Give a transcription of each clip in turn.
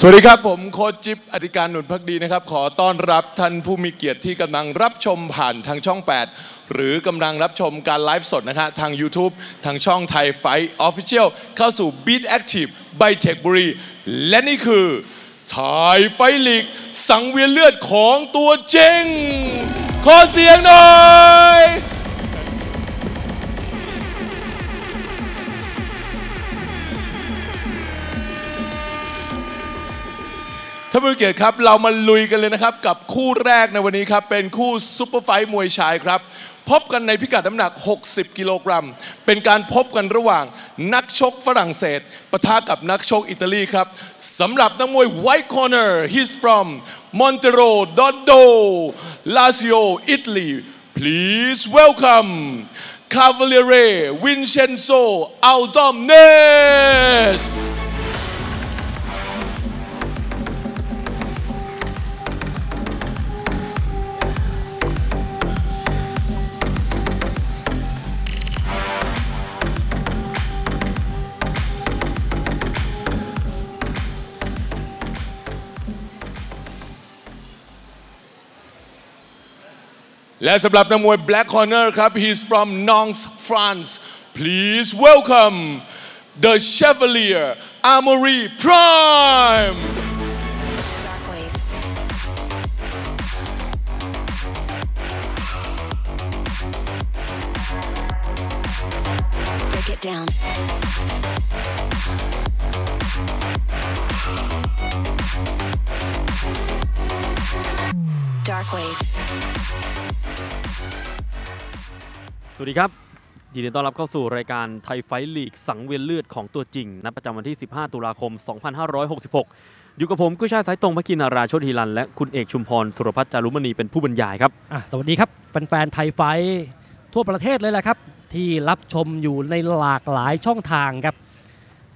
สวัสดีครับ ผมโคจิ๊บอธิการหนุนพักดีนะครับ ขอต้อนรับท่านผู้มีเกียรติที่กำลังรับชมผ่านทางช่อง 8 หรือกำลังรับชมการไลฟ์สดนะฮะทาง YouTube ทางช่อง THAI FIGHT Official เข้าสู่ Beat Active ไบเทคบุรีและนี่คือ THAI FIGHT LEAGUE สังเวียนเลือดของตัวจริงขอเสียงหน่อย ท่านผู้เกียรติครับเรามาลุยกันเลยนะครับ กับคู่แรกในวันนี้ครับ เป็นคู่ซุปเปอร์ไฟท์มวยชายครับ พบกันในพิกัดน้ำหนัก 60 กิโลกรัม เป็นการพบกันระหว่างนักชกฝรั่งเศสปะทะกับนักชกอิตาลีครับสำหรับนักมวย White Corner he's from Montero Dondo Lazio Italy please welcome Cavaliere Vincenzo Aldomnes และสำหรับนักมวย Black Corner ครับ he's from Nantes France please welcome the Chevalier Amaury Prime Darkwave. Break it down. Darkwave. สวัสดีครับยินดีต้อนรับเข้าสู่รายการไทยไฟท์ลีกสังเวียนเลือดของตัวจริงนัดประจำวันที่ 15 ตุลาคม 2566 อยู่กับผมกุยชายสายตรงพระกินาราชติฮิรัน และคุณเอกชุมพร สุรพัฒน์จารุมณีเป็นผู้บรรยายครับสวัสดีครับ แฟนๆไทยไฟท์ทั่วประเทศเลยแหละครับ ที่รับชมอยู่ในหลากหลายช่องทางครับ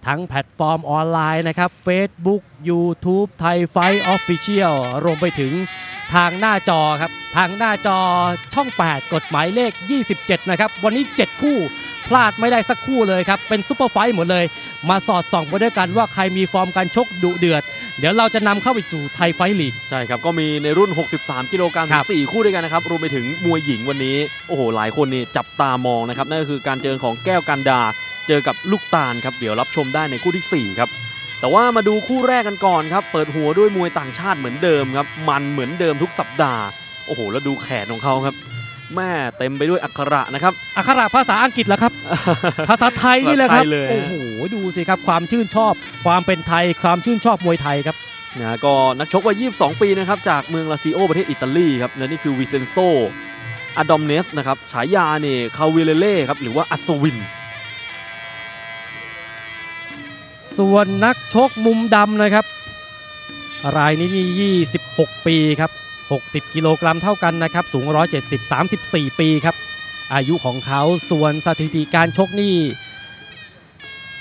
ทั้งแพลตฟอร์มออนไลน์นะครับ Facebook YouTube ไทยไฟท์ Official รวมไปถึง ทางหน้าจอครับ ทางหน้าจอช่อง 8 กดหมายเลข 27 นะครับ วันนี้ 7 คู่พลาดไม่ได้สักคู่เลยครับ เป็น super fight หมดเลย มาสอดส่องไปด้วยกันว่าใครมีฟอร์มการชกดุเดือด เดี๋ยวเราจะนำเข้าไปสู่ไทยไฟท์ลีก ใช่ครับ ก็มีในรุ่น 63 กิโลกรัมครับสี่คู่ด้วยกันนะครับ รวมไปถึงมวยหญิงวันนี้ โอ้โห หลายคนนี่จับตามองนะครับ นั่นก็คือการเจอของแก้วกันดา เจอกับลูกตาลครับ เดี๋ยวรับชมได้ในคู่ที่ 4 ครับ แต่ว่ามาดูคู่แรกกันก่อนครับ เปิดหัวด้วยมวยต่างชาติเหมือนเดิมครับ มันเหมือนเดิมทุกสัปดาห์ โอ้โห แล้วดูแขนของเขาครับ แม่เต็มไปด้วยอักขระนะครับ อักขระภาษาอังกฤษแล้วครับ ภาษาไทยนี่แหละครับภาษาไทยเลยโอ้โห ดูสิครับ ความชื่นชอบ ความเป็นไทย ความชื่นชอบมวยไทยครับนะก็นักชกวัย 22 ปีนะครับ จากเมืองลาซิโอประเทศอิตาลีครับ และนี่คือวิเซนโซอดอมเนสนะครับ ฉายาเนี่ยคาวิเลเล่ครับ หรือว่าอัศวิน ส่วนนักชกมุมดำนะครับ รายนี้นี่26 ปีครับ 60 กิโลกรัมเท่ากันนะครับ สูง 170 34 ปีครับ อายุของเขาส่วนสถิติการชกนี่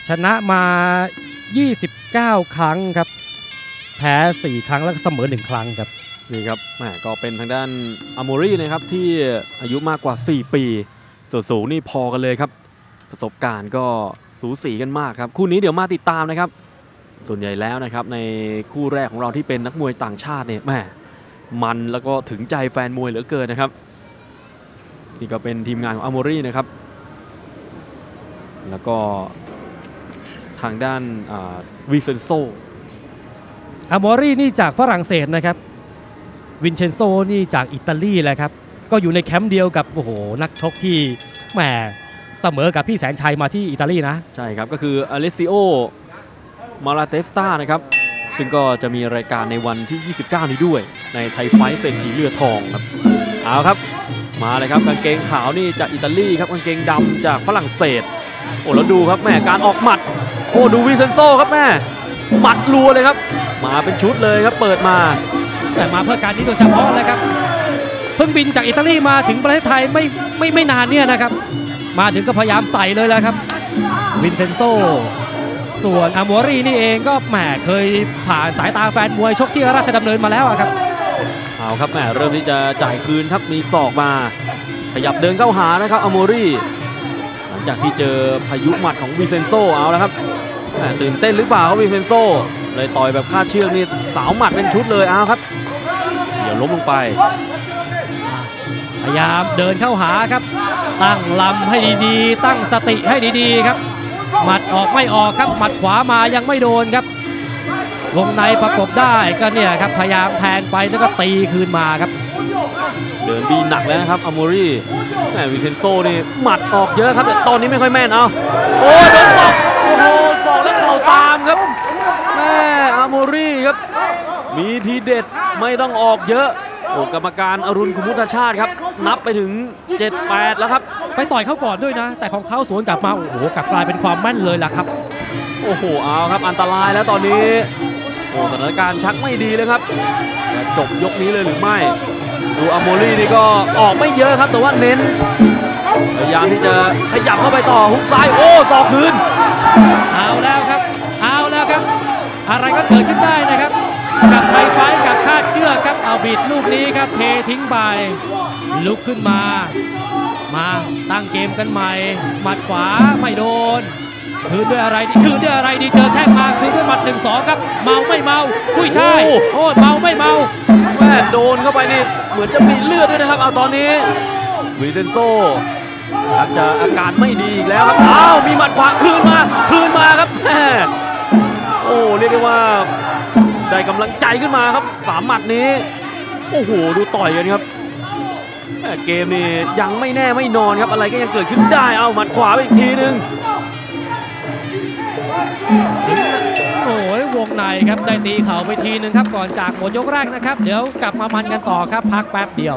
ชนะมา 29 ครั้งครับ แพ้ 4 ครั้งแล้วก็เสมอ 1 ครั้งครับ นี่ครับแหมก็เป็นทางด้านอ m มรีนะครับ ที่อายุมากกว่า 4 ปีส่วนสูงนี่พอกันเลยครับ ประสบการณ์ก็ สูสีกันมากครับ คู่นี้เดี๋ยวมาติดตามนะครับ ส่วนใหญ่แล้วนะครับในคู่แรกของเราที่เป็นนักมวยต่างชาติเนี่ยแหม่มันแล้วก็ถึงใจแฟนมวยเหลือเกินนะครับนี่ก็เป็นทีมงานของอ m มรี่นะครับ แล้วก็ทางด้านวิเซนโซอามรี่นี่จากฝรั่งเศสนะครับ วินเชนโซนี่จากอิตาลีแหละครับ ก็อยู่ในแคมป์เดียวกับโอ้โหนักชกที่แหม เสมอกับพี่แสนชัยมาที่อิตาลีนะ ใช่ครับ ก็คืออเลซิโอมาราเตสตานะครับ ซึ่งก็จะมีรายการในวันที่ 29 นี้ด้วยในไทยไฟท์เศรษฐีเรือทองครับเอาครับ มาเลยครับกางเกงขาวนี่จากอิตาลีครับกางเกงดำจากฝรั่งเศส โอ้แล้วดูครับแม่การออกหมัด โอ้ดูวิเซนโซครับแม่หมัดรัวเลยครับ มาเป็นชุดเลยครับเปิดมา แต่มาเพื่อการนี้โดยเฉพาะเลยครับ เพิ่งบินจากอิตาลีมาถึงประเทศไทยไม่ไม่ไม่นานเนี่ยนะครับ มาถึงก็พยายามใส่เลยแล้วครับ วินเซนโซ ส่วนอามอรีนี่เองก็แหมเคยผ่านสายตาแฟนมวยชกที่ราชดำเนินมาแล้วครับเอาครับแหมเริ่มที่จะจ่ายคืนครับมีศอกมา ขยับเดินเข้าหานะครับอโมรี่หลังจากที่เจอพายุหมัดของวิเซนโซเอาแล้วครับแหมตื่นเต้นหรือเปล่าครับวิเซนโซ เลยต่อยแบบคาดเชือกนี่สาวหมัดเป็นชุดเลยเอาครับ เดี๋ยวล้มลงไป พยายามเดินเข้าหาครับ ตั้งลำให้ดีๆ ตั้งสติให้ดีๆครับ หมัดออกไม่ออกครับ หมัดขวามายังไม่โดนครับ วงในประกบได้ก็เนี่ยครับ พยายามแทงไปแล้วก็ตีคืนมาครับ เดินบีหนักแล้วนะครับอามูรี่แหมวิเซนโซนี่หมัดออกเยอะครับแต่ตอนนี้ไม่ค่อยแม่นเอาโอ้ยโดนศอกโอ้โหศอกแล้วเข่าตามครับแม่อามูรี่ครับ มีทีเด็ดไม่ต้องออกเยอะ โอ้กรรมการอรุณคุมุทชาติครับ นับไปถึง 7-8 แล้วครับ ไปต่อยเขาก่อนด้วยนะ แต่ของเขาสวนกลับมา โอ้โหกลับกลายเป็นความแม่นเลยล่ะครับ โอ้โหเอาครับอันตรายแล้วตอนนี้โอ้สถานการณ์ชักไม่ดีเลยครับจะจบยกนี้เลยหรือไม่ดูอโมลี่นี่ก็ออกไม่เยอะครับ แต่ว่าเน้นพยายามที่จะขยับเข้าไปต่อฮุกซ้ายโอ้ต่อคืนเอาแล้วครับ เอาแล้วครับ อะไรก็เกิดขึ้นได้นะครับกับไทยไฟท์กับคาด เชือกครับเอาบิดลูกนี้ครับเททิ้งไปลุกขึ้นมา มาตั้งเกมกันใหม่ หมัดขวาไม่โดน คืนด้วยอะไรดีคืนด้วยอะไรดีเจอแท่งมาคืนด้วยหมัดหนึ่งสองครับ เมาไม่เมาอุ้ยใช่โอ้โอ้เมาไม่เมาแม่โดนเข้าไปนี่เหมือนจะมีเลือดด้วยนะครับเอาตอนนี้วิเซนโซครับจะอาการไม่ดีอีกแล้วครับอ้าวมีหมัดขวาคืนมา คืนมาครับแม่โอ้เรียกได้ว่า ได้กำลังใจขึ้นมาครับสามหมัดนี้ โอ้โห ดูต่อยกันครับเกมนี่ยังไม่แน่ไม่นอนครับอะไรก็ยังเกิดขึ้นได้เอาหมัดขวาไปอีกทีนึงโอ้ยวงในครับได้ตีเข่าไปทีหนึ่งครับก่อนจากหมดยกแรกนะครับ เดี๋ยวกลับมามันกันต่อครับพักแป๊บเดียว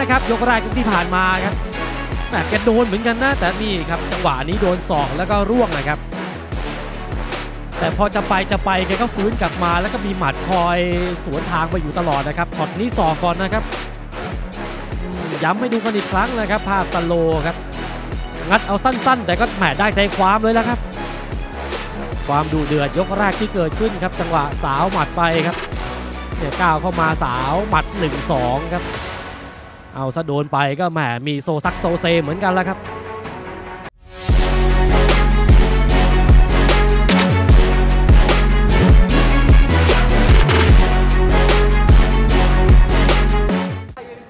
นะครับ ยกแรกที่ผ่านมาครับแหมแกโดนเหมือนกันนะ แต่นี่ครับจังหวะนี้โดนศอกแล้วก็ร่วงนะครับ แต่พอจะไปจะไปแกก็ฟื้นกลับมา แล้วก็มีหมัดคอยสวนทางไปอยู่ตลอดนะครับช็อตนี้ศอกก่อนนะครับ ย้ำให้ดูกันอีกครั้งนะครับ ภาพ slow ครับ งัดเอาสั้นๆ แต่ก็แหมได้ใจความเลยแล้วครับ ความดุเดือดยกแรกที่เกิดขึ้นครับ จังหวะสาวหมัดไปครับเนี่ยก้าวเข้ามาสาวหมัด 1-2 ครับ เอาซะโดนไปก็แหมมีโซซักโซเซเหมือนกันแล้วครับ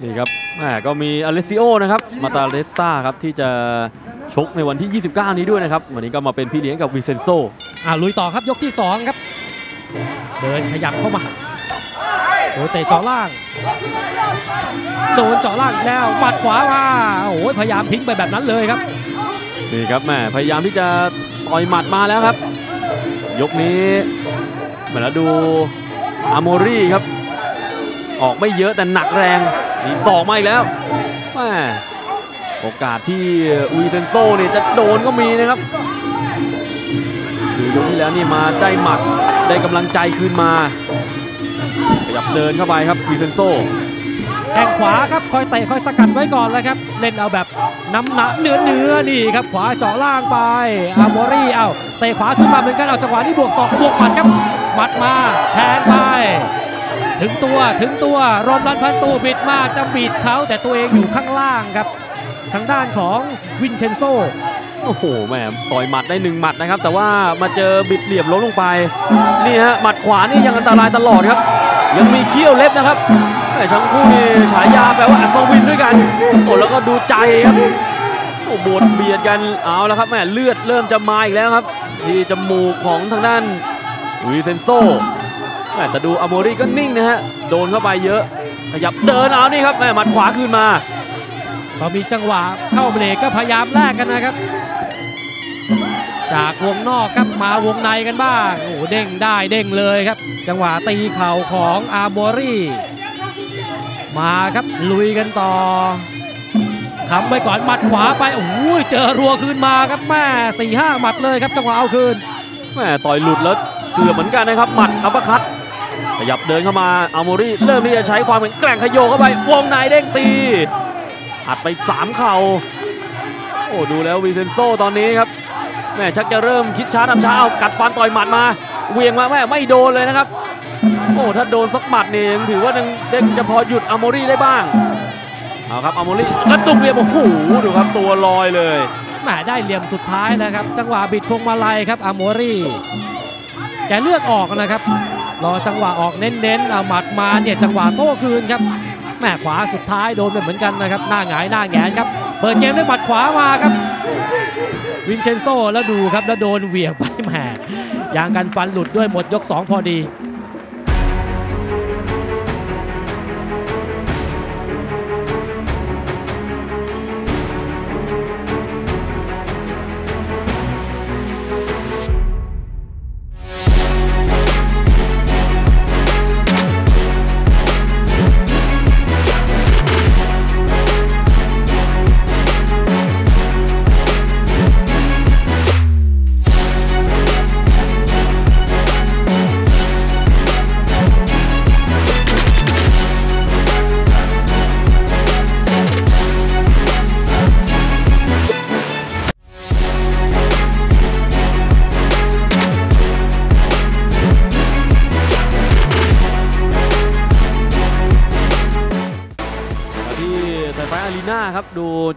นี่ครับแหมก็มีอเลซิโอนะครับ มาตาเลสตาครับที่จะชกในวันที่ 29 นี้ด้วยนะครับ วันนี้ก็มาเป็นพี่เลี้ยงกับวิเซนโซอ่าลุยต่อครับยกที่ 2 ครับ เดินขยับเข้ามา โดนเตะเจาะล่าง โดนเจาะล่างแล้วหมัดขวามาโอ้ยพยายามทิ้งไปแบบนั้นเลยครับนี่ครับแหมพยายามที่จะต่อยหมัดมาแล้วครับ ยกนี้เหมือนแล้วดูอาโมรี่ครับ ออกไม่เยอะแต่หนักแรงมีสองมาอีกแล้วแหมโอกาสที่วีเซนโซเนี่ยจะโดนก็มีนะครับดูยกที่แล้วนี่มาได้หมัดได้กำลังใจคืนมา เดินเข้าไปครับวีเซนโซแข้งขวาครับคอยเตะคอยสกัดไว้ก่อนแล้วครับ เล่นเอาแบบน้ำหนักเนื้อเนื้อนี่ครับขวาเจาะล่างไปอาโมรี่เอาเตะขวาขึ้นมาเหมือนกันเอาจังหวะนี้บวกศอกบวกหมัดครับหมัดมาแทงไป ถึงตัวถึงตัวรอมรันพันตูบิดมาจะบิดเขาแต่ตัวเองอยู่ข้างล่างครับ ทางด้านของวินเชนโซ โอ้โหแหมต่อยหมัดได้หนึ่งหมัดนะครับ แต่ว่ามาเจอบิดเหลี่ยมล้มลงไปนี่ฮะหมัดขวานี่ยังอันตรายตลอดครับ ยังมีเขี้ยวเล็บนะครับแหมทั้งคู่นี่ฉายาแปลว่าอัศวินด้วยกันโอ้แล้วก็ดูใจครับโอ้บดเบียดกันเอาแล้วครับแหมเลือดเริ่มจะมาอีกแล้วครับที่จมูกของทางด้านวีเซนโซแหมแต่ดูอโมรีก็นิ่งนะฮะโดนเข้าไปเยอะขยับเดินเอานี่ครับแหมหมัดขวาคืนมาพอมีจังหวะเข้าเบรกก็พยายามแลกกันนะครับ จากวงนอกครับมาวงในกันบ้างโอ้เด้งได้เด้งเลยครับ จังหวะตีเข่าของอาร์โมรี่ มาครับลุยกันต่อคำไปก่อนหมัดขวาไปโอ้โหเจอรัวคืนมาครับแม่สี่ห้าหมัดเลยครับ จังหวะเอาคืนแม่ต่อยหลุดแล้วเกือบเหมือนกันนะครับหมัด uppercut ขยับเดินเข้ามาอาโมรี่เริ่มที่จะใช้ความแข็งแกร่งขยโยเข้าไปวงในเด้งตีอัดไป 3 เข่าโอ้ดูแล้ววิเซนโซตอนนี้ครับ แหมชักจะเริ่มคิดช้าทำช้าเอากัดฟันต่อยหมัดมาเหวี่ยงมาแหมไม่โดนเลยนะครับ โอ้ถ้าโดนสักหมัดเนี่ยังถือว่ายังเด้งจะพอหยุดอาโมรี่ได้บ้างเอาครับอาโมรี่กระตุกเหลี่ยมโอ้โหดูครับตัวลอยเลยแหมได้เหลี่ยมสุดท้ายนะครับ จังหวะบิดพวงมาลัยครับอาร์โมรี่แกเลือกออกนะครับ รอจังหวะออกเน้นๆเอาหมัดมาเนี่ยจังหวะโต้คืนครับ แม่ขวาสุดท้ายโดนเหมือนกันนะครับ หน้าหงายหน้าแงนครับ เปิดเกมด้วยหมัดขวามาครับ วินเชนโซแล้วดูครับแล้วโดนเหวี่ยงไปแหมยางกันฟันหลุดด้วยหมดยก 2 พอดี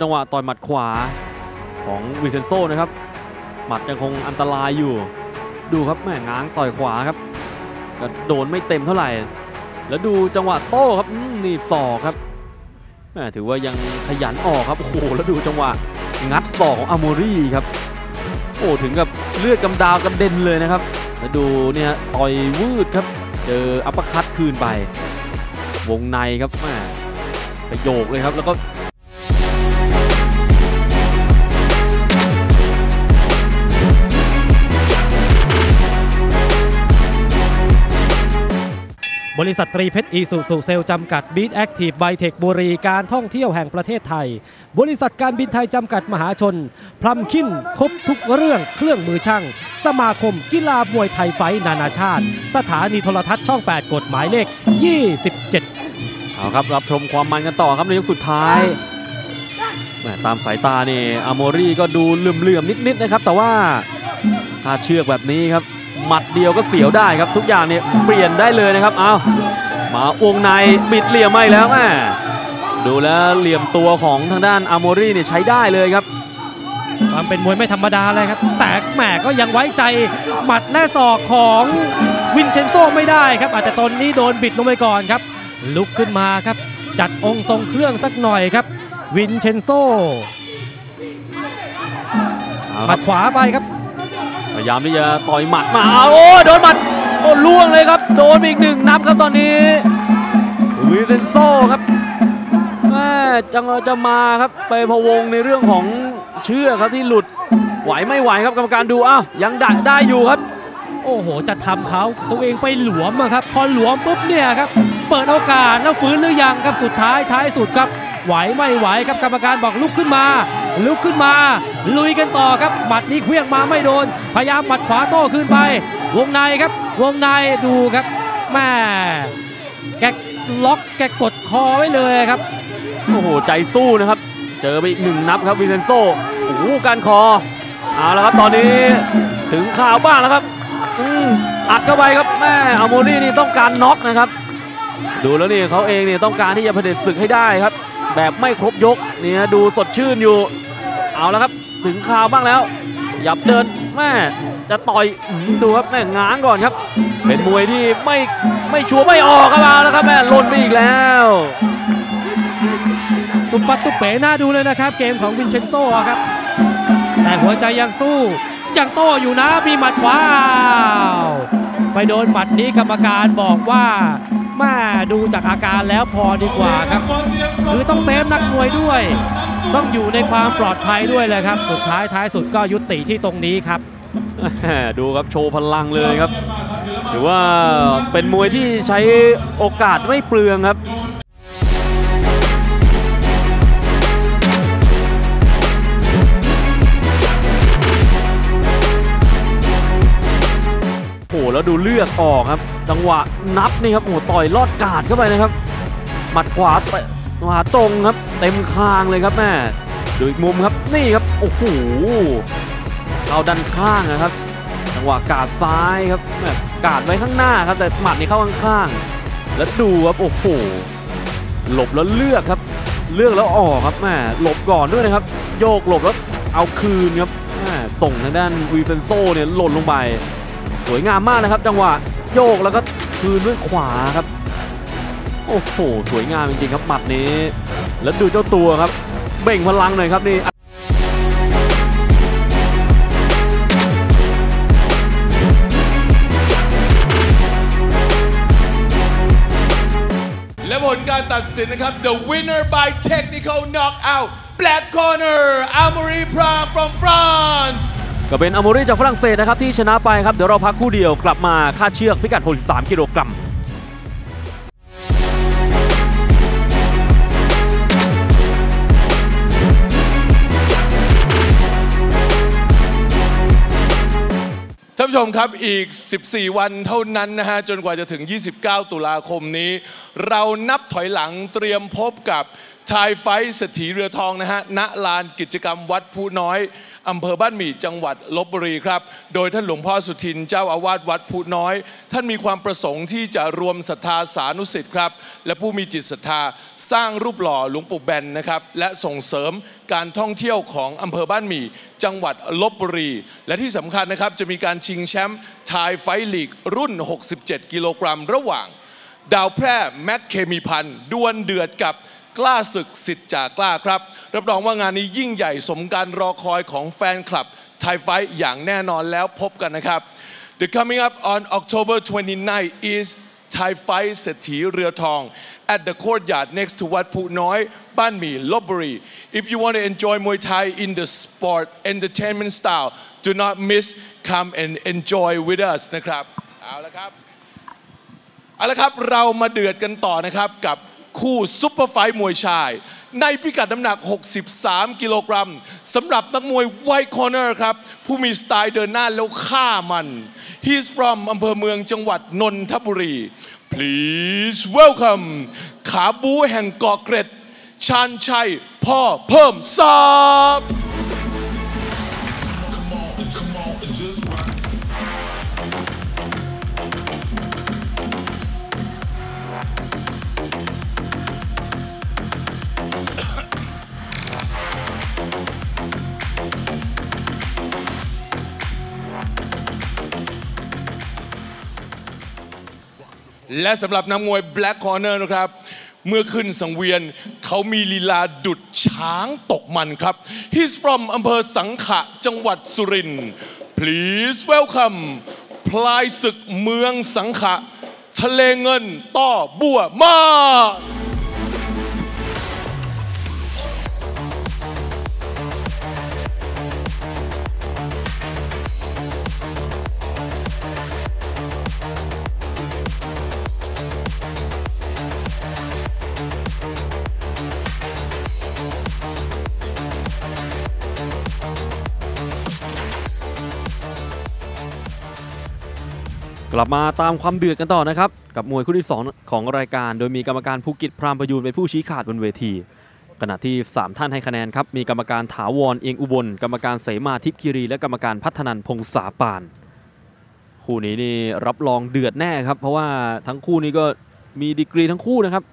จังหวะต่อยหมัดขวาของวิเซนโซนะครับ หมัดยังคงอันตรายอยู่ ดูครับแม่ง้างต่อยขวาครับก็โดนไม่เต็มเท่าไหร่ แล้วดูจังหวะโต้ครับนี่ศอกครับแม่ถือว่ายังขยันออกครับโอ้โหแล้วดูจังหวะงัดศอกของอาโมรี่ครับโอ้ถึงกับเลือดกำดาวกำเด็นเลยนะครับ แล้วดูเนี่ยต่อยวืดครับ เจออัปปัตคืนไป วงในครับแหมประโยคเลยครับแล้วก็ บริษัทตรีเพชรอีซูซุเซลส์จำกัด BEAT Active ไบเทคบุรีการท่องเที่ยวแห่งประเทศไทย บริษัทการบินไทยจำกัดมหาชน Pumpkin ครบทุกเรื่องเครื่องมือช่าง สมาคมกีฬามวยไทยไฟท์นานาชาติ สถานีโทรทัศน์ช่อง 8 กฎหมายเลข 27 เอาครับ รับชมความมันกันต่อครับในยกสุดท้ายตามสายตานี่อโมรี่ก็ดูเหลื่อมๆนิดๆนะครับ แต่ว่าถ้าเชือกแบบนี้ครับ หมัดเดียวก็เสียวได้ครับทุกอย่างเนี่ยเปลี่ยนได้เลยนะครับเอามาวงในบิดเหลี่ยมไม่แล้วแม่ดูแล้วเหลี่ยมตัวของทางด้านอาโมรี่เนี่ยใช้ได้เลยครับความเป็นมวยไม่ธรรมดาเลยครับ แต่แหมก็ยังไว้ใจหมัดและศอกของวินเชนโซไม่ได้ครับ อาจจะตนนี้โดนบิดลงไปก่อนครับ ลุกขึ้นมาครับ จัดองค์ทรงเครื่องสักหน่อยครับ วินเชนโซเอาหคมัรับดขวาไปครับ พยายามที่จะต่อยหมัดมาโอ้โดนหมัดโอ้ล่วงเลยครับ โดนอีกหนึ่งนับครับตอนนี้วิเซนโซครับแม่จังจะมาครับไปพะวงในเรื่องของเชือกครับที่หลุดไหวไม่ไหวครับกรรมการดูอ้าวยังได้ได้อยู่ครับ โอ้โห จะทำเขาตัวเองไปหลวมครับ พอหลวมปุ๊บเนี่ยครับ เปิดโอกาสแล้วฟื้นหรือยังครับสุดท้ายท้ายสุดครับ ไหวไม่ไหวครับกรรมการบอกลุกขึ้นมา ลุกขึ้นมา ลุยกันต่อครับหมัดนี้เคลื่องมาไม่โดน พยายามหมัดขวาโต้ขึ้นไป วงในครับ วงในดูครับแม่แกล็อกแกกดคอไว้เลยครับโอ้โหใจสู้นะครับ เจอไปอีกหนึ่งนับครับวินเซนโซโอ้โหการคอเอาละครับตอนนี้ถึงข่าวบ้างแล้วครับอืมอัดเข้าไปครับแม่อาโมนี่นี่ต้องการน็อกนะครับ ดูแล้วนี่เขาเองเนี่ยต้องการที่จะเผด็จศึกให้ได้ครับ แบบไม่ครบยกนี่ฮะดูสดชื่นอยู่ เอาแล้วครับถึงข่าวบ้างแล้วหยับเดินแม่จะต่อยดูครับแม่ง้างก่อนครับ เป็นมวยที่ไม่ไม่ชัวร์ไม่ออกครับเอาแล้วครับแม่หล่นไปอีกแล้วตุบปัดตุบเป๋น่าดูเลยนะครับ เกมของวินเชนโซครับ แต่หัวใจยังสู้ยังโต้อยู่นะมีหมัดขวา ไปโดนหมัดนี้กรรมการบอกว่าแม่ดูจากอาการแล้วพอดีกว่าครับ คือต้องเซฟนักมวยด้วย ต้องอยู่ในความปลอดภัยด้วยเลยครับ สุดท้ายท้ายสุดก็ยุติที่ตรงนี้ครับ ดูครับโชว์พลังเลยครับ ถือว่าเป็นมวยที่ใช้โอกาสไม่เปลืองครับ แล้วดูเลือดออกครับ จังหวะนับนี่ครับโอ้โหต่อยลอดกาดเข้าไปนะครับ หมัดขวาเตะขวาตรงครับ เต็มคางเลยครับแม่ดูอีกมุมครับนี่ครับโอ้โหเอาดันข้างนะครับ จังหวะกาดซ้ายครับแม่กาดไว้ข้างหน้าครับแต่หมัดนี่เข้าข้างๆแล้วดูครับโอ้โหหลบแล้วเลือกครับ เลือกแล้วออกครับแม่หลบก่อนด้วยนะครับ โยกหลบแล้วเอาคืนครับแม่ส่งทางด้านวีเซนโซเนี่ยหล่นลงไป สวยงามมากนะครับ จังหวะโยกแล้วก็คืนด้วยขวาครับ โอ้โห สวยงามจริงๆครับหมัดนี้ แล้วดูเจ้าตัวครับ เบ่งพลังหน่อยครับนี่และผลการตัดสินนะครับ the winner by technical knockout black corner Amory Pra from France ก็เป็นอโมริจากฝรั่งเศสนะครับที่ชนะไปครับ เดี๋ยวเราพักคู่เดียวกลับมาคาดเชือกพิกัด 63 กิโลกรัมท่านผู้ชมครับอีก 14 วันเท่านั้นนะฮะ จนกว่าจะถึง 29 ตุลาคมนี้ เรานับถอยหลังเตรียมพบกับชายไฟท์เศรษฐีเรือทองนะฮะณลานกิจกรรมวัดผู้น้อย อำเภอบ้านหมี่จังหวัดลบบุรีครับ โดยท่านหลวงพ่อสุทินเจ้าอาวาสวัดผู้น้อย ท่านมีความประสงค์ที่จะรวมศรัทธาสานุสิทธิ์ครับ และผู้มีจิตศรัทธาสร้างรูปหล่อหลวงปู่แบนนะครับ และส่งเสริมการท่องเที่ยวของอำเภอบ้านหมี่จังหวัดลบบุรี และที่สำคัญนะครับจะมีการชิงแชมป์ชายไฟลีกรุ่น 67 กิโลกรัม ระหว่าง ดาวแพร่แม็กเคมีพันดวลเดือดกับ กล้าศึกสิทธิ์จากกล้าครับ รับรองว่างานนี้ยิ่งใหญ่สมการรอคอยของแฟนคลับไทยไฟท์อย่างแน่นอนแล้วพบกันนะครับ The coming up on October 29 is Thai Fight เศรษฐีเรือทอง at the courtyard next to Wat Pu Noi, Ban Mi, Lopburi. If you want to enjoy Muay Thai in the sport entertainment style, do not miss. Come and enjoy with us นะครับ เอาละครับ เอาละครับ เรามาเดือดกันต่อนะครับกับ คู่ super fight มวยชาย ในพิกัดน้ำหนัก 63 กิโลกรัมสำหรับนักมวย white corner ครับ ผู้มีสไตล์เดินหน้าแล้วฆ่ามัน He's from อำเภอเมืองจังหวัดนนทบุรี Please welcome ขาบู๊แห่งเกาะเกร็ดชาญชัยพ่อเพิ่มทรัพย์ และสำหรับนักมวย Black Corner นะครับ เมื่อขึ้นสังเวียนเขามีลีลาดุดช้างตกมันครับ He's from อำเภอสังขะจังหวัดสุรินทร์ Please welcome พลายศึกเมืองสังขะ ทะเลเงินต้อบัวมา ลับมาตามความเดือดกันต่อนะครับ กับมวยคู่ที่ 2 ของรายการ โดยมีกรรมการภูกิจพรามประยูนเป็นผู้ชี้ขาดบนเวที ขณะที่ 3 ท่านให้คะแนนครับ มีกรรมการถาวรเอียงอุบล กรรมการเสมาทิพย์คีรี และกรรมการพัฒนันพงษาปาน คู่นี้นี่รับรองเดือดแน่ครับ เพราะว่าทั้งคู่นี้ก็มีดีกรีทั้งคู่นะครับ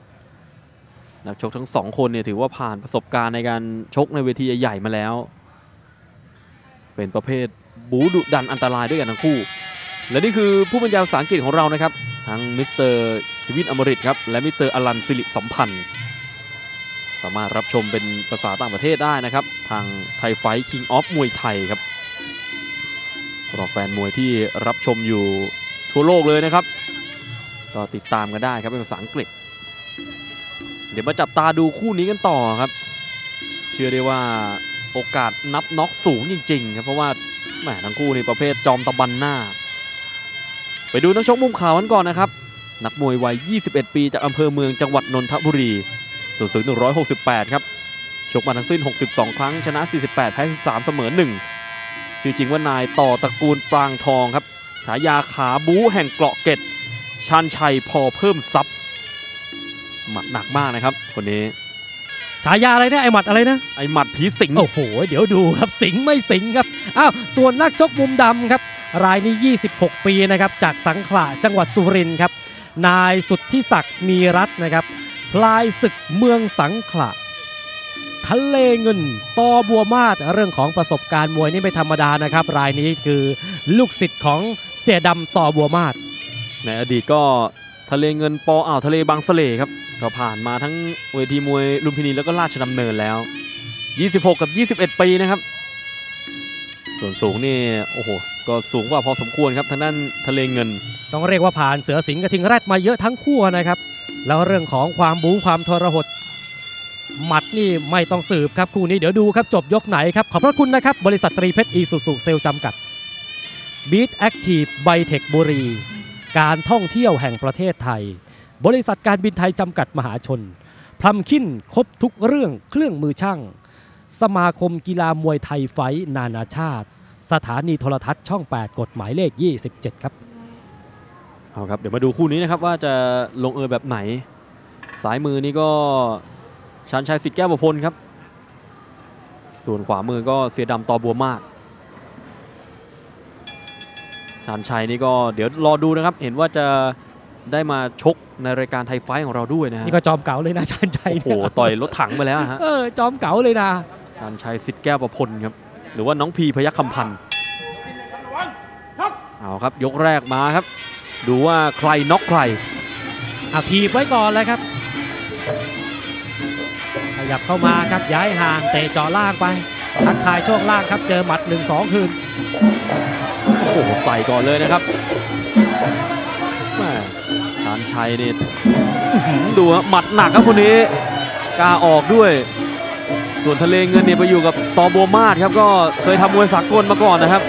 นักชกทั้งสองคนเนี่ยถือว่าผ่านประสบการณ์ในการชกในเวทีใหญ่ๆมาแล้ว เป็นประเภทบู๊ดุดันอันตรายด้วยกันทั้งคู่ และนี่คือผู้บรรยายภาษาอังกฤษของเรานะครับทั้งมิสเตอร์เควินอมริตครับและมิสเตอร์อลันสิริสัมพันธ์ สามารถรับชมเป็นภาษาต่างประเทศได้นะครับ ทางไทยไฟท์ King of มวยไทยครับสำหรับแฟนมวยที่รับชมอยู่ทั่วโลกเลยนะครับ ก็ติดตามกันได้ครับเป็นภาษาอังกฤษ เดี๋ยวมาจับตาดูคู่นี้กันต่อครับ เชื่อได้ว่าโอกาสนับน็อกสูงจริงๆครับเพราะว่าแหมทั้งคู่นี่ประเภทจอมตะบันหน้า ไปดูนักชกมุมขาวกันก่อนนะครับ นักมวยวัย 21 ปีจากอำเภอเมืองจังหวัดนนทบุรีส่วนสูง168 ครับ ชกมาทั้งสิ้น 62 ครั้ง ชนะ 48 แพ้ 13 เสมอ 1 ชื่อจริงว่านายต่อตระกูลปรางทองครับ ฉายาขาบู๊แห่งเกราะเกตชานชัยพอเพิ่มทรัพย์หมัดหนักมากนะครับ คนนี้ ฉายาอะไรนะไอหมัดอะไรนะ ไอหมัดผีสิง โอ้โห เดี๋ยวดูครับสิงห์ไม่สิงห์ครับ อ้าว ส่วนนักชกมุมดำครับ รายนี้ 26 ปีนะครับจากสังขละจังหวัดสุรินทร์ครับนายสุทธิศักดิ์มีรัตน์นะครับพลายศึกเมืองสังขละทะเลเงินตอบัวมาศเรื่องของประสบการณ์มวยนี่ไม่ธรรมดานะครับ รายนี้คือลูกศิษย์ของเสียดำตอบัวมาศในอดีตก็ทะเลเงินปออ่าวทะเลบางสะเลครับก็ผ่านมาทั้งเวทีมวยลุมพินีแล้วก็ราชดำเนินแล้ว 26 กับ 21 ปีนะครับ ส่วนสูงนี่โอ้โหก็สูงกว่าพอสมควรครับทางด้านทะเลเงิน ต้องเรียกว่าผ่านเสือสิงห์กระทิงแรดมาเยอะทั้งคู่นะครับ แล้วเรื่องของความบู๊ความทรหดหมัดนี่ไม่ต้องสืบครับคู่นี้เดี๋ยวดูครับจบยกไหนครับขอบพระคุณนะครับ บริษัทตรีเพชรอีสุสุเซลจำกัดBEAT Active ไบเทคบุรี การท่องเที่ยวแห่งประเทศไทย บริษัทการบินไทยจำกัดมหาชน Pumpkin ครบทุกเรื่องเครื่องมือช่าง สมาคมกีฬามวยไทยไฟท์นานาชาติ สถานีโทรทัศน์ช่อง 8 กดหมายเลข 27 ครับ เอาครับ เดี๋ยวมาดูคู่นี้นะครับว่าจะลงเอยแบบไหน สายมือนี่ก็ชันชัยสิทธิ์แก้วประพลครับ ส่วนขวามือก็เสียดำตอบัวมากชันชัยนี่ก็เดี๋ยวรอดูนะครับ เห็นว่าจะได้มาชกในรายการไทยไฟท์ของเราด้วยนะฮะนี่ก็จอมเก๋าเลยนะชันชัยโอ้โหต่อยรถถังไปแล้วฮะเออจอมเก๋าเลยนะชันชัยสิทธิ์แก้วประพลครับ หรือว่าน้องพีพยัคฆ์คำพันธ์เอาครับยกแรกมาครับ ดูว่าใครน็อกใครเอาทีบไว้ก่อนเลยครับ ขยับเข้ามาครับย้ายห่างเตะเจาะล่างไปทักทายช่วงล่างครับเจอหมัด 1-2 คืน โอ้โหใส่ก่อนเลยนะครับแม่ชานชัยนี่อื้อหือดูฮะหมัดหนักครับคนนี้กล้าออกด้วย ส่วนทะเลเงินเนี่ยไปอยู่กับตอโบวมาศครับก็เคยทำมวยสากลมาก่อนนะครับ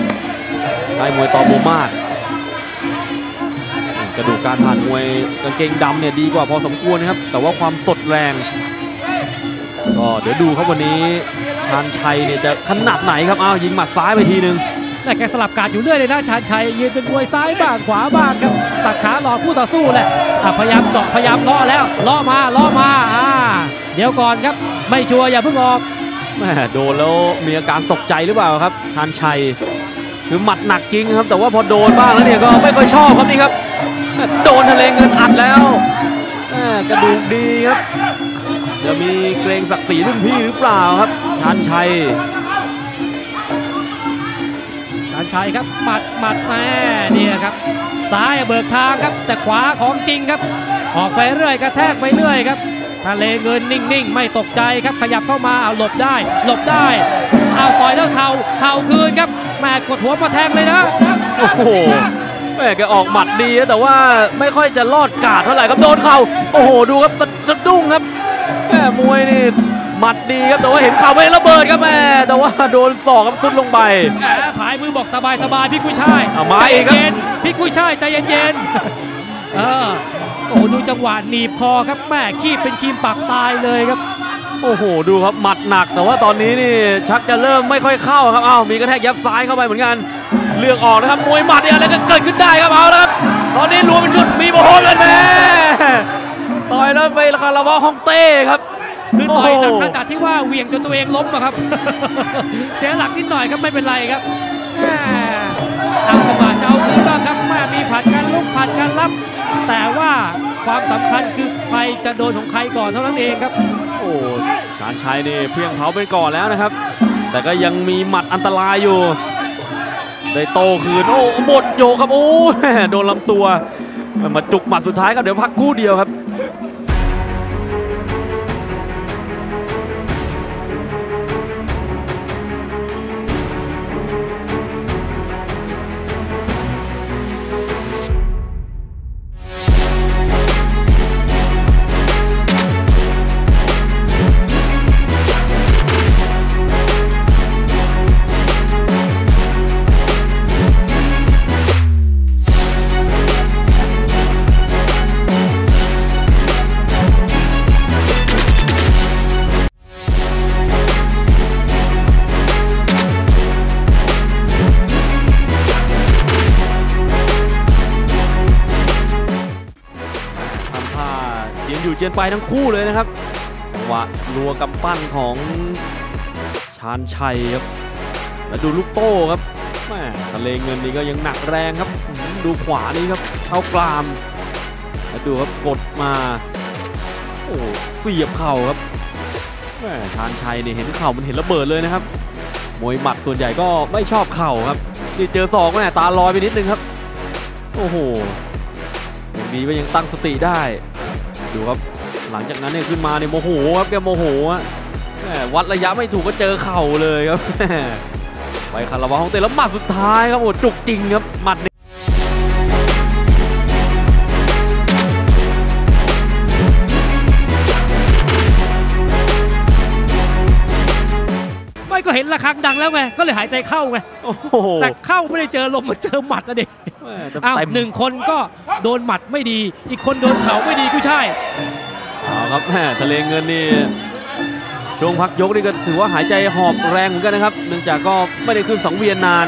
ไอ้มวยตอโบวมาศกระดูกการผ่านมวยกางเกงดำเนี่ยดีกว่าพอสมควรนะครับ แต่ว่าความสดแรง ก็เดี๋ยวดูครับวันนี้ชานชัยเนี่ยจะขนาดไหนครับอ้าวยิงหมัดซ้ายไปทีนึงแต่แกสลับการอยู่เรื่อยเลยนะชาญชัยยืนเป็นมวยซ้ายบ้างขวาบ้างครับสับขาหลอกคู่ต่อสู้แหละอะพยายามเจาะพยายามล่อแล้วล่อมาล่อมาอ่า เดี๋ยวก่อนครับ ไม่ชัวร์อย่าเพิ่งออกแม่โดนแล้วมีอาการตกใจหรือเปล่าครับ ชานชัยคือหมัดหนักจริงครับ แต่ว่าพอโดนบ้างแล้วเนี่ยก็ไม่ค่อยชอบครับนี่ครับแม่โดนทะเลเงินอัดแล้วแม่กระดูกดีครับ จะมีเกรงศักดิ์ศรีรุ่นพี่หรือเปล่าครับชานชัยชาญชัยครับหมัดหมัดแม่เนี่ยครับซ้ายเบิกทางครับ แต่ขวาของจริงครับ ออกไปเรื่อยกระแทกไปเรื่อยครับ ทะเลเงินนิ่งๆ ไม่ตกใจครับขยับเข้ามาเอาหลบได้ หลบได้เอาต่อยแล้วเข่าเข่าคืนครับแม่กดหัวมาแทงเลยนะโอ้โหแม่แกออกหมัดดีนะแต่ว่าไม่ค่อยจะรอดกาดเท่าไหร่ครับโดนเข่าโอ้โหดูครับสะสะดุ้งครับแม่มวยนี่หมัดดีครับแต่ว่าเห็นเข่าไม่ระเบิดครับแม่แต่ว่าโดนศอกครับซุดลงไปแหมผายมือบอกสบายสบายๆพี่กุ้ยช่ายเอามาใจอีกครับเย็นๆพี่กุ้ยช่ายใจเย็นๆเออ โอ้โหดูจังหวะหนีบคอครับแม่ขี้เป็นครีมปากตายเลยครับ โอ้โห ดูครับหมัดหนัก แต่ว่าตอนนี้นี่ชักจะเริ่มไม่ค่อยเข้าครับอ้าวมีกระแทกยับซ้ายเข้าไปเหมือนกัน เลือกออกนะครับมวยหมัดเนี่ยอะไรก็เกิดขึ้นได้ครับเอาละครับ ตอนนี้รวมเป็นชุดมีโมโหเลยแม่ต่อยแล้วไปคาราบาฮ่องเต้ครับคือต่อยหนักโอ้โหขนาดที่ว่าเหวี่ยงจนตัวเองล้มอะครับ เสียหลักนิดหน่อยครับไม่เป็นไรครับแม่เอาจังหวะ จะเอาคืนบ้างครับแม่มีผัดกันลุกผัดกันรับ แต่ว่าความสำคัญคือใครจะโดนของใครก่อนเท่านั้นเองครับ โอ้ชานชัยนี่เพียงเผาไปก่อนแล้วนะครับ แต่ก็ยังมีหมัดอันตรายอยู่ ได้โตคืนโอ้หมดโยกครับโอ้โดนลำตัวมาจุกหมัดสุดท้ายครับเดี๋ยวพักคู่เดียวครับ ไปทั้งคู่เลยนะครับจัวะรัวกำปั้นของชาญชัยครับแล้วดูลูกโต้ครับแม่ทะเลเงินนี่ก็ยังหนักแรงครับ ดูขวานี่ครับเข้ากรามแล้วดูครับกดมาโอ้เสียบเข่าครับแม่ชาญชัยเนี่เห็นเข่ามันเห็นระเบิดเลยนะครับมวยหมัดส่วนใหญ่ก็ไม่ชอบเข่าครับนี่เจอศอกแม่ตาลอยไปนิดนึงครับ โอ้โหยังดีว่ายังตั้งสติได้ ดูครับ หลังจากนั้นเนี่ยขึ้นมาเนี่ยโมโหครับแกโมโหอะแหม่วัดระยะไม่ถูกก็เจอเข่าเลยครับแหม่ไปคาราวะของเตะแล้วหมัดสุดท้ายครับโอ้จุกจริงครับหมัดนี้ไม่ก็เห็นระฆังดังแล้วไงก็เลยหายใจเข้าไงโอ้โหแต่เข้าไม่ได้เจอลมมาเจอหมัดนะเด็กแม่เต็มอ้าวเต็มหนึ่งคนก็โดนหมัดไม่ดี อีกคนโดนเข่าไม่ดีกูใช่ายเอา ครับแมทะเลเงินนี่ช่วงพักยกนี่ก็ถือว่าหายใจหอบแรงเหมือนกันนะครับ เนื่องจากก็ไม่ได้ขึ้นสังเวียนนาน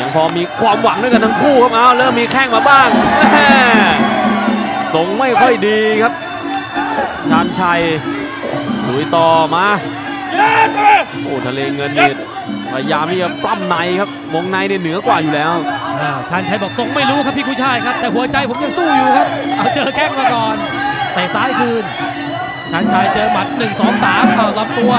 ยังพอมีความหวังด้วยกันทั้งคู่ครับเอาเริ่มมีแข้งมาบ้างแม่งไม่ค่อยดีครับชานชัยลุยต่อมาโอ้ทะเลเงินนี่พยายามที่จะปล้ำในครับวงในเนี่ยเหนือกว่าอยู่แล้วชาญชัยบอกทรงไม่รู้ครับพี่กุยชายครับ แต่หัวใจผมยังสู้อยู่ครับ เอาเจอแข้งมาก่อน แต่ซ้ายคืนชาญชัยเจอหมัด 1 2 3เอาลำตัว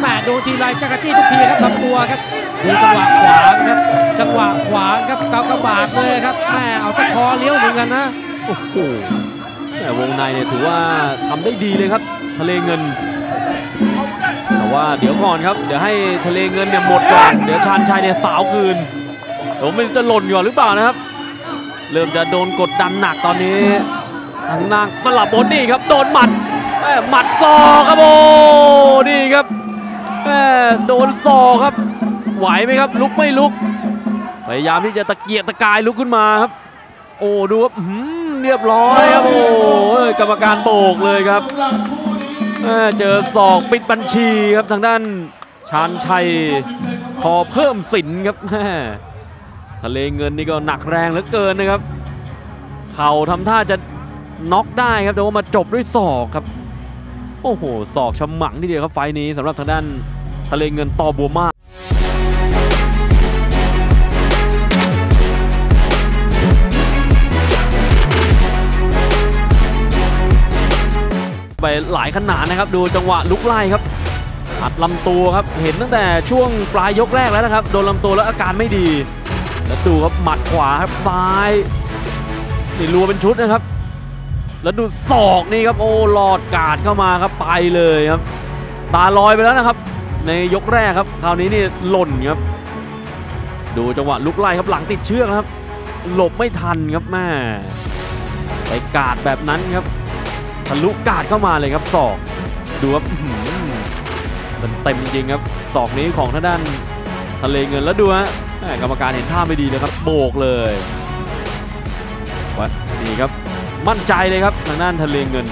แม่โดนทีไรจักรจี้ทุกทีครับลำตัวครับดูจังหวะขวางครับ จังหวะขวางครับเกากระบากเลยครับแม่เอาสักคอเลี้ยวเหมือนกันนะโอ้โหแต่วงในเนี่ยถือว่าทำได้ดีเลยครับ ทะเลเงิน แต่ว่าเดี๋ยวก่อนครับ เดี๋ยวให้ทะเลเงินเนี่ยหมดก่อนเดี๋ยวชาญชัยเนี่ยสาวคืนผมมันจะหล่นก่อนหรือเปล่านะครับ เริ่มจะโดนกดดันหนักตอนนี้ ทางนางสลับบนนี่ครับโดนหมัดแม่หมัดศอกครับโอ้นี่ครับแม่โดนศอกครับ ไหวไหมครับ ลุกไม่ลุก พยายามที่จะตะเกียกตะกายลุกขึ้นมาครับ โอ้ดูครับอื้อหือเรียบร้อยครับโอ้ยกรรมการโบกเลยครับแม่เจอศอกปิดบัญชีครับทางด้านชานชัยพอเพิ่มสินครับแม่ทะเลเงินนี่ก็หนักแรงเหลือเกินนะครับ เข่าทำท่าจะ น็อกได้ครับแต่ว่ามาจบด้วยศอกครับ โอ้โหศอกฉมังทีเดียวครับไฟนี้สำหรับทางด้านทะเลเงินต่อบัวมากไปหลายขนาดนะครับ ดูจังหวะลุกไล่ครับอัดลำตัวครับเห็นตั้งแต่ช่วงปลายยกแรกแล้วนะครับโดนลำตัวแล้วอาการไม่ดีแล้วดูครับหมัดขวาครับซ้ายนี่รัวเป็นชุดนะครับ แล้วดูศอกนี่ครับโอ้หลอดกาดเข้ามาครับไปเลยครับ ตาลอยไปแล้วนะครับ ในยกแรกครับ คราวนี้นี่หล่นครับ ดูจังหวะลุกไล่ครับหลังติดเชือกครับ หลบไม่ทันครับแม่ไปกาดแบบนั้นครับทะลุกาดเข้ามาเลยครับศอกดูครับมันเต็มจริงครับศอกนี้ของทางด้านทะเลเงินแล้วดูฮะกรรมการเห็นท่าไม่ดีเลยครับ โบกเลยวะนี่ครับ มั่นใจเลยครับทางด้านทะเลเงิน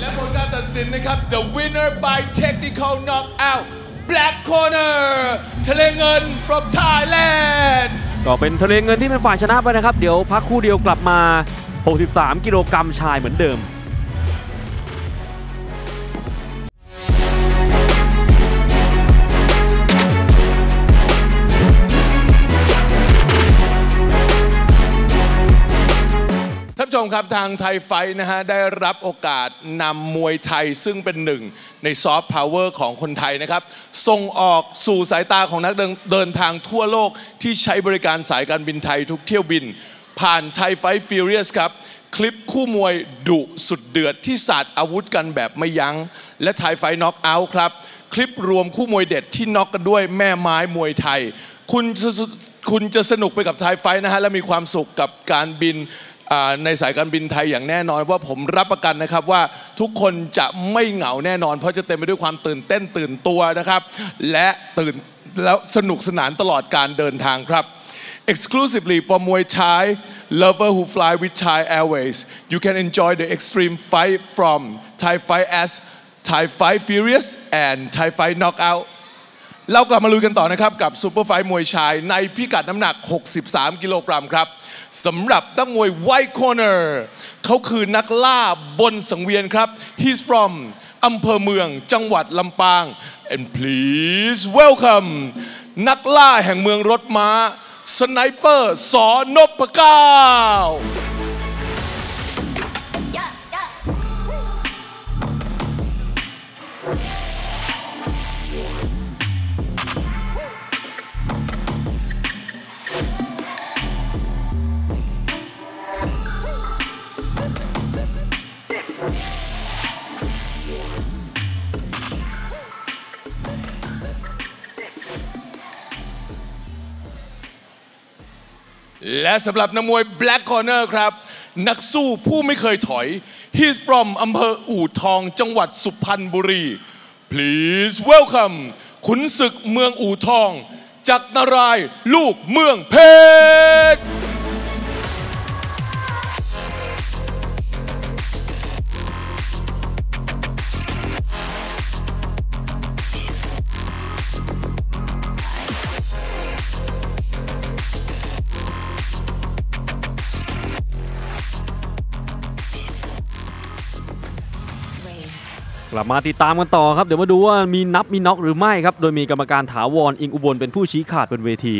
และผลการตัดสินนะครับ the winner by technical knockout black corner ทะเลเงิน from Thailand ก็เป็นทะเลเงินที่เป็นฝ่ายชนะไปนะครับ เดี๋ยวพักครู่เดียวกลับมา 63 กิโลกรัมชายเหมือนเดิม ผู้ชมครับทางไทยไฟท์นะฮะได้รับโอกาสนำมวยไทยซึ่งเป็นหนึ่งในซอฟต์พาวเวอร์ของคนไทยนะครับ ส่งออกสู่สายตาของนักเดินทางทั่วโลกที่ใช้บริการสายการบินไทยทุกเที่ยวบิน ผ่านไทยไฟท์ Furious ครับ คลิปคู่มวยดุสุดเดือดที่สาดอาวุธกันแบบไม่ยั้ง และไทยไฟท์ครับ คลิปรวมคู่มวยเด็ดที่น็อกกันด้วยแม่ไม้มวยไทย คุณจะคุณจะสนุกไปกับไทยไฟท์นะฮะและมีความสุขกับการบิน ในสายการบินไทยอย่างแน่นอนว่าผมรับประกันนะครับว่าทุกคนจะไม่เหงาแน่นอน เพราะจะเต็มไปด้วยความตื่นเต้นตื่นตัวนะครับ และตื่นแล้วสนุกสนานตลอดการเดินทางครับ Exclusively for Muay Thai lover who fly with Thai Airways you can enjoy the extreme fight from Thai Fight as Thai Fight Furious and Thai Fight Knockout เรากลับมาลุยกันต่อนะครับ กับ super fight มวยชายในพิกัดน้ำหนัก 63 กิโลกรัมครับ สำหรับนักมวย white corner เขาคือนักล่าบนสังเวียนครับ he's from อำเภอเมืองจังหวัดลำปาง and please welcome นักล่าแห่งเมืองรถม้า สไนเปอร์สอนพเก้า และสำหรับนักมวย Black Corner ครับ นักสู้ผู้ไม่เคยถอย He's from อำเภออู่ทองจังหวัดสุพรรณบุรี Please welcome ขุนศึกเมืองอู่ทองจักรนารายลูกเมืองเพชร กลับมาติดตามกันต่อครับ เดี๋ยวมาดูว่ามีนับมีน็อกหรือไม่ครับ โดยมีกรรมการถาวรอิงอุบลเป็นผู้ชี้ขาดบนเวที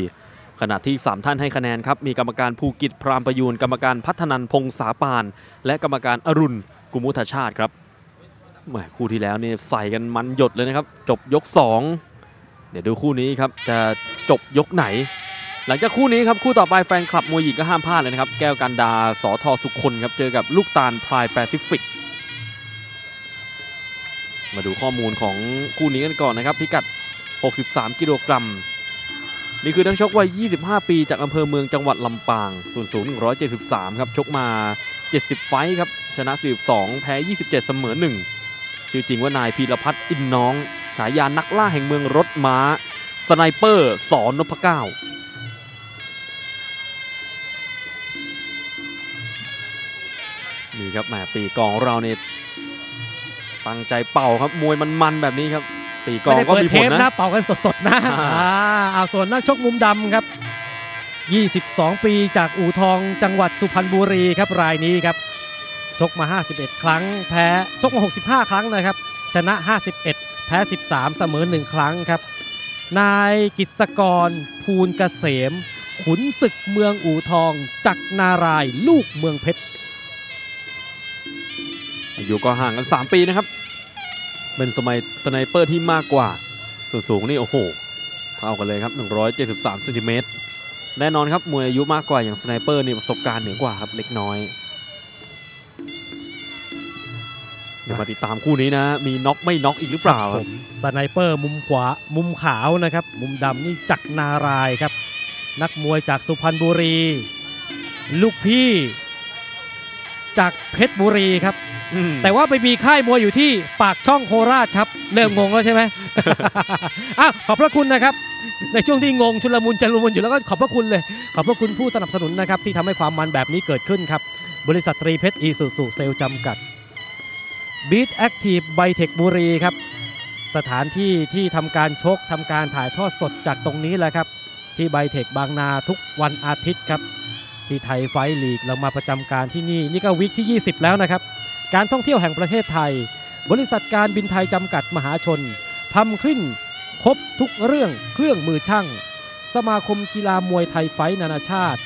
ขณะที่ 3 ท่านให้คะแนนครับ มีกรรมการภูกิจพรามประยูน กรรมการพัฒนันพงษาปาน และกรรมการอรุณกุมุทชาติครับแหมคู่ที่แล้วเนี่ยใส่กันมันหยดเลยนะครับ จบยก 2 เดี๋ยวดูคู่นี้ครับจะจบยกไหน หลังจากคู่นี้ครับคู่ต่อไปแฟนคลับมวยหญิงก็ห้ามพลาดเลยนะครับ แก้วกันดาสอทอสุคนครับเจอกับลูกตาลพายแปซิฟิก มาดูข้อมูลของคู่นี้กันก่อนนะครับพิกัด 63 กิโลกรัม นี่คือนักชกวัย 25 ปี จากอำเภอเมืองจังหวัดลำปางส่วนสูง173 ครับ ชกมา 70 fight ครับ ชนะ 42 แพ้ 27 เสมอ 1 ชื่อจริงว่านายพีรพัฒน์อินน้อง ฉายานักล่าแห่งเมืองรถม้า สไนเปอร์ สอนนพเก้านี่ครับแหมปีกองเราเนี่ย ตั้งใจเป่าครับมวยมันมันๆแบบนี้ครับ ตีกลไม่องได้ก็เปิดมีเทผลปนะนะเป่ากันสดๆนะอ่าอ่าเอาส่วนนักชกมุมดำครับ 22 ปีจากอู่ทองจังหวัดสุพรรณบุรีครับรายนี้ครับชกมา 51 ครั้ง แพ้ชกมา 65 ครั้งนะครับ ชนะ 51 แพ้ 13 เสมอ 1 ครั้งครับ นายกิษกร ภูลเกษม ขุนศึกเมืองอู่ทอง จักรนารายณ์ลูกเมืองเพชร อายุก็ห่างกัน 3 ปีนะครับ เป็นสมัยสไนเปอร์ที่มากกว่า ส่วนสูงนี่โอ้โห เท่ากันเลยครับ 173เซนติเมตรแน่นอนครับมวยอายุมากกว่าอย่างสไนเปอร์นี่ประสบการณ์เหนือกว่าครับเล็กน้อย เดี๋ยวมาติดตามคู่นี้นะ มีน็อกไม่น็อกอีกหรือเปล่าผมสไนเปอร์มุมขวามุมขาวนะครับ มุมดำนี่จักรนารายครับ นักมวยจากสุพรรณบุรี ลูกพี่จากเพชรบุรีครับ แต่ว่าไปมีค่ายมวยอยู่ที่ปากช่องโคราชครับ เริ่มงงแล้วใช่ไหมอ้าวขอบพระคุณนะครับ ในช่วงที่งงชุลมุนจลุมุนอยู่แล้วก็ขอบพระคุณเลย ขอบพระคุณผู้สนับสนุนนะครับที่ทำให้ความมันแบบนี้เกิดขึ้นครับ บริษัทตรีเพชรอีสุสุเซลจำกัด Beat Active b y t e c h บุรีครับ สถานที่ที่ทำการชกทำการถ่ายทอดสดจากตรงนี้แหละครับ ที่ไบเทคบางนาทุกวันอาทิตย์ครับ ที่ไทยไฟลีกเรามาประจำการที่นี่ นี่ก็วิกที่ 20 แล้วนะครับ การท่องเที่ยวแห่งประเทศไทย บริษัทการบินไทยจำกัดมหาชนพัมครินครบทุกเรื่องเครื่องมือช่าง สมาคมกีฬามวยไทยไฟท์นานาชาติ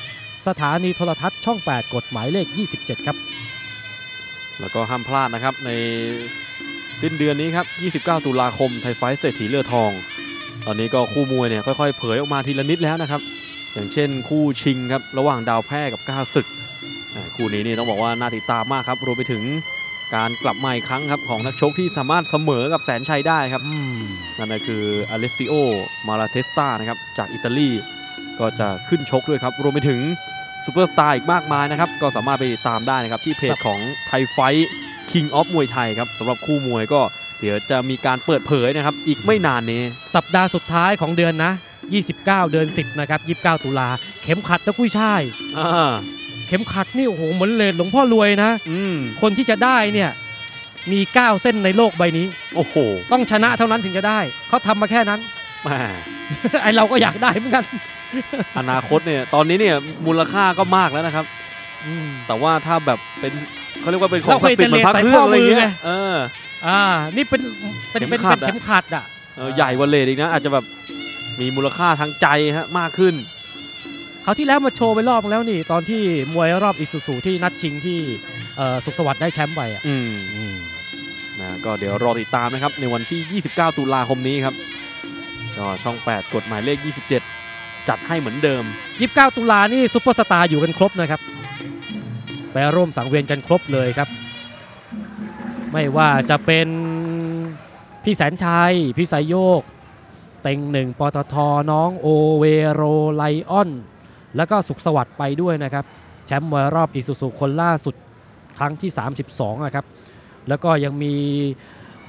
สถานีโทรทัศน์ช่อง 8 กฎหมายเลข 27 ครับ แล้วก็ห้ามพลาดนะครับในสิ้นเดือนนี้ครับ 29 ตุลาคมไทยไฟท์เศรษฐีเลือทอง ตอนนี้ก็คู่มวยเนี่ยค่อยๆ เผยออกมาทีละนิดแล้วนะครับ อย่างเช่นคู่ชิงครับระหว่างดาวแพร่กับก้าศึก คู่นี้นี่ต้องบอกว่าน่าติดตามมากครับรวมไปถึงการกลับมาอีกครั้งครับของนักชกที่สามารถเสมอกับแสนชัยได้ครับอืมนั่นก็คืออเลสซิโอมาราเทสตานะครับจากอิตาลีก็จะขึ้นชกด้วยครับ รวมไปถึงซูเปอร์สตาร์อีกมากมายนะครับ ก็สามารถไปติดตามได้นะครับ ที่เพจของไทยไฟท์ King of มวยไทยครับสำหรับคู่มวยก็เดี๋ยวจะมีการเปิดเผยนะครับ อีกไม่นานนี้ สัปดาห์สุดท้ายของเดือนนะ 29 เดือน 10 นะครับ 29 ตุลาเข็มขัดตะกุ้ยช่ายอ่า เข็มขัดนี่โอ้โหเหมือนเลนหลวงพ่อรวยนะอืมคนที่จะได้เนี่ยมี 9 เส้นในโลกใบนี้โอ้โหต้องชนะเท่านั้นถึงจะได้ เขาทำมาแค่นั้นแหมไอเราก็อยากได้เหมือนกัน อนาคตเนี่ยตอนนี้เนี่ยมูลค่าก็มากแล้วนะครับอืมแต่ว่าถ้าแบบเป็นเขาเรียกว่าเป็นของเราศัเคกยดิ์สิทธิ์เหมือนพระใส่เครื่ข้องออะไรมือเงี้ไงยเอออ่า นี่เป็นเป็นเป็นเข็มขัเป็ดนอะเข็มขัดอะเออใหญ่กว่าเลทอีกนะอาจจะแบบมีมูลค่าทางใจฮะมากขึ้น เขาวที่แล้วมาโชว์ไปรอบนึงแล้วนี่ ตอนที่มวยรอบอีซูซูที่นัดชิงที่เอ่อสุขสวัสดิ์ได้แชมป์ไปอะอืมนะก็เดี๋ยวรอติดตามนะครับ ในวันที่ 29 ตุลาคมนี้ครับก็ช่อง 8 กดหมายเลข 27 จัดให้เหมือนเดิม 29 ตุลานี่ซุปเปอร์สตาร์อยู่กันครบนะครับไปร่วมสังเวียนกันครบเลยครับ ไม่ว่าจะเป็นพี่แสนชัย พี่สายโยก เต็งหนึ่งปตทน้องโอเวโรไลออน แล้วก็สุขสวัสดิ์ไปด้วยนะครับแชมป์มวยรอบอีซูซูคนล่าสุดครั้งที่ 32นะครับแล้วก็ยังมี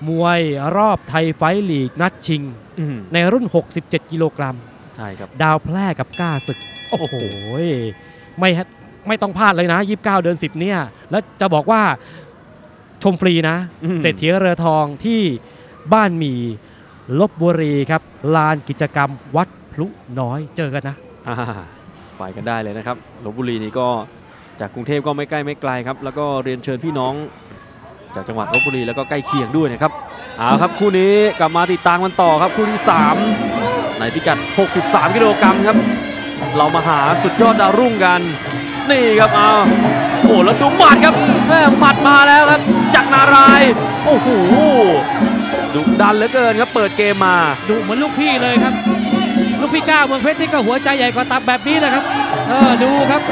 มวยรอบไทยไฟท์ลีกนัดชิงอืมในรุ่น 67 กิโลกรัมใช่ครับดาวแพร่กับกล้าศึก โอ้โหไม่ฮะไม่ต้องพลาดเลยนะ 29 เดือน 10 เนี่ย แล้วจะบอกว่าชมฟรีนะอืมเศรษฐีเรือทองที่บ้านหมีลบบุรีครับ ลานกิจกรรมวัดพลุน้อยเจอกันนะอ่า ไปกันได้เลยนะครับลบบุรีนี่ก็จากกรุงเทพก็ไม่ใกล้ไม่ไกลครับแล้วก็เรียนเชิญพี่น้อง จากจังหวัดลบบุรีแล้วก็ใกล้เคียงด้วยนะครับเอาครับคู่นี้กลับมาติดตามกันต่อครับคู่ที่ 3 ในพิกัด 63 กิโลกรัมครับ เรามาหาสุดยอดดาวรุ่งกัน นี่ครับเอาโอ้แล้วดูหมัดครับแม่หมัดมาแล้วครับจากนารายโอ้โหดุดันเหลือเกินครับเปิดเกมมาดูเหมือนลูกพี่เลยครับ ลูกพี่ก้าเมืองเพชรนี่ก็หัวใจใหญ่กว่าตับแบบนี้นะครับ เออดูครับ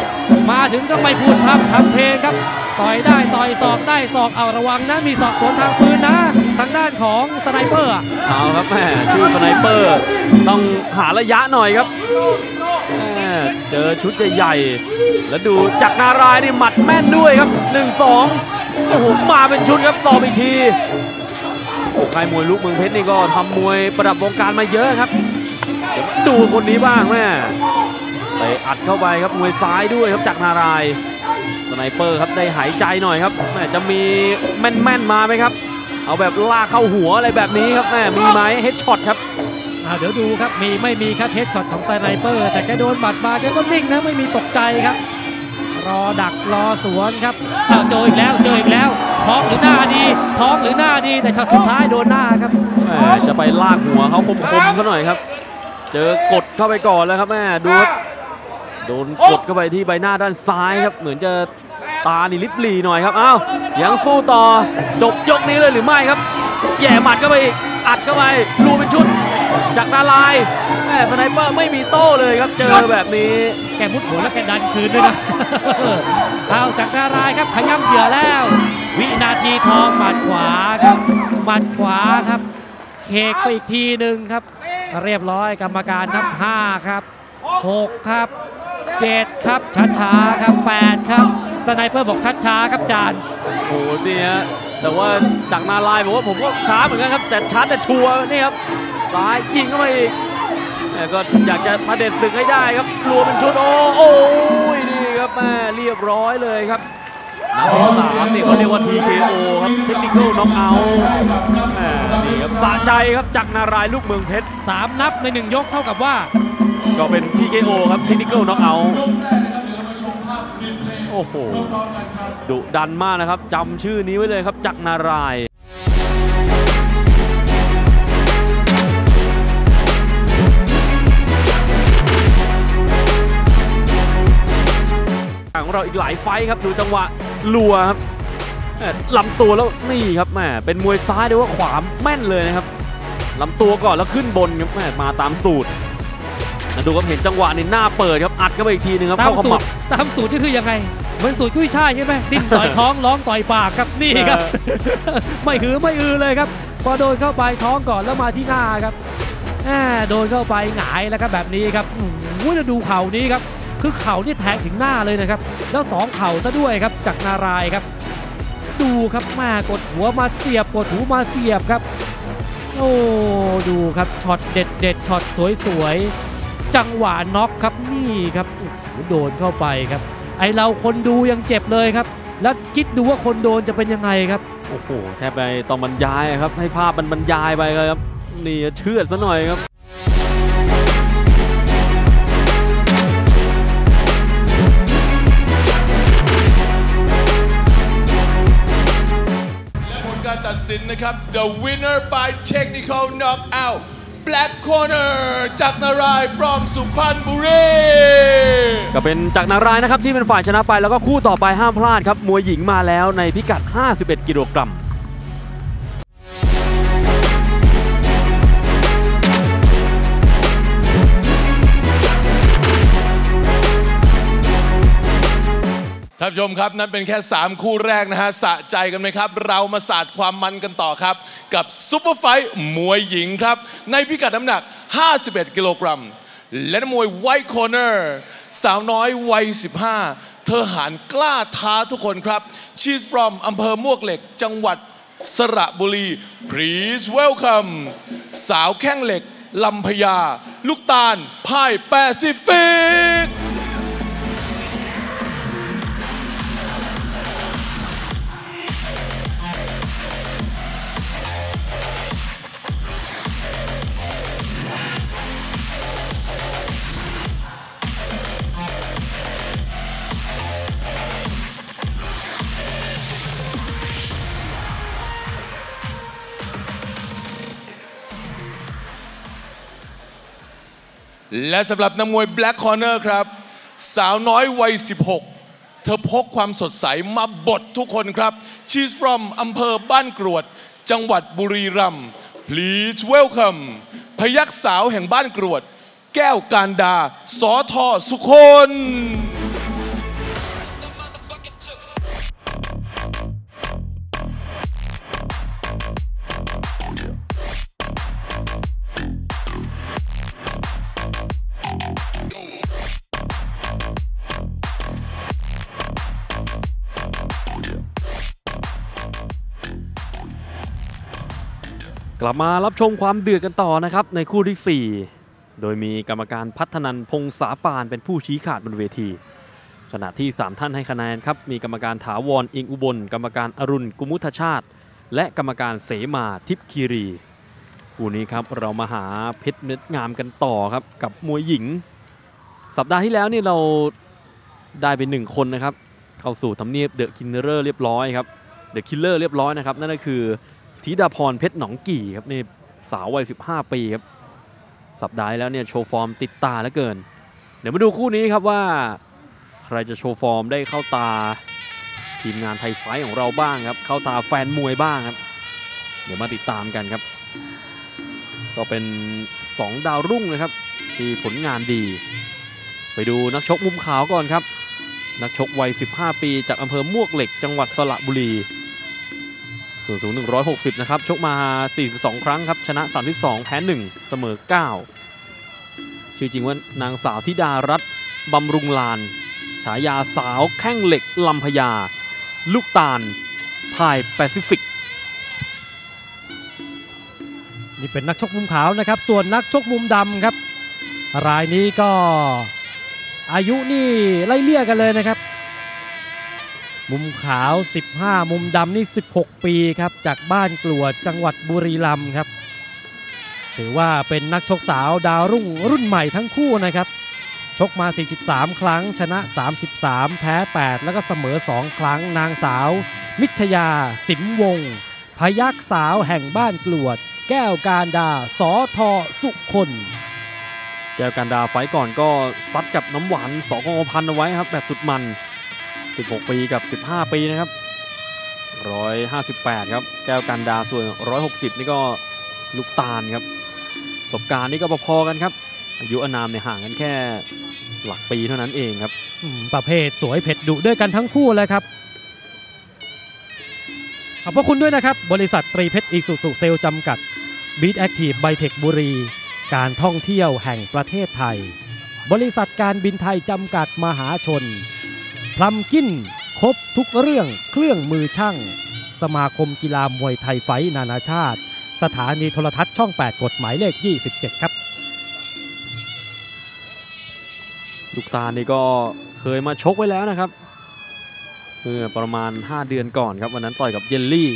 มาถึงก็ไม่พูดพร่ำทำเพลงครับ ต่อยได้ต่อยศอกได้ศอกเอาระวังนะมีศอกสวนทางปืนนะทางด้านของสไนเปอร์เอาครับแหม่ชื่อสไนเปอร์ต้องหาระยะหน่อยครับเจอชุดใหญ่ๆแล้วดูจักรนารายณ์นี่หมัดแม่นด้วยครับ 1-2โอ้โหมาเป็นชุดครับศอกอีกทีโอ้ค่ายมวยลูกเมืองเพชรนี่ก็ทำมวยประดับวงการมาเยอะครับ เดี๋ยวดูคนนี้บ้างแหม่เตะอัดเข้าไปครับมวยซ้ายด้วยครับจักรนารายณ์สไนเปอร์ครับได้หายใจหน่อยครับแหม่จะมีแม่นๆมาไหมครับ เอาแบบลากเข้าหัวอะไรแบบนี้ครับแหม่มีไหม headshot ครับอ่าเดี๋ยวดูครับมีไม่มีครับ headshot ของสไนเปอร์ แต่แกโดนหมัดมาแกก็นิ่งนะไม่มีตกใจครับ รอดักรอสวนครับอ้าวเจออีกแล้วเจออีกแล้วท้องหรือหน้าดีท้องหรือหน้าดีแต่ช็อตสุดท้ายโดนหน้าครับแหม่จะไปลากหัวเขาคมๆซะหน่อยครับ เจอกดเข้าไปก่อนแล้วครับแหม่ดูครับโดนกดเข้าไปที่ใบหน้าด้านซ้ายครับเหมือนจะตานี่ริบหรี่หน่อยครับอ้าวยังสู้ต่อจบยกนี้เลยหรือไม่ครับ แย่หมัดเข้าไปอีกอัดเข้าไปรัวเป็นชุด จักรนารายณ์แหม่สไนเปอร์ไม่มีโต้เลยครับเจอแบบนี้แกมุดหัวแล้วแกดันคืนด้วยนะเอาจักรนารายณ์ครับขย้ำเหยื่อแล้ว วินาทีทองหมัดขวาครับหมัดขวาครับเคกไปอีกทีหนึ่งครับ เรียบร้อยกรรมการครับ 5 ครับ 6 ครับ 7 ครับช้าๆครับ 8 ครับสไนเปอร์บอกช้าๆครับจานโอ้โหนี่ฮะแต่ว่าจักรนารายณ์บอกว่าผมก็ช้าเหมือนกันครับ แต่ช้าแต่ชัวร์นี่ครับซ้ายยิงเข้าไปอีกแม่ก็อยากจะมาเด็ดศึกให้ได้ครับรัวเป็นชุดโอ้โอ้ยนี่ครับแม่เรียบร้อยเลยครับ นับที่สามนี่เขาเรียกว่า TKO ครับ Technical Knockout แม่นี่ครับสะใจครับจากนารายณ์ลูกเมืองเพชร3นับใน1ยกเท่ากับว่า ก็เป็น TKO ครับ Technical Knockout โอ้โหดุดันมากนะครับจำชื่อนี้ไว้เลยครับจากนารายณ์ของเราอีกหลายไฟท์ครับดูจังหวะ ลัวครับแหม่ลำตัวแล้วนี่ครับแหมเป็นมวยซ้ายด้วยว่าขวาแม่นเลยนะครับลำตัวก่อนแล้วขึ้นบนครับแหมมาตามสูตรนะดูครับเห็นจังหวะนี่หน้าเปิดครับอัดเข้าไปอีกทีหนึงครับตามเข้าขสูมัตบรตามสูตรที่คือยังไงเหมือนสูตรกุ้ยช่ายใช่ไหมดิ้นต่อยท้องร้องต่อยปากครับนี่ครับ ไม่หือไม่อือเลยครับพอโดนเข้าไปท้องก่อนแล้วมาที่หน้าครับแหม่โดนเข้าไปหงายแล้วครับแบบนี้ครับโอ้โหแล้วดูเข่านี้ครับ คือเข่านี่แทงถึงหน้าเลยนะครับ แล้วสองเข่าซะด้วยครับจากนารายครับ ดูครับม่กดหัวมาเสียบกดหูมาเสียบครับ โอ้ดูครับช็อตเด็ดเด็ดช็อตสวยๆจังหวะน็อกครับนี่ครับโดนเข้าไปครับ ไอเราคนดูยังเจ็บเลยครับ แล้วคิดดูว่าคนโดนจะเป็นยังไงครับโอ้โหแทบไปต้องบรรยายครับ ให้ภาพมันบรรยายไปเลยครับนี่เชื่อซะหน่อยครับ นะครับ the winner by technical knockout black corner จากนาราย from สุพรรณบุรีก็เป็นจากนารายณ์นะครับที่เป็นฝ่ายชนะไปแล้วก็คู่ต่อไปห้ามพลาดครับมวยหญิงมาแล้วในพิกัด 51 กิโลกรัม ท่านผู้ชมครับนั่นเป็นแค่ 3 คู่แรกนะฮะสะใจกันไหมครับ เรามาสาดความมันกันต่อครับ กับ super fight มวยหญิงครับ ในพิกัดน้ำหนัก 51 กิโลกรัม และมวย white corner สาวน้อยวัย 15 เธอหารกล้าท้าทุกคนครับ She's from อำเภอมวกเหล็กจังหวัดสระบุรี Please welcome สาวแข้งเหล็กลำพญา ลูกตาลพ่ายแปซิฟิก และสำหรับนักมวย Black Corner ครับ สาวน้อยวัย 16 เธอพกความสดใสมาบดทุกคนครับ She's from อำเภอบ้านกรวด จังหวัดบุรีรัมย์ Please welcome พยักสาวแห่งบ้านกรวด แก้วการดา สอทอสุคน ลับมารับชมความเดือดกันต่อนะครับในคู่ที่ 4 โดยมีกรรมการพัฒนันพงษาปานเป็นผู้ชี้ขาดบนเวที ขณะที่ 3 ท่านให้คะแนนครับ มีกรรมการถาวรอิงอุบล กรรมการอรุณกุมุทชาติ และกรรมการเสมาทิพย์คีรี คู่นี้ครับเรามาหาเพชรเม็ดงามกันต่อครับกับมวยหญิง สัปดาห์ที่แล้วนี่เราได้ไปหนึ่งคนนะครับ เข้าสู่ทำเนียบเดอะคินเนอร์เรียบร้อยครับThe Killer เรียบร้อยนะครับนั่นก็คือ ธิดาพรเพชรหนองกี่ครับนี่สาววัย 15 ปีครับ สัปดาห์แล้วเนี่ยโชว์ฟอร์มติดตาเหลือเกิน เดี๋ยวมาดูคู่นี้ครับว่า ใครจะโชว์ฟอร์มได้เข้าตา ทีมงานไทยไฟท์ของเราบ้างครับ เข้าตาแฟนมวยบ้างครับ เดี๋ยวมาติดตามกันครับ ก็เป็น 2 ดาวรุ่งนะครับ ที่ผลงานดี ไปดูนักชกมุมขาวก่อนครับ นักชกวัย 15 ปี จากอำเภอมวกเหล็กจังหวัดสระบุรี ส่วนสูง 160 นะครับ ชกมา 42 ครั้งครับ ชนะ 32 แพ้ 1 เสมอ 9 ชื่อจริงว่านางสาวธิดารัตน์บำรุงลาน ฉายาสาวแข้งเหล็กลำพญา ลูกตาลพายแปซิฟิก นี่เป็นนักชกมุมขาวนะครับ ส่วนนักชกมุมดำครับ รายนี้ก็อายุนี่ไล่เลี่ยกันเลยนะครับ มุมขาว 15 มุมดำนี่ 16 ปีครับ จากบ้านกลัวจังหวัดบุรีรัมย์ครับ ถือว่าเป็นนักชกสาวดาวรุ่งรุ่นใหม่ทั้งคู่นะครับ ชกมา 43 ครั้ง ชนะ 33 แพ้ 8 แล้วก็เสมอ 2 ครั้ง นางสาว มิชยา สิมวงศพยักสาวแห่งบ้านกลวด แก้วการดา สอทอสุคนแก้วกันดาไฟก่อนก็ซัดกับน้ำหวานสองพันเอาไว้ครับแบบสุดมัน 16 ปีกับ 15 ปีนะครับ 158 ครับ แก้วกันดาส่วน 160 นี่ก็ลูกตาลครับประสบการณ์นี่ก็พอๆกันครับ อายุอานามเนี่ยห่างกันแค่หลักปีเท่านั้นเองครับ ประเภทสวยเผ็ดดุด้วยกันทั้งคู่เลยครับ ขอบพระคุณด้วยนะครับ บริษัทตรีเพชรอีซูซุเซลส์จำกัดบีทแอคทีฟไบเทคบุรี การท่องเที่ยวแห่งประเทศไทย บริษัทการบินไทยจำกัดมหาชน พัมคินครบทุกเรื่องเครื่องมือช่าง สมาคมกีฬามวยไทยไฟท์นานาชาติ สถานีโทรทัศน์ช่อง 8 กดหมายเลข 27 ครับ ลูกตานี่ก็เคยมาชกไว้แล้วนะครับ เมื่อประมาณ 5 เดือนก่อนครับ วันนั้นต่อยกับเยลลี่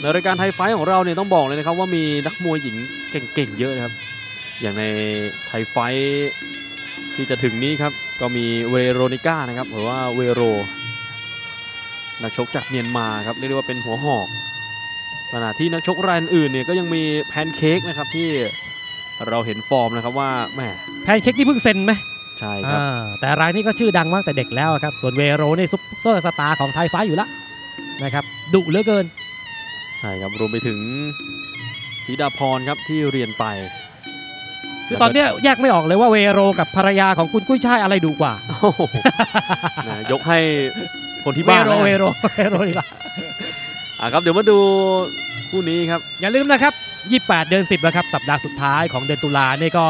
ในรายการไทยไฟของเราเนี่ยต้องบอกเลยนะครับว่ามีนักมวยหญิงเก่งๆเยอะนะครับ อย่างในไทยไฟที่จะถึงนี้ครับ ก็มีเวโรนิก้านะครับหรือว่าเวโร นักชกจากเมียนมาครับเรียกได้ว่าเป็นหัวหอกขณะที่นักชกรายอื่นๆเนี่ยก็ยังมีแพนเค้กนะครับที่เราเห็นฟอร์มนะครับว่าแหมแพนเค้กที่เพิ่งเซ็นไหมใช่ครับอ่าแต่รายนี้ก็ชื่อดังมากแต่เด็กแล้วครับส่วนเวโรนี่ซุปเปอร์สตาร์ของไทยฟ้าอยู่แล้วนะครับดุเหลือเกิน ใช่ครับรวมไปถึงธิดาพรครับที่เรียนไป คือตอนเนี้ยแยกไม่ออกเลยว่าเวโรกับภรรยาของคุณกุ้ยช่ายอะไรดุกว่าโอ้โหนะยกให้คนที่เวบ้านโรนะเวโรเวโรดีกว่าอะครับเดี๋ยวมาดูคู่นี้ครับ อย่าลืมนะครับ 28 เดือน 10 แล้วครับ สัปดาห์สุดท้ายของเดือนตุลานี่ก็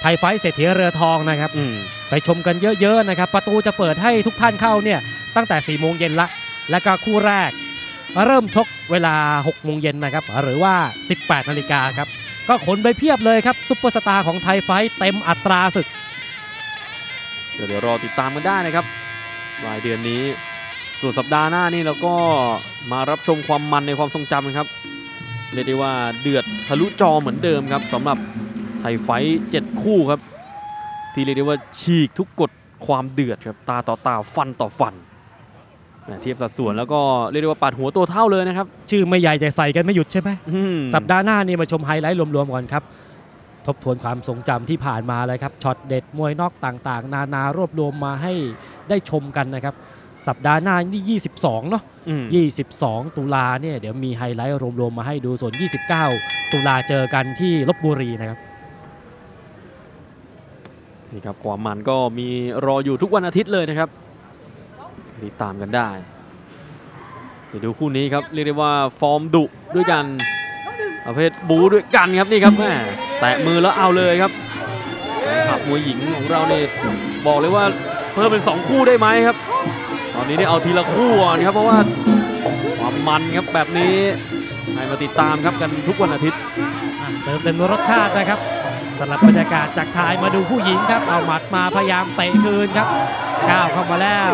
ไทยไฟท์เศรษฐีเรือทองนะครับอืมไปชมกันเยอะๆนะครับ ประตูจะเปิดให้ทุกท่านเข้าเนี่ยตั้งแต่4โมงเย็นละ และก็คู่แรก เริ่มชกเวลา6โมงเย็นนะครับ หรือว่า 18 นาฬิกาครับ ก็ขนไปเพียบเลยครับซุปเปอร์สตาร์ของไทยไฟท์เต็มอัตราศึกเดี๋ยวเดี๋ยวรอติดตามกันได้นะครับปลายเดือนนี้ ส่วนสัปดาห์หน้านี่เราก็มารับชมความมันในความทรงจำครับ เรียกได้ว่าเดือดทะลุจอเหมือนเดิมครับสำหรับไทยไฟท์เจ็ดคู่ครับ ที่เรียกได้ว่าฉีกทุกกฎความเดือดครับตาต่อตาฟันต่อฟัน เทียบสัดส่วนแล้วก็เรียกได้ว่าปาดหัวตัวเท่าเลยนะครับ ชื่อไม่ใหญ่แต่ใส่กันไม่หยุดใช่ไหมอืมสัปดาห์หน้านี่มาชมไฮไลท์รวมๆก่อนครับทบทวนความทรงจำที่ผ่านมาเลยครับช็อตเด็ดมวยนอกต่างๆ นานารวบรวมมาให้ได้ชมกันนะครับ สัปดาห์หน้านี่ 22 เนาะอืม22 ตุลาเนี่ยเดี๋ยวมีไฮไลท์รวมๆมาให้ดูส่วน 29 ตุลาเจอกันที่ลพบุรีนะครับนี่ครับความมันก็มีรออยู่ทุกวันอาทิตย์เลยนะครับ ติดตามกันได้ เดี๋ยวดูคู่นี้ครับเรียกได้ว่าฟอร์มดุด้วยกันประเภทบู๊ด้วยกันครับนี่ครับแหม่แตะมือแล้วเอาเลยครับแฟนคลับมวยหญิงของเราเนี่ยบอกเลยว่าเพิ่มเป็น 2 คู่ได้ไหมครับ ตอนนี้เนี่ยเอาทีละคู่ก่อนครับเพราะว่าความมันครับแบบนี้ให้มาติดตามครับกันทุกวันอาทิตย์เติมเต็มรสชาตินะครับ สลับบรรยากาศจากชายมาดูผู้หญิงครับ เอาหมัดมาพยายามเตะคืนครับก้าวเข้ามาแล้ว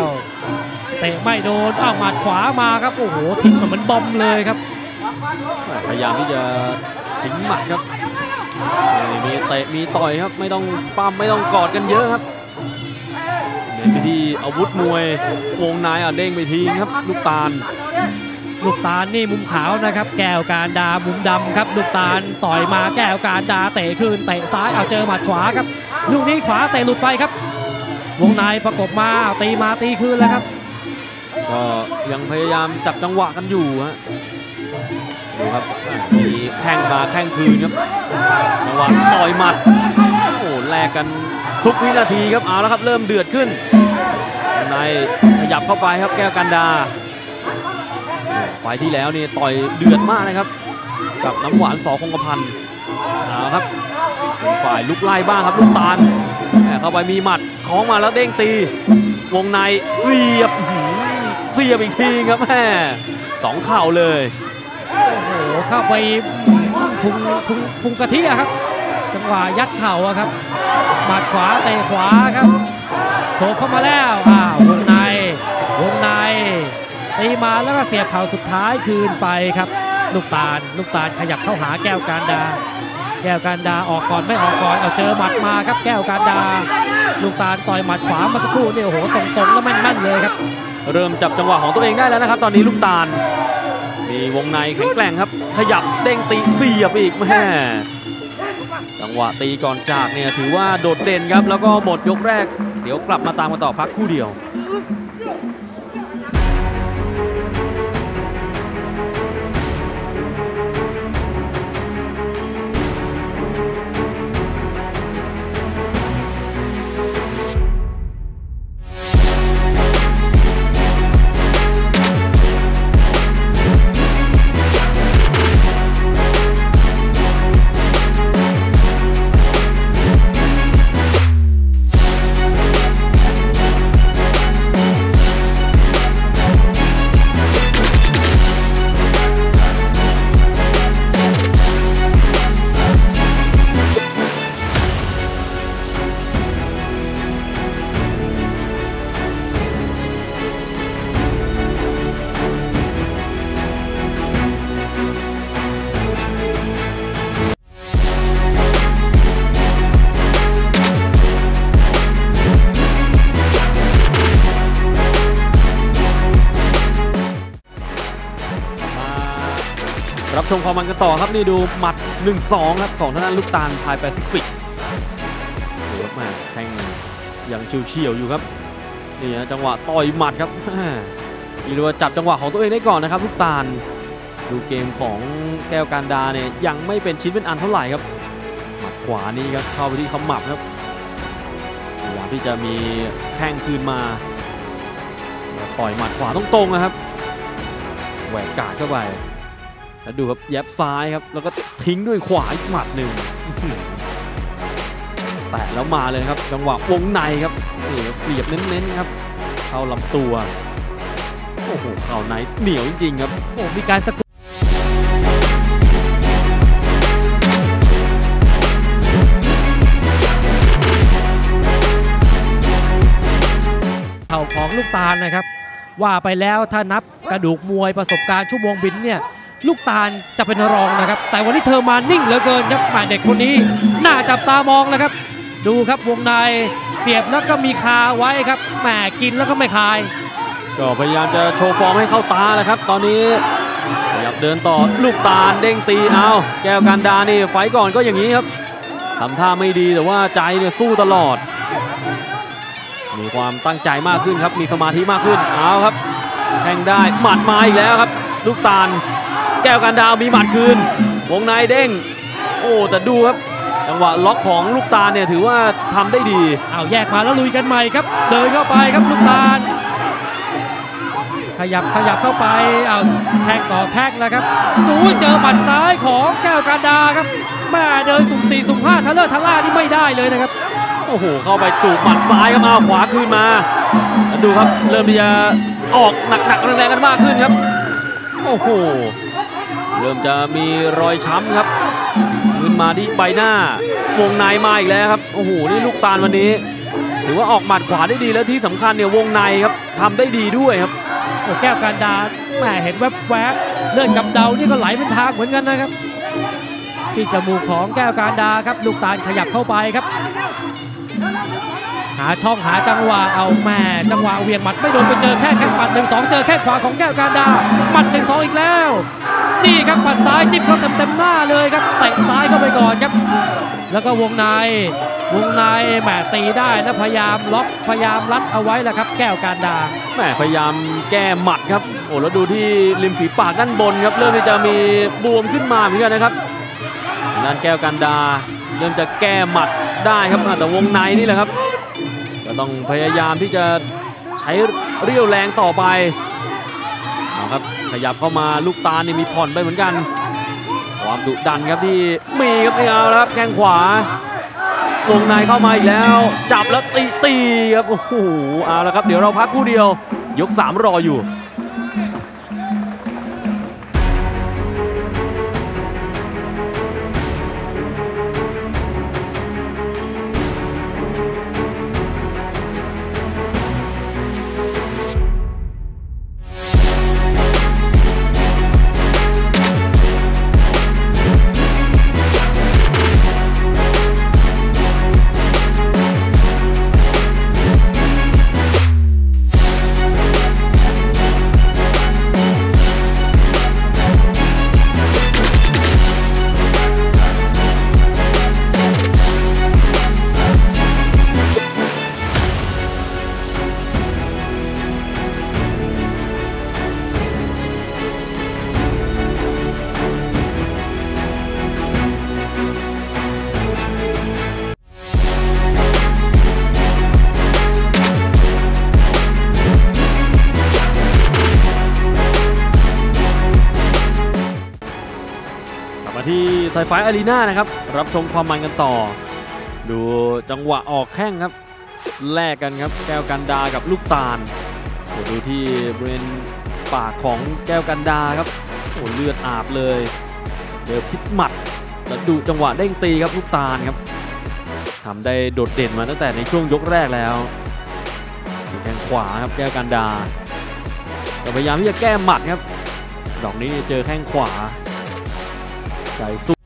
เตะไม่โดนเอาหมัดขวามาครับโอ้โหทิ้งเหมือนบอมเลยครับ พยายามที่จะทิ้งหมัดครับมีเตะมีต่อยครับไม่ต้องปั้มไม่ต้องกอดกันเยอะครับเน้นไปที่อาวุธมวยวงในอะเด้งไปทิ้งครับ ลูกตาล ลูกตาลนี่มุมขาวนะครับ แก้วการดามุมดำครับ ลูกตาลต่อยมาแก้วการดาเตะคืนเตะซ้ายเอาเจอหมัดขวาครับลูกนี้ขวาเตะหลุดไปครับ วงในประกบมาตีมาตีคืนแล้วครับ ก็ยังพยายามจับจังหวะกันอยู่ฮะดูครับมีแข้งมาแข้งคืนครับจังหวะต่อยหมัดโอ้แลกกันทุกวินาทีครับเอาแล้วครับเริ่มเดือดขึ้นข้างในขยับเข้าไปครับแก้วกันดา ไฟที่แล้วนี่ต่อยเดือดมากนะครับ กับน้ำหวานสอคงกระพันเอาครับฝ่ายลุกไล่บ้างครับลูกตาลเข้าไปมีหมัดคล้องมาแล้วเด้งตี วงในเสียบเสียบอีกทีครับแม่สองเข่าเลยโอ้โหเข้าไปพุงพุงพุงกะทิครับ จังหวะยัดเข่าครับหมัดขวาเตะขวาครับโฉบเข้ามาแล้วอ้าววงใน ตีมาแล้วก็เสียบเข่าสุดท้ายคืนไปครับ ลูกตาลลูกตาลขยับเข้าหาแก้วการดา แก้วการดาออกก่อนไม่ออกก่อนเอาเจอหมัดมาครับ แก้วการดา ลูกตาลต่อยหมัดขวามาสักครู่เนี่ยโอ้โหตรงๆแล้วแม่นๆเลยครับ เริ่มจับจังหวะของตัวเองได้แล้วนะครับ ตอนนี้ลูกตาลมีวงในแข็งแกร่งครับ ขยับเด้งตีเสียบอีกแม่จังหวะตีก่อนจากเนี่ยถือว่าโดดเด่นครับ แล้วก็หมดยกแรก เดี๋ยวกลับมาตามกันต่อพักคู่เดียว รับชมความมันกันต่อครับนี่ดูหมัด 1-2 ครับของทางด้านลูกตาลพายแปซิฟิกดูครับมาแทงอย่างชิวเฉียวๆอยู่ครับนี่ฮะจังหวะต่อยหมัดครับนี่ดูว่าจับจังหวะของตัวเองได้ก่อนนะครับลูกตาลดูเกมของแก้วการดาเนี่ยยังไม่เป็นชิ้นเป็นอันเท่าไหร่ครับหมัดขวานี่ครับเข้าไปที่ขมับครับพยายามที่จะมีแข้งคืนมาต่อยหมัดขวาตรงๆนะครับแหวกกาดเข้าไป แล้วดูครับแย็บซ้ายครับ แล้วก็ทิ้งด้วยขวาอีกหมัดหนึ่งแตะแล้วมาเลยครับจังหวะวงในครับนี่ครับเสียบเน้นๆครับ เข้าลำตัว โอ้โหเข่าในเหนียวจริงๆครับโอ้มีการสะกุดเข่าของลูกตาลนะครับ ว่าไปแล้วถ้านับกระดูกมวยประสบการณ์ชั่วโมงบินเนี่ย ลูกตาลจะเป็นรองนะครับ แต่วันนี้เธอมานิ่งเหลือเกินครับแหม่เด็กคนนี้ น่าจับตามองแล้วครับ ดูครับวงในเสียบแล้วก็มีคาไว้ครับแหมกินแล้วก็ไม่คาย ก็พยายามจะโชว์ฟอร์มให้เข้าตาแหละครับ ตอนนี้ขยับเดินต่อลูกตาลเด้งตีเอาแก้วการดานี่ไฟก่อนก็อย่างนี้ครับทำท่าไม่ดีแต่ว่าใจเนี่ยสู้ตลอด มีความตั้งใจมากขึ้นครับมีสมาธิมากขึ้นเอาครับแทงได้หมัดมาอีกแล้วครับ ลูกตาล แก้วการดาวมีหมัดคืน วงในเด้ง โอ้แต่ดูครับ จังหวะล็อกของลูกตาลเนี่ยถือว่าทำได้ดีเอาแยกมาแล้วลุยกันใหม่ครับ เดินเข้าไปครับลูกตาลขยับขยับเข้าไปเอาแทงต่อแทงแล้วครับดูเจอหมัดซ้ายของแก้วการดาครับแม่เดินสุ่มสี่สุ่มห้าทะเลอร์ทะล่านี่ไม่ได้เลยนะครับโอ้โหเข้าไปจูบหมัดซ้ายครับเอาขวาคืนมาแล้วดูครับเริ่มที่จะออกหนักๆแรงๆกันมากขึ้นครับ โอ้โห เริ่มจะมีรอยช้ำครับขึ้นมาที่ใบหน้าวงในมาอีกแล้วครับโอ้โหนี่ลูกตาลวันนี้ถือว่าออกหมัดขวาได้ดีแล้วที่สำคัญเนี่ยวงในครับทำได้ดีด้วยครับโอ้แก้วการดาแหม่เห็นแวบๆเลื่อนกำเดานี่ก็ไหลเป็นทางเหมือนกันนะครับ ที่จมูกของแก้วการดาครับ ลูกตาลขยับเข้าไปครับ หาช่องหาจังหวะเอาแม่จังหวะเวียงหมัดไม่โดนไปเจอแค่แข้งหมัดหนึ่งสองเจอแค่ขวาของแก้วการดาหมัดหนึ่งสองอีกแล้ว นี่ครับหมัดซ้ายจิ้มเขาเต็มเต็มหน้าเลยครับเตะซ้ายเข้าไปก่อนครับ แล้วก็วงในวงในแหมตีได้นะพยายามล็อกพยายามรัดเอาไว้แหละครับ แก้วการดาแหมพยายามแก้หมัดครับโอ้แล้วดูที่ริมฝีปากด้านบนครับ เริ่มที่จะมีบวมขึ้นมาเหมือนกันนะครับด้านแก้วกันดา เริ่มจะแก้หมัดได้ครับแต่วงในนี่แหละครับ ก็ต้องพยายามที่จะใช้เรี่ยวแรงต่อไป ยับเข้ามาลูกตาเนี่มีผ่อนไปเหมือนกัน ความดุดันครับที่มีครับไม่เอาแล้วครับแข้งขวาวงในเข้ามาอีกแล้ว จับแล้วตีตีครับโอ้โหเอาละครับเดี๋ยวเราพักคู่เดียว ยก3รออยู่ ที่ไทยไฟอารีนานะครับ รับชมความมันกันต่อ ดูจังหวะออกแข้งครับ แลกกันครับ แก้วกันดากับลูกตาลโอ้ดูที่บริเวณปากของแก้วกันดาครับโอ้เลือดอาบเลยเจอพิษหมัดแล้วดูจังหวะเด้งตีครับลูกตาลครับทำได้โดดเด่นมาตั้งแต่ในช่วงยกแรกแล้วแข้งขวาครับแก้วกันดาพยายามที่จะแก้หมัดครับ ดอกนี้เจอแข้งขวาใจสู้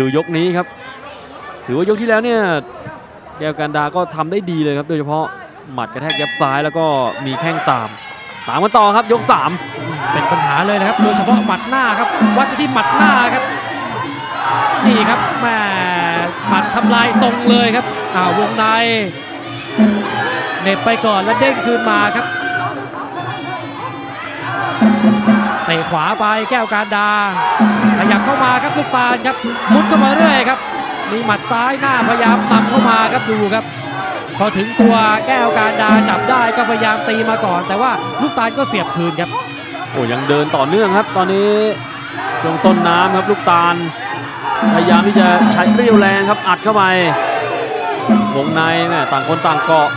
ดูยกนี้ครับ ถือว่ายกที่แล้วเนี่ยแก้วกันดาก็ทำได้ดีเลยครับ โดยเฉพาะหมัดกระแทกยับซ้ายแล้วก็มีแข้งตามตามกันต่อครับยก 3 เป็นปัญหาเลยนะครับโดยเฉพาะหมัดหน้าครับวัดที่หมัดหน้าครับนี่ครับแม่หมัดทำลายทรงเลยครับอ้าววงในเน็บไปก่อนแล้วเด้งคืนมาครับ ตะขวาไปแก้วการดา ขยับเข้ามาครับลูกตาลครับมุดเข้ามาเรื่อยครับ มีหมัดซ้ายหน้าพยายามนำเข้ามาครับดูครับ พอถึงตัวแก้วการดาจับได้ก็พยายามตีมาก่อน แต่ว่าลูกตาลก็เสียบคืนครับโอ้ยังเดินต่อเนื่องครับ ตอนนี้ช่วงต้นน้ำครับลูกตาล พยายามที่จะใช้เรี่ยวแรงครับอัดเข้าไปวงในแม่ต่างคนต่างเกาะ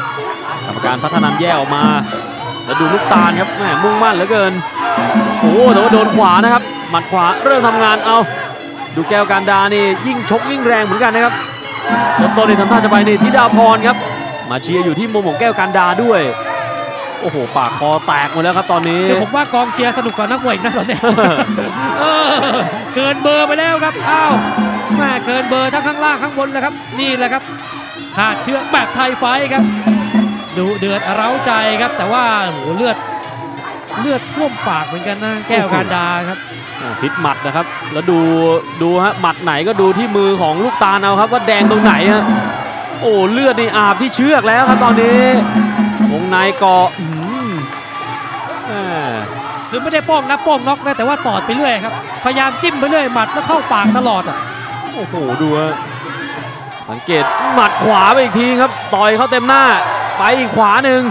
กรรมการพัฒนันแยกออกมา แล้วดูลูกตาลครับแม่มุ่งมั่นเหลือเกิน โอ้โหแต่ว่าโดนขวานะครับ หมัดขวาเริ่มทำงานเอา ดูแก้วการดานี่ยิ่งชกยิ่งแรงเหมือนกันนะครับต้นต้นนี่ทำท่าจะไปนี่ธิดาพรครับ มาเชียร์อยู่ที่มุมของแก้วการดาด้วย โอ้โห ปากคอแตกหมดแล้วครับตอนนี้ เดี๋ยวผมว่ากองเชียร์สนุกกว่านักมวยอีกนะตอนนี้เออเกินเบอร์ไปแล้วครับ อ้าวแม่เกินเบอร์ทั้งข้างล่างข้างบนแล้วครับ นี่แหละครับขาดเชือกแบบไทยไฟท์ครับ ดูเดือดเร้าใจครับ แต่ว่าโหเลือดเลือดท่วมปากเหมือนกันนะแก้วการดาครับอ่าพิษหมัดนะครับ แล้วดูดูฮะหมัดไหนก็ดูที่มือของลูกตาลเอาครับ ว่าแดงตรงไหนฮะโอ้เลือดนี่อาบที่เชือกแล้วครับตอนนี้วงในเกาะอื้อหือแม่คือไม่ได้โป้งนะโป้งน็อกนะแต่ว่าตอดไปเรื่อยครับพยายามจิ้มไปเรื่อยหมัดแล้วเข้าปากตลอดอะโอ้โหดูฮะสังเกตหมัดขวาไปอีกทีครับ ต่อยเข้าเต็มหน้า ไปอีกขวาหนึ่ง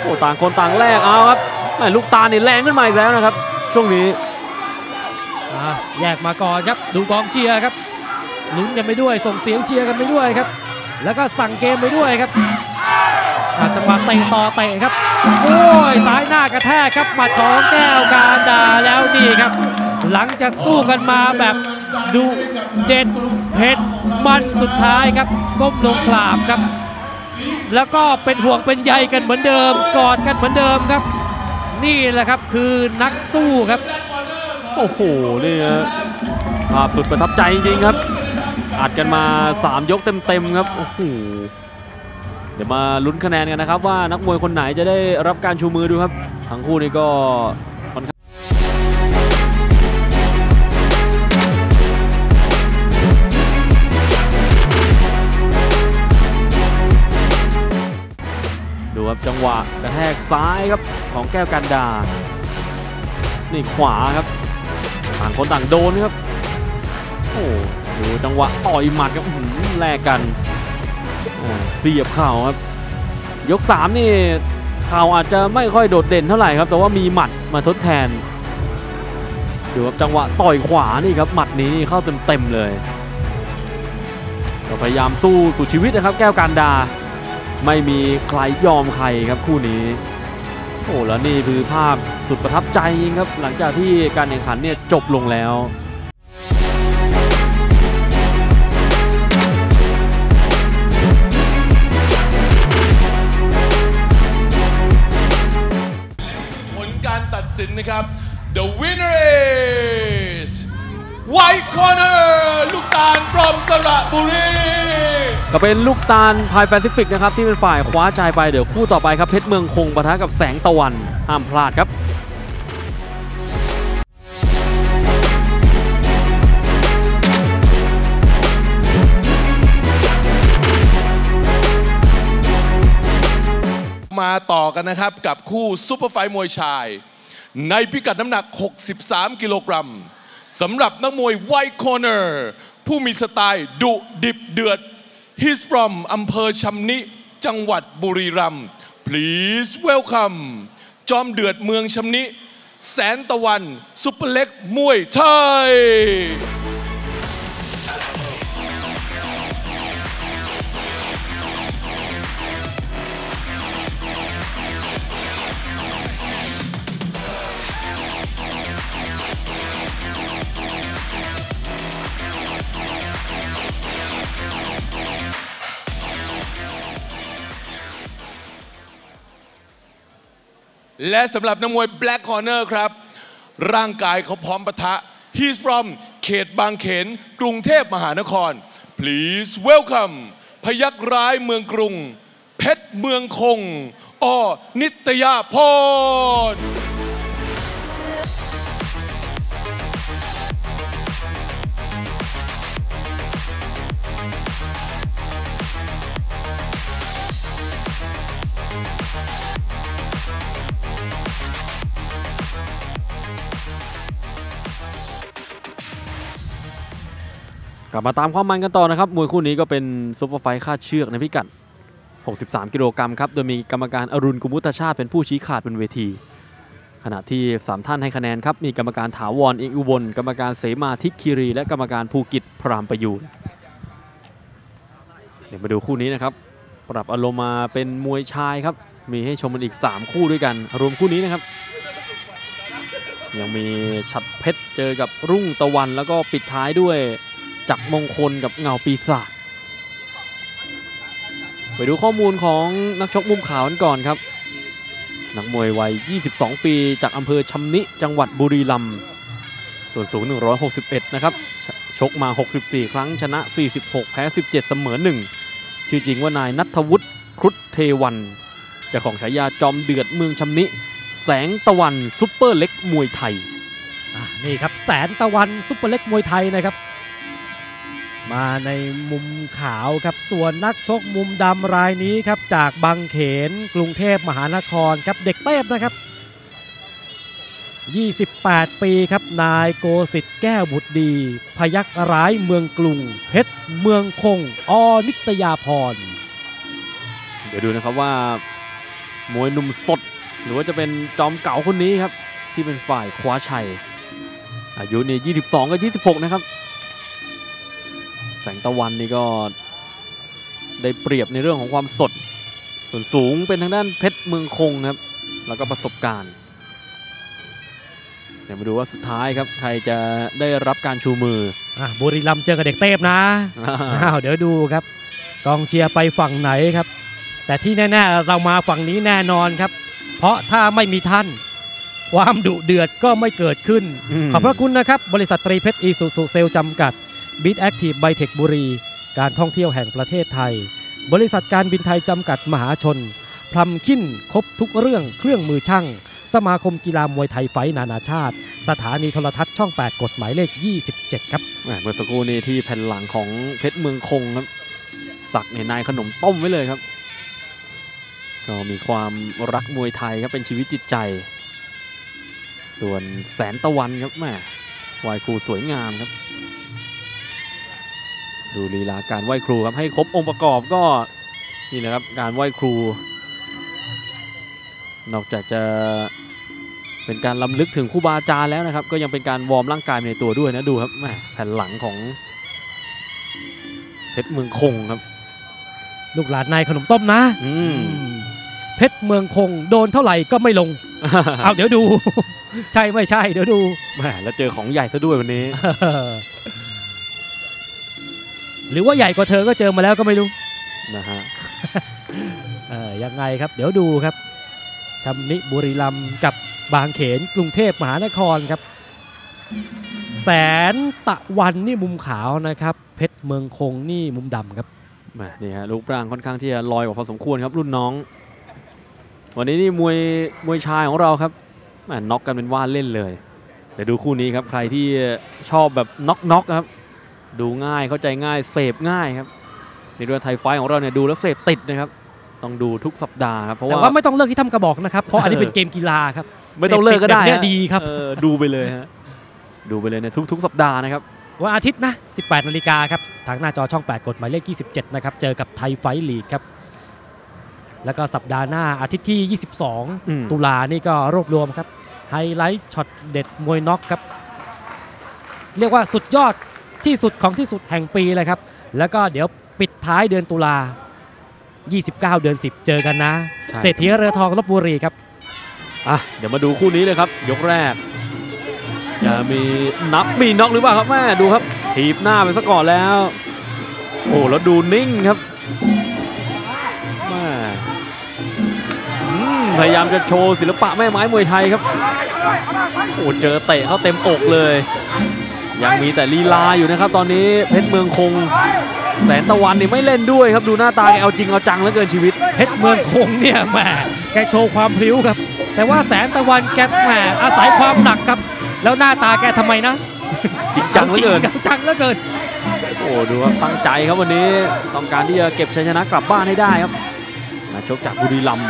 โอ้ต่างคนต่างแรกเอาครับแม่ลูกตาลนี่แรงขึ้นมาอีกแล้วนะครับ ช่วงนี้แยกมาก่อนครับดูกองเชียร์ครับลุ้นกันไปด้วยส่งเสียงเชียร์กันไปด้วยครับ แล้วก็สั่งเกมไปด้วยครับอะจังหวะเตะต่อเตะครับโอ้ยซ้ายหน้ากระแทกครับหมัดของแก้วการดาแล้วนี่ครับ หลังจากสู้กันมาแบบดุเด็ดเผ็ดมันสุดท้ายครับก้มลงกราบครับ แล้วก็เป็นห่วงเป็นใยกันเหมือนเดิม กอดกันเหมือนเดิมครับ นี่แหละครับคือนักสู้ครับ โอ้โหนี่ฮะภาพสุดประทับใจจริงครับ อัดกันมา 3 ยกเต็มๆครับ โอ้โห เดี๋ยวมาลุ้นคะแนนกันนะครับ ว่านักมวยคนไหนจะได้รับการชูมือดูครับ ทั้งคู่นี้ก็ ครับจังหวะกระแทกซ้ายครับของแก้วกันดา นี่ขวาครับต่างคนต่างโดนครับ โอ้ดูจังหวะต่อยหมัดครับแลกกันเสียบเข่าครับ ยก 3 นี่เข่าอาจจะไม่ค่อยโดดเด่นเท่าไหร่ครับ แต่ว่ามีหมัดมาทดแทนดูครับจังหวะต่อยขวานี่ครับหมัดนี้เข้าเต็มๆเลยก็พยายามสู้สุดชีวิตนะครับแก้วการดา ไม่มีใครยอมใครครับคู่นี้โอ้แล้วนี่คือภาพสุดประทับใจจริงครับ หลังจากที่การแข่งขันเนี่ยจบลงแล้วผลการตัดสินนะครับ the winner is white corner ลูกตาล from สระบุรีก็เป็นลูกตาลพายแปซิฟิกนะครับ ที่เป็นฝ่ายคว้าใจไปเดี๋ยวคู่ต่อไปครับเพชรเมืองคงปะทะกับแสงตะวันห้ามพลาดครับมาต่อกันนะครับกับคู่ซุปเปอร์ไฟท์มวยชาย ในพิกัดน้ำหนัก 63 กิโลกรัม สำหรับนักมวย white corner ผู้มีสไตล์ดุดิบเดือด He's from อำเภอชำนิ จังหวัดบุรีรัมย์ Please welcome จอมเดือดเมืองชำนิ แสนตะวัน ซุปเปอร์เล็กมวยไทย และสำหรับนักมวย Black Corner ครับ ร่างกายเขาพร้อมปะทะ He's from เขตบางเขน กรุงเทพมหานคร please welcome พยักร้ายเมืองกรุง เพชรเมืองคงอนิตยาพร กลับมาตามความมันกันต่อนะครับ มวยคู่นี้ก็เป็นซุปเปอร์ไฟท์คาดเชือกในพิกัด 63 กิโลกรัมครับ โดยมีกรรมการอรุณกุมุตชาติเป็นผู้ชี้ขาดบนเวที ขณะที่ 3 ท่านให้คะแนนครับ มีกรรมการถาวรเอกอุบล กรรมการเสมาทิพย์คีรี และกรรมการภูกิจพรามประยูนเดี๋ยวมาดูคู่นี้นะครับ ปรับอารมณ์มาเป็นมวยชายครับ มีให้ชมกันอีก 3 คู่ด้วยกัน รวมคู่นี้นะครับ ยังมีฉัดเพชรเจอกับรุ่งตะวันแล้วก็ปิดท้ายด้วย จักมงคลกับเงาปีศาจไปดูข้อมูลของนักชกมุมขาวกันก่อนครับ นักมวยวัย 22 ปีจากอำเภอชำนิจังหวัดบุรีรัมย์ส่วนสูง 161 นะครับชชกมา 64 ครั้งชนะ 46 แพ้ 17 เสมอ 1 ชื่อจริงว่านายนัทวุฒิครุฑเทวันเจ้าของฉายาจอมเดือดเมืองชำนิ แสงตะวันซุปเปอร์เล็กมวยไทยอะนี่ครับแสนตะวันซุปเปอร์เล็กมวยไทยนะครับ มาในมุมขาวครับ ส่วนนักชกมุมดำรายนี้ครับ จากบางเขนกรุงเทพมหานครครับเด็กเต้บนะครับ 28 ปีครับนายโกสิทธิ์แก้วบุตรดี พยัคฆ์ร้ายเมืองกรุง เพชรเมืองคง อนิตยาพร เดี๋ยวดูนะครับว่ามวยหนุ่มสด หรือว่าจะเป็นจอมเก่าคนนี้ครับ ที่เป็นฝ่ายคว้าชัย อายุนี่ 22 กับ 26 นะครับ แสงตะวันนี่ก็ได้เปรียบในเรื่องของความสด ส่วนสูงเป็นทางด้านเพชรเมืองคงครับ แล้วก็ประสบการณ์เดี๋ยวมาดูว่าสุดท้ายครับใครจะได้รับการชูมืออะบุรีรัมย์เจอกับเด็กเต้บนะอ้าวเดี๋ยวดูครับกองเชียร์ไปฝั่งไหนครับ แต่ที่แน่ๆเรามาฝั่งนี้แน่นอนครับ เพราะถ้าไม่มีท่าน ความดุเดือดก็ไม่เกิดขึ้นอืมขอบพระคุณนะครับ บริษัทตรีเพชรอีสุสุเซลจำกัด บิ t แอคทีฟไบเทคบุรี การท่องเที่ยวแห่งประเทศไทย บริษัทการบินไทยจำกัดมหาชน PUMPKIN ครบทุกเรื่องเครื่องมือช่าง สมาคมกีฬามวยไทยไฟนานาชาติ สถานีโทรทัศน์ช่อง 8 กฎหมายเลข 27 ครับแม่เมื่อสักครู่นี้ที่แผ่นหลังของเพชรเมืองคงครับ สักในนายขนมต้มไว้เลยครับ ก็มีความรักมวยไทยครับเป็นชีวิตจิตใจ ส่วนแสนตะวันครับแม่ไหวครูสวยงามครับ ดูลีลาการไหวครูครับให้ครบองค์ประกอบก็นี่นะครับการไหวครู นอกจากจะเป็นการล้ำลึกถึงครูบาอาจารย์แล้วนะครับ ก็ยังเป็นการวอร์มร่างกายไปในตัวด้วยนะดูครับแหม่แผ่นหลังของเพชรเมืองคงครับ ลูกหลานนายขนมต้มนะอืมเพชรเมืองคงโดนเท่าไหร่ก็ไม่ลง เอาเดี๋ยวดู ใช่ไม่ใช่ เดี๋ยวดูแหมแล้วเจอของใหญ่ซะด้วยวันนี้ หรือว่าใหญ่กว่าเธอก็เจอมาแล้วก็ไม่รู้นะฮะเออยังไงครับ เดี๋ยวดูครับชำนิบุรีรัมย์กับบางเขนกรุงเทพมหานครครับ แสนตะวันนี่มุมขาวนะครับ เพชรเมืองคงนี่มุมดำครับแหมนี่ฮะรูปร่างค่อนข้างที่จะลอยกว่าพอสมควรครับรุ่นน้อง วันนี้นี่มวยมวยชายของเราครับแหมน็อกกันเป็นว่าเล่นเลยเดี๋ยวดูคู่นี้ครับใครที่ชอบแบบน็อกน็อกครับ ดูง่ายเข้าใจง่ายเสพง่ายครับในเรื่องไทยไฟท์ของเราเนี่ยดูแล้วเสพติดนะครับ ต้องดูทุกสัปดาห์ครับเพราะแต่ว่าว่าไม่ต้องเลิกที่ทำกระบอกนะครับเพราะอันนี้เป็นเกมกีฬาครับไม่ต้องเลิกก็ได้แบบเนี้ยฮะดีครับเออดูไปเลยฮะดูไปเลยในทุก ๆ สัปดาห์นะครับวันอาทิตย์นะ 18 นาฬิกาครับ ทางหน้าจอช่อง 8กฎหมายเลข 27 นะครับ เจอกับไทยไฟท์ลีกครับ แล้วก็สัปดาห์หน้าอาทิตย์ที่อืม22 ตุลานี่ก็รวบรวมครับ ไฮไลท์ช็อตเด็ดมวยน็อกครับ เรียกว่าสุดยอด ที่สุดของที่สุดแห่งปีเลยครับ แล้วก็เดี๋ยวปิดท้ายเดือนตุลา 29 เดือน 10 เจอกันนะใช่เศรษฐีเรือทองลบบุรีครับอะเดี๋ยวมาดูคู่นี้เลยครับ ยกแรกจะมีนับมีน็อกหรือเปล่าครับแม่ดูครับถีบหน้าไปซะก่อนแล้ว โอ้แล้วดูนิ่งครับแม่อืมพยายามจะโชว์ศิลปะแม่ไม้มวยไทยครับโอ้เจอเตะเข้าเต็มอกเลย ยังมีแต่ลีลาอยู่นะครับ ตอนนี้เพชรเมืองคง แสนตะวันนี่ไม่เล่นด้วยครับดูหน้าตาแกเอาจริงเอาจังเหลือเกินชีวิต เพชรเมืองคงเนี่ยแหมแกโชว์ความพลิ้วครับ แต่ว่าแสนตะวันแกแหมอาศัยความหนักครับ แล้วหน้าตาแกทำไมนะจริงจังเหลือเกินจริจังเหลือเกินโอ้ดูครับตั้งใจครับวันนี้ต้องการที่จะเก็บชัยชนะกลับบ้านให้ได้ครับนักชกจากบุรีรัมย์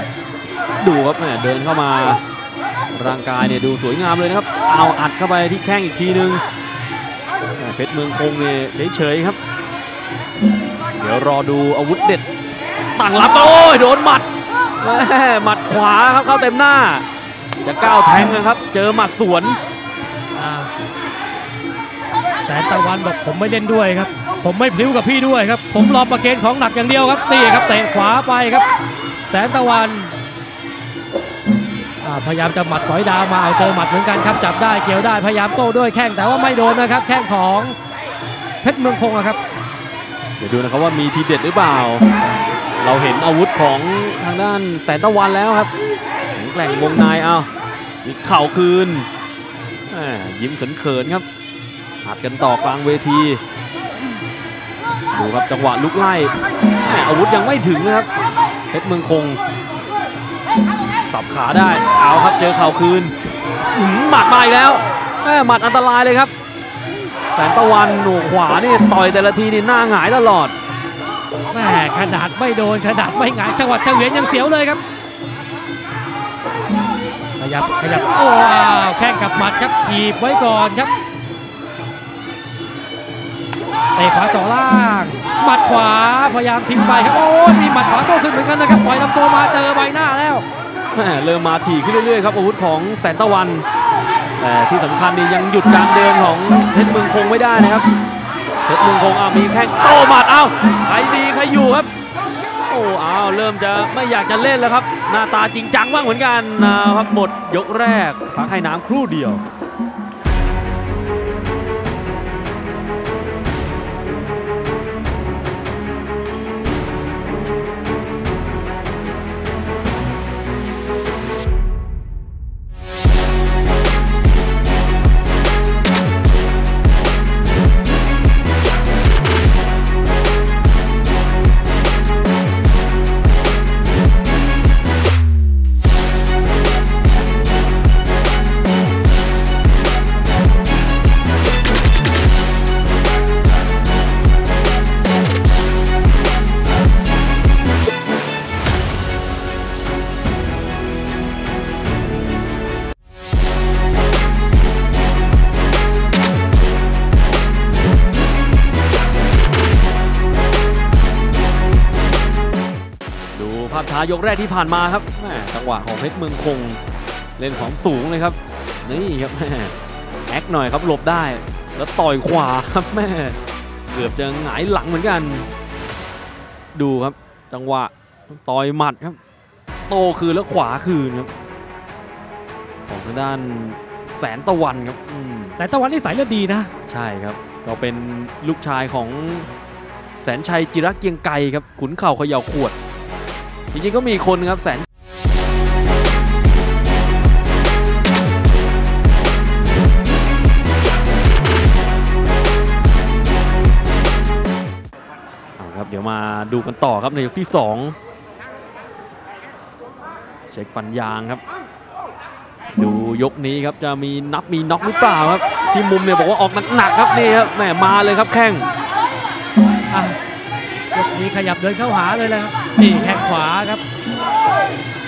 ดูครับแม่เดินเข้ามาร่างกายเนี่ยดูสวยงามเลยนะครับ เอาอัดเข้าไปที่แข้งอีกทีนึงแม่ เพชรเมืองคงเนี่ยเฉยๆครับ เดี๋ยวรอดูอาวุธเด็ดตั้งรับโอ้ยโดนหมัดหมัดขวาครับเข้าเต็มหน้า จะก้าวแทงนะครับ เจอหมัดสวนแสนตะวันบอกผมไม่เล่นด้วยครับ ผมไม่พลิ้วกับพี่ด้วยครับ ผมรอประเคนของหนักอย่างเดียวครับนี่ครับเตะขวาไปครับ แสนตะวัน พยายามจะหมัดสอยดาวมาเอาเจอหมัดเหมือนกันครับจับได้เกี่ยวได้พยายามโต้ด้วยแข้งแต่ว่าไม่โดนนะครับ แข้งของเพชรเมืองคงครับ เดี๋ยวดูนะครับว่ามีทีเด็ดหรือเปล่า เราเห็นอาวุธของทางด้านแสนตะวันแล้วครับแข็งแกร่งวงในเอามีเข่าคืนแหม่ยิ้มเขินๆครับอัดกันต่อกลางเวที ดูครับจังหวะลุกไล่อาวุธยังไม่ถึงนะครับเพชรเมืองคง สับขาได้ เอาครับเจอเข่าคืนอื้อหือหมัดมาอีกแล้วแหม่หมัดอันตรายเลยครับ แสนตะวันหนูขวานี่ต่อยแต่ละทีนี่หน้าหงายตลอดแม่ขนาดไม่โดนขนาดไม่หงายจังหวัดเฉวียนยังเสียวเลยครับ ขยับขยับโอ้ว้าวแข้งกับหมัดครับถีบไว้ก่อนครับเตะขวาเจ่อล่างหมัดขวาพยายามทิ้งไปครับโอ้ยมีหมัดขวาโต้ขึ้นเหมือนกันนะครับปล่อยลำตัวมาเจอใบหน้าแล้วแม่ เริ่มมาถี่ขึ้นเรื่อยๆครับอาวุธของแสนตะวัน แต่ที่สำคัญนี่ยังหยุดการเดินของเพชรเมืองคงไม่ได้นะครับเพชรเมืองคงอ้าวมีแข้งโตหมัดเอ้าใครดีใครอยู่ครับโอ้อ้าวเริ่มจะไม่อยากจะเล่นแล้วครับ หน้าตาจริงจังบ้างเหมือนกันนะครับหมดยกแรกพักให้น้ำครู่เดียวาพช้ายกแรกที่ผ่านมาครับแม่จังหวะของเพชรเมืองคงเล่นของสูงเลยครับ นี่ครับแม่แอคหน่อยครับหลบได้ แล้วต่อยขวาครับแม่เกือบจะหงายหลังเหมือนกัน ดูครับ จังหวะต่อยหมัดครับ โตคืนแล้วขวาคืนครับของทางด้านแสนตะวันครับอืมแสนตะวันนี่สายเลือดดีนะ ใช่ครับก็เป็นลูกชายของแสนชัยจิรักเกรียงไกรครับขุนเข่าเขย่าขวด จริงๆก็มีคนครับแสนเอครับเดี๋ยวมาดูกันต่อครับในยกที่ 2 เช็คฟันยางครับ ดูยกนี้ครับจะมีนับมีน็อกหรือเปล่าครับที่มุมเนี่ยบอกว่าออกหนักๆครับนี่ครับแหมมาเลยครับแข้ง อะยกนี้ขยับเดินเข้าหาเลยเลยครับนี่แข้งขวาครับ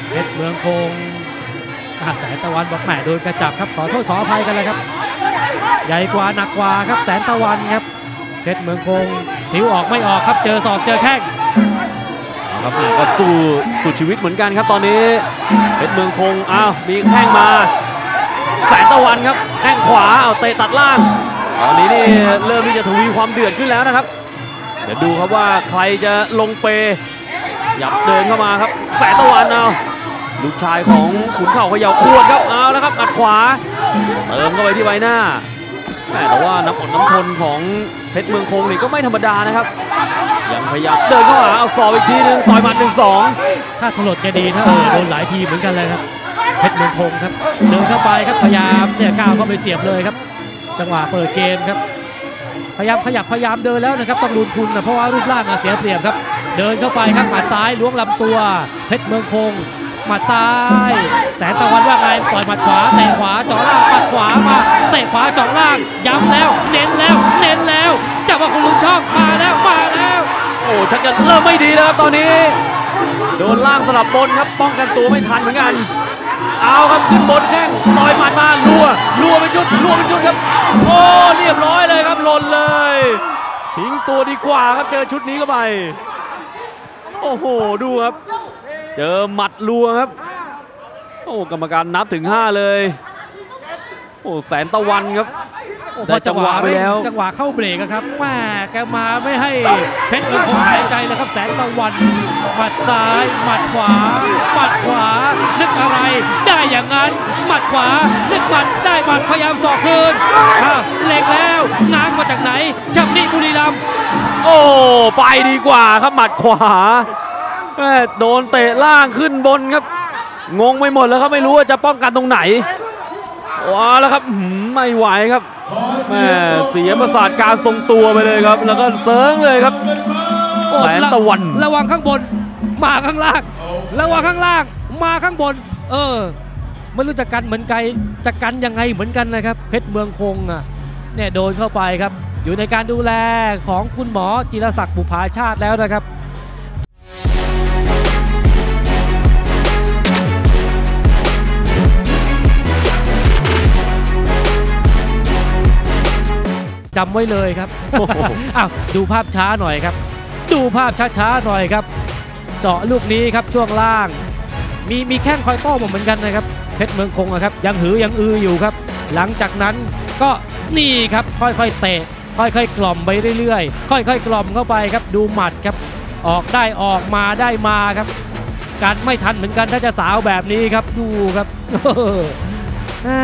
เพชรเมืองคงอะแสนตะวันบอกแหมโดนกระจับครับขอโทษขออภัยกันเลยครับ ใหญ่กว่าหนักกว่าครับแสนตะวันครับเพชรเมืองคงผิวออกไม่ออกครับเจอศอกเจอแข้งครับก็สู้สุดชีวิตเหมือนกันครับตอนนี้เพชรเมืองคงอ้าวมีแข้งมาแสนตะวันครับแข้งขวาเอาเตะตัดล่าง ตอนนี้นี่เริ่มที่จะทวีความเดือดขึ้นแล้วนะครับ ดี๋ยวดูครับว่าใครจะลงเปหยับเดินเข้ามาครับ แสนตะวันเอาลูกชายของขุนเข่าเขย่าขวดครับเอาแล้วครับอัดขวาเติมเข้าไปที่ใบหน้าแม่แต่ว่าน้ำอดน้ำทนของเพชรเมืองคงนี่ก็ไม่ธรรมดานะครับ ยังพยายามเดินเข้าหาเอาสอบอีกทีหนึงต่อยหมัดหนึ่งสองถ้าถลดแกดีนะเออโดนหลายทีเหมือนกันเลยครับเพชรเมืองคงครับเดินเข้าไปครับพยายามเนี่ยก้าวเข้าไปเสียบเลยครับ จังหวะเปิดเกมครับ พยายามขยับพยายามเดินแล้วนะครับต้องลุนทุนนะเพราะว่ารูปร่างเสียเปรียบครับ เดินเข้าไปครับหมัดซ้ายล้วงลำตัวเพชรเมืองคงหมัดซ้าย แสนตะวันว่าไงปล่อยหมัดขวาเตะขวาจาะล่างหมัดขวามาเตะขวาจาะล่างย้ำแล้ว เน้นแล้ว เน้นแล้วจังหวะคุณลุงช่องมาแล้วมาแล้ว โอ้ชักจะเริ่มไม่ดีแล้วครับตอนนี้ โดนล่างสลับบนครับป้องกันตัวไม่ทันเหมือนกัน เอาครับขึ้นบนแข้งลอยหมัดมาลัวลัวไปชุดลัวไปชุดครับ โอ้เรียบร้อยเลยครับหล่นเลยทิ้งตัวดีกว่าครับเจอชุดนี้เข้าไป โอ้โหดูครับ เจอหมัดลัวครับ โอ้กรรมการนับถึง 5 เลย โอ้แสนตะวันครับ โอ้ได้จังหวะไปแล้วจังหวะเข้าเบรกอะครับแม่แกมาไม่ให้เพชรเมืองคงหายใจเลยครับแสงตะวันหมัดซ้ายหมัดขวาหมัดขวานึกอะไร ได้อย่างนั้นหมัดขวานึกหมัดได้หมัดพยายามสอกคืนอ้าวเล็งแล้วง้างมาจากไหนชับนี่บุรีรัมย์โอ้ไปดีกว่าครับหมัดขวาแม่โดนเตะล่างขึ้นบนครับ งงไปหมดแล้วครับไม่รู้ว่าจะป้องกันตรงไหน ว้าแล้วครับอื้อหือไม่ไหวครับแม่เสียประสาทการทรงตัวไปเลยครับ แล้วก็เซิงเลยครับโอ้แสนตะวัน ระวังข้างบน มาข้างล่าง ระวังข้างล่าง มาข้างบน เออไม่รู้จะกันเหมือนไกจะกันยังไงเหมือนกันนะครับ เพชรเมืองคงอะเนี่ยโดนเข้าไปครับ อยู่ในการดูแลของคุณหมอจิรศักดิ์บุภาชาติแล้วนะครับ จำไว้เลยครับโอ้โหอ้าวดูภาพช้าหน่อยครับ ดูภาพช้าๆหน่อยครับ เจาะลูกนี้ครับช่วงล่าง มีมีแข้งคอยโต้มาเหมือนกันนะครับเพชรเมืองคงอะครับยังหือยังอืออยู่ครับ หลังจากนั้นก็นี่ครับค่อยๆเตะ ค่อยๆกล่อมไปเรื่อยๆ ค่อยๆกล่อมเข้าไปครับดูหมัดครับ ออกได้ออกมาได้มาครับการไม่ทันเหมือนกันถ้าจะสาวแบบนี้ครับดูครับอ่า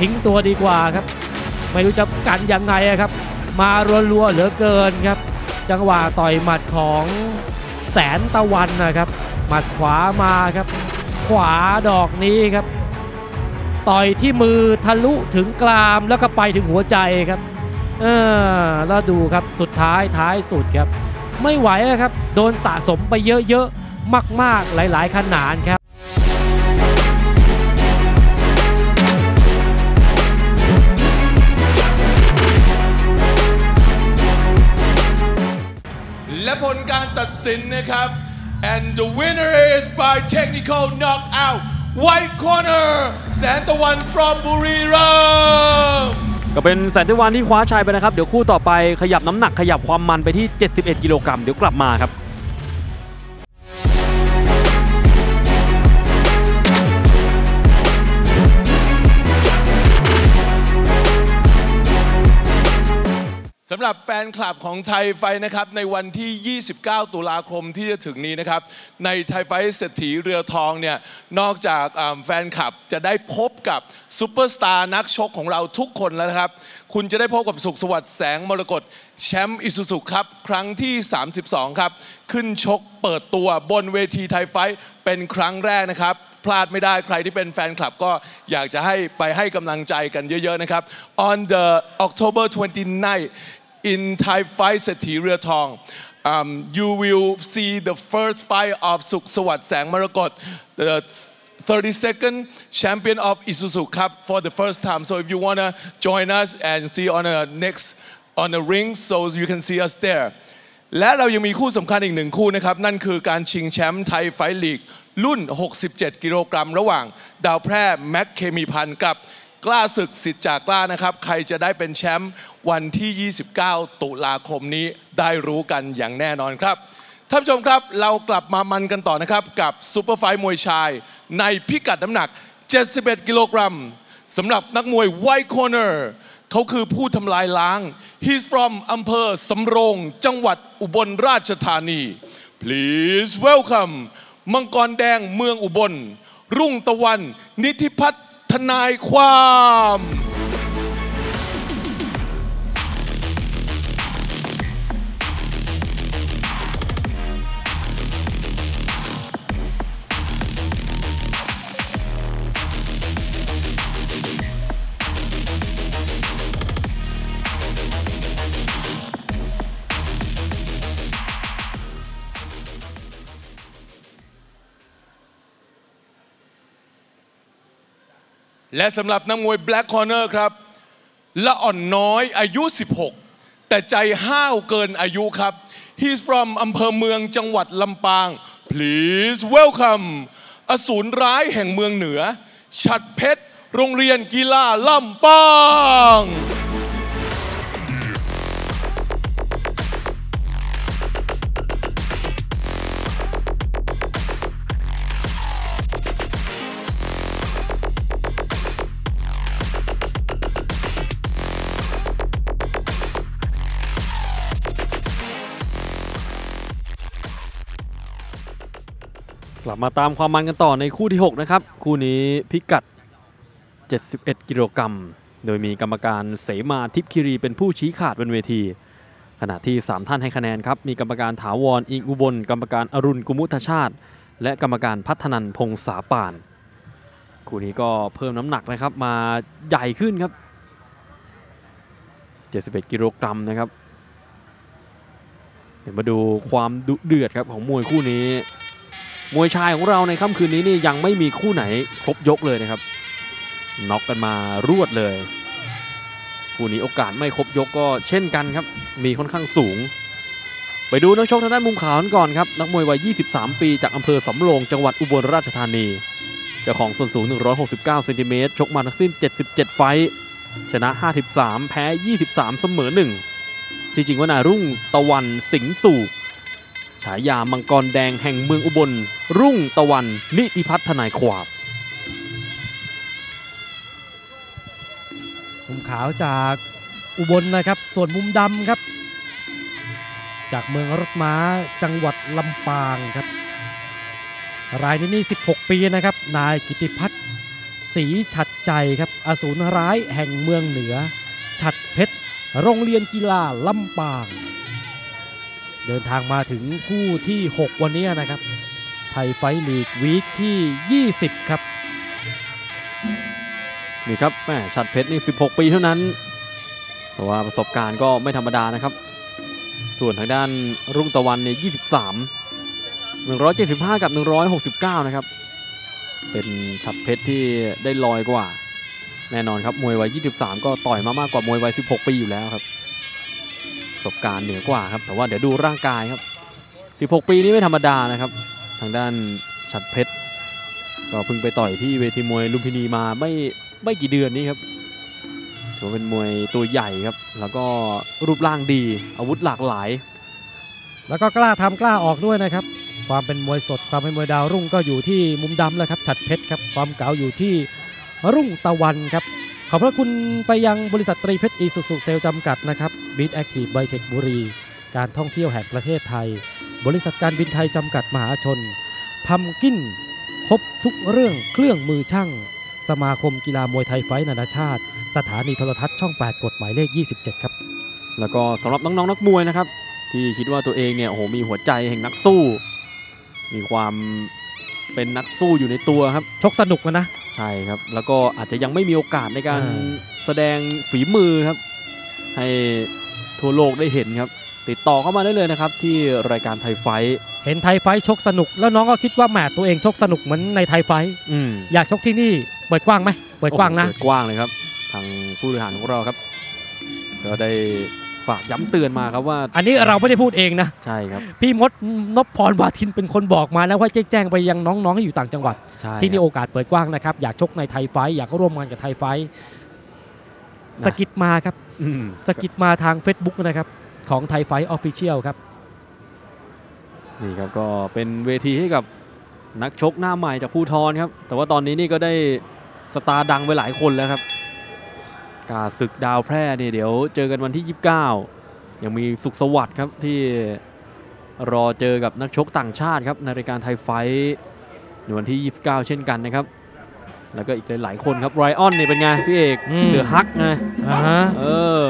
ทิ้งตัวดีกว่าครับ ไม่รู้จะกันยังไงอะครับ มารัวๆเหลือเกินครับ จังหวะต่อยหมัดของแสนตะวันนะครับ หมัดขวามาครับ ขวาดอกนี้ครับ ต่อยที่มือทะลุถึงกรามแล้วก็ไปถึงหัวใจครับ เออแล้วดูครับสุดท้ายท้ายสุดครับ ไม่ไหวครับ โดนสะสมไปเยอะๆมาก ๆหลาย ๆ ขนาดครับ สินนะครับ and the winner is by technical knockout white corner แสนตะวัน from บุรีรัมย์ก็เป็นแสนตะวันที่คว้าชัยไปนะครับ เดี๋ยวคู่ต่อไปขยับน้ำหนักขยับความมันไปที่ 71 กิโลกรัมเดี๋ยวกลับมาครับ สำหรับแฟนคลับของไทยไฟท์นะครับในวันที่ 29 ตุลาคมที่จะถึงนี้นะครับในไทยไฟท์เศรษฐีเรือทองเนี่ยนอกจากแฟนคลับจะได้พบกับซูเปอร์สตาร์นักชกของเราทุกคนแล้วนะครับ คุณจะได้พบกับสุขสวัสดิ์แสงมรกตแชมป์อีซูซุครับ ครั้งที่ 32 ครับ ขึ้นชกเปิดตัวบนเวทีไทยไฟท์เป็นครั้งแรกนะครับพลาดไม่ได้ใครที่เป็นแฟนคลับก็อยากจะให้ไปให้กำลังใจกันเยอะๆนะครับ on the October 29 in Thai fight เศรษฐีเรือทอง um, you will see the first fight of สุขสวัสดิ์แสงมรกต the 32nd champion of Isuzu Cup for the first time so if you want to join us and see on the next on the ring so you can see us there และเรายังมีคู่สำคัญอีกหนึ่งคู่นะครับ นั่นคือการชิงแชมป์ไทยไฟท์ลีก รุ่น 67 กิโลกรัม ระหว่างดาวแพร่แม็กเคมีพันธ์กับ กล้าศึกสิทธิ์จากกล้านะครับ ใครจะได้เป็นแชมป์วันที่ 29 ตุลาคมนี้ได้รู้กันอย่างแน่นอนครับท่านผู้ชมครับเรากลับมามันกันต่อนะครับ กับ super fight มวยชาย ในพิกัดน้ำหนัก 71 กิโลกรัมสำหรับนักมวย white corner เขาคือผู้ทำลายล้าง He's from อำเภอสำโรง จังหวัดอุบลราชธานี Please welcome มังกรแดงเมืองอุบล รุ่งตะวัน นิธิพัฒน์ ทนายความ และสำหรับนักมวย Black Corner ครับละอ่อนน้อยอายุ 16 แต่ใจห้าวเกินอายุครับ He's from อำเภอเมืองจังหวัดลำปาง Please welcome อสูรร้ายแห่งเมืองเหนือ ชัดเพชร โรงเรียนกีฬาลำปาง ลับมาตามความมันกันต่อในคู่ที่ 6 นะครับ คู่นี้พิกัด 71 กิโลกรัม โดยมีกรรมการเสมาทิพย์คิรีเป็นผู้ชี้ขาดบนเวที ขณะที่ 3 ท่านให้คะแนนครับ มีกรรมการถาวรอิงอุบล กรรมการอรุณกุมุทชาติ และกรรมการพัฒนันพงษาปาน คู่นี้ก็เพิ่มน้ำหนักนะครับมาใหญ่ขึ้นครับ 71 กิโลกรัมนะครับ เดี๋ยวมาดูความดุเดือดครับของมวยคู่นี้ มวยชายของเราในค่ำคืนนี้นี่ยังไม่มีคู่ไหนครบยกเลยนะครับน็อกกันมารวดเลยคู่นี้โอกาสไม่ครบยกก็เช่นกันครับ มีค่อนข้างสูง ไปดูนักชกทางด้านมุมขาวกันก่อนครับ นักมวยวัย 23 ปี จากอำเภอสำโรงจังหวัดอุบลราชธานีเจ้าของส่วนสูง 169 เซนติเมตรชกมาทั้งสิ้น 77 ไฟชนะ 53 แพ้ 23 เสมอ 1 จริงๆว่านายรุ่งตะวันสิงห์สู่ ฉายามังกรแดงแห่งเมืองอุบล รุ่งตะวัน นิติพัฒนายความมุมขาวจากอุบลนะครับ ส่วนมุมดำครับ จากเมืองรถม้าจังหวัดลำปางครับ รายนี้นี่ 16 ปีนะครับ นายกิติพัฒน์ศรีฉัดใจครับ อสูรร้ายแห่งเมืองเหนือ ฉัดเพชร โรงเรียนกีฬาลำปาง เดินทางมาถึงคู่ที่ 6 วันนี้นะครับ ไทยไฟลีกวีคที่ 20 ครับ นี่ครับแม่ชัดเพชรนี่ 16 ปีเท่านั้น แต่ว่าประสบการณ์ก็ไม่ธรรมดานะครับ ส่วนทางด้านรุ่งตะวันเนี่ย23 175 กับ 169 นะครับ เป็นชัดเพชรที่ได้ลอยกว่า แน่นอนครับมวยวัย 23 ก็ต่อยมามากกว่ามวยวัย 16 ปีอยู่แล้วครับ ประสบการณ์เหนือกว่าครับ แต่ว่าเดี๋ยวดูร่างกายครับ 16 ปีนี้ไม่ธรรมดานะครับ ทางด้านชัดเพชร ก็เพิ่งไปต่อยที่เวทีมวยลุมพินีมาไม่ไม่กี่เดือนนี้ครับถือว่าเป็นมวยตัวใหญ่ครับ แล้วก็รูปร่างดีอาวุธหลากหลาย แล้วก็กล้าทำกล้าออกด้วยนะครับ ความเป็นมวยสดความเป็นมวยดาวรุ่งก็อยู่ที่มุมดำแล้วครับฉัดเพชรครับความเก๋าอยู่ที่รุ่งตะวันครับ ขอบพระคุณไปยังบริษัทตรีเพชรอีซูซุเซลส์จำกัดนะครับ BEAT Active BITEC บุรี การท่องเที่ยวแห่งประเทศไทย บริษัทการบินไทยจำกัดมหาชน PUMPKIN ครบทุกเรื่องเครื่องมือช่าง สมาคมกีฬามวยไทยไฟท์นานาชาติ สถานีโทรทัศน์ช่อง 8 กฎหมายเลข 27 ครับ แล้วก็สำหรับน้องๆนักมวยนะครับ ที่คิดว่าตัวเองเนี่ยโอ้โหมีหัวใจแห่งนักสู้ มีความ เป็นนักสู้อยู่ในตัวครับ ชกสนุกนะนะ ใช่ครับ แล้วก็อาจจะยังไม่มีโอกาสในการอ่าแสดงฝีมือครับ ให้ทั่วโลกได้เห็นครับ ติดต่อเข้ามาได้เลยนะครับ ที่รายการไทยไฟท์เห็นไทยไฟท์ชกสนุก แล้วน้องก็คิดว่าแหมตัวเองชกสนุกเหมือนในไทยไฟท์อืมอยากชกที่นี่เปิดกว้างไหมเปิดกว้างนะโอ้โหเปิดกว้างเลยครับ ทางผู้บริหารของเราครับ ก็ได้ ฝากย้ำเตือนมาครับว่า อันนี้เราไม่ได้พูดเองนะ ใช่ครับ พี่มดนพพรวาทินเป็นคนบอกมานะว่าแจ้งไปยังน้องๆที่อยู่ต่างจังหวัดใช่ที่นี่ครับโอกาสเปิดกว้างนะครับ อยากชกในไทยไฟท์อยากร่วมงานกับไทยไฟท์สะกิดมาครับอืมสะกิดมาทาง Facebook นะครับ ของไทยไฟท์ official ครับ นี่ครับก็เป็นเวทีให้กับนักชกหน้าใหม่จากภูธรครับ แต่ว่าตอนนี้นี่ก็ได้สตาร์ดังไปหลายคนแล้วครับ กล้าศึกดาวแพร่เนี่ยเดี๋ยวเจอกันวันที่ 29 ยังมีสุขสวัสดิ์ครับที่รอเจอกับนักชกต่างชาติครับในรายการไทยไฟท์ในวันที่ 29 เช่นกันนะครับ แล้วก็อีกหลายๆคนครับไรออนเนี่ยเป็นไงพี่เอกอืมเดือฮักไงอ่าฮะเออ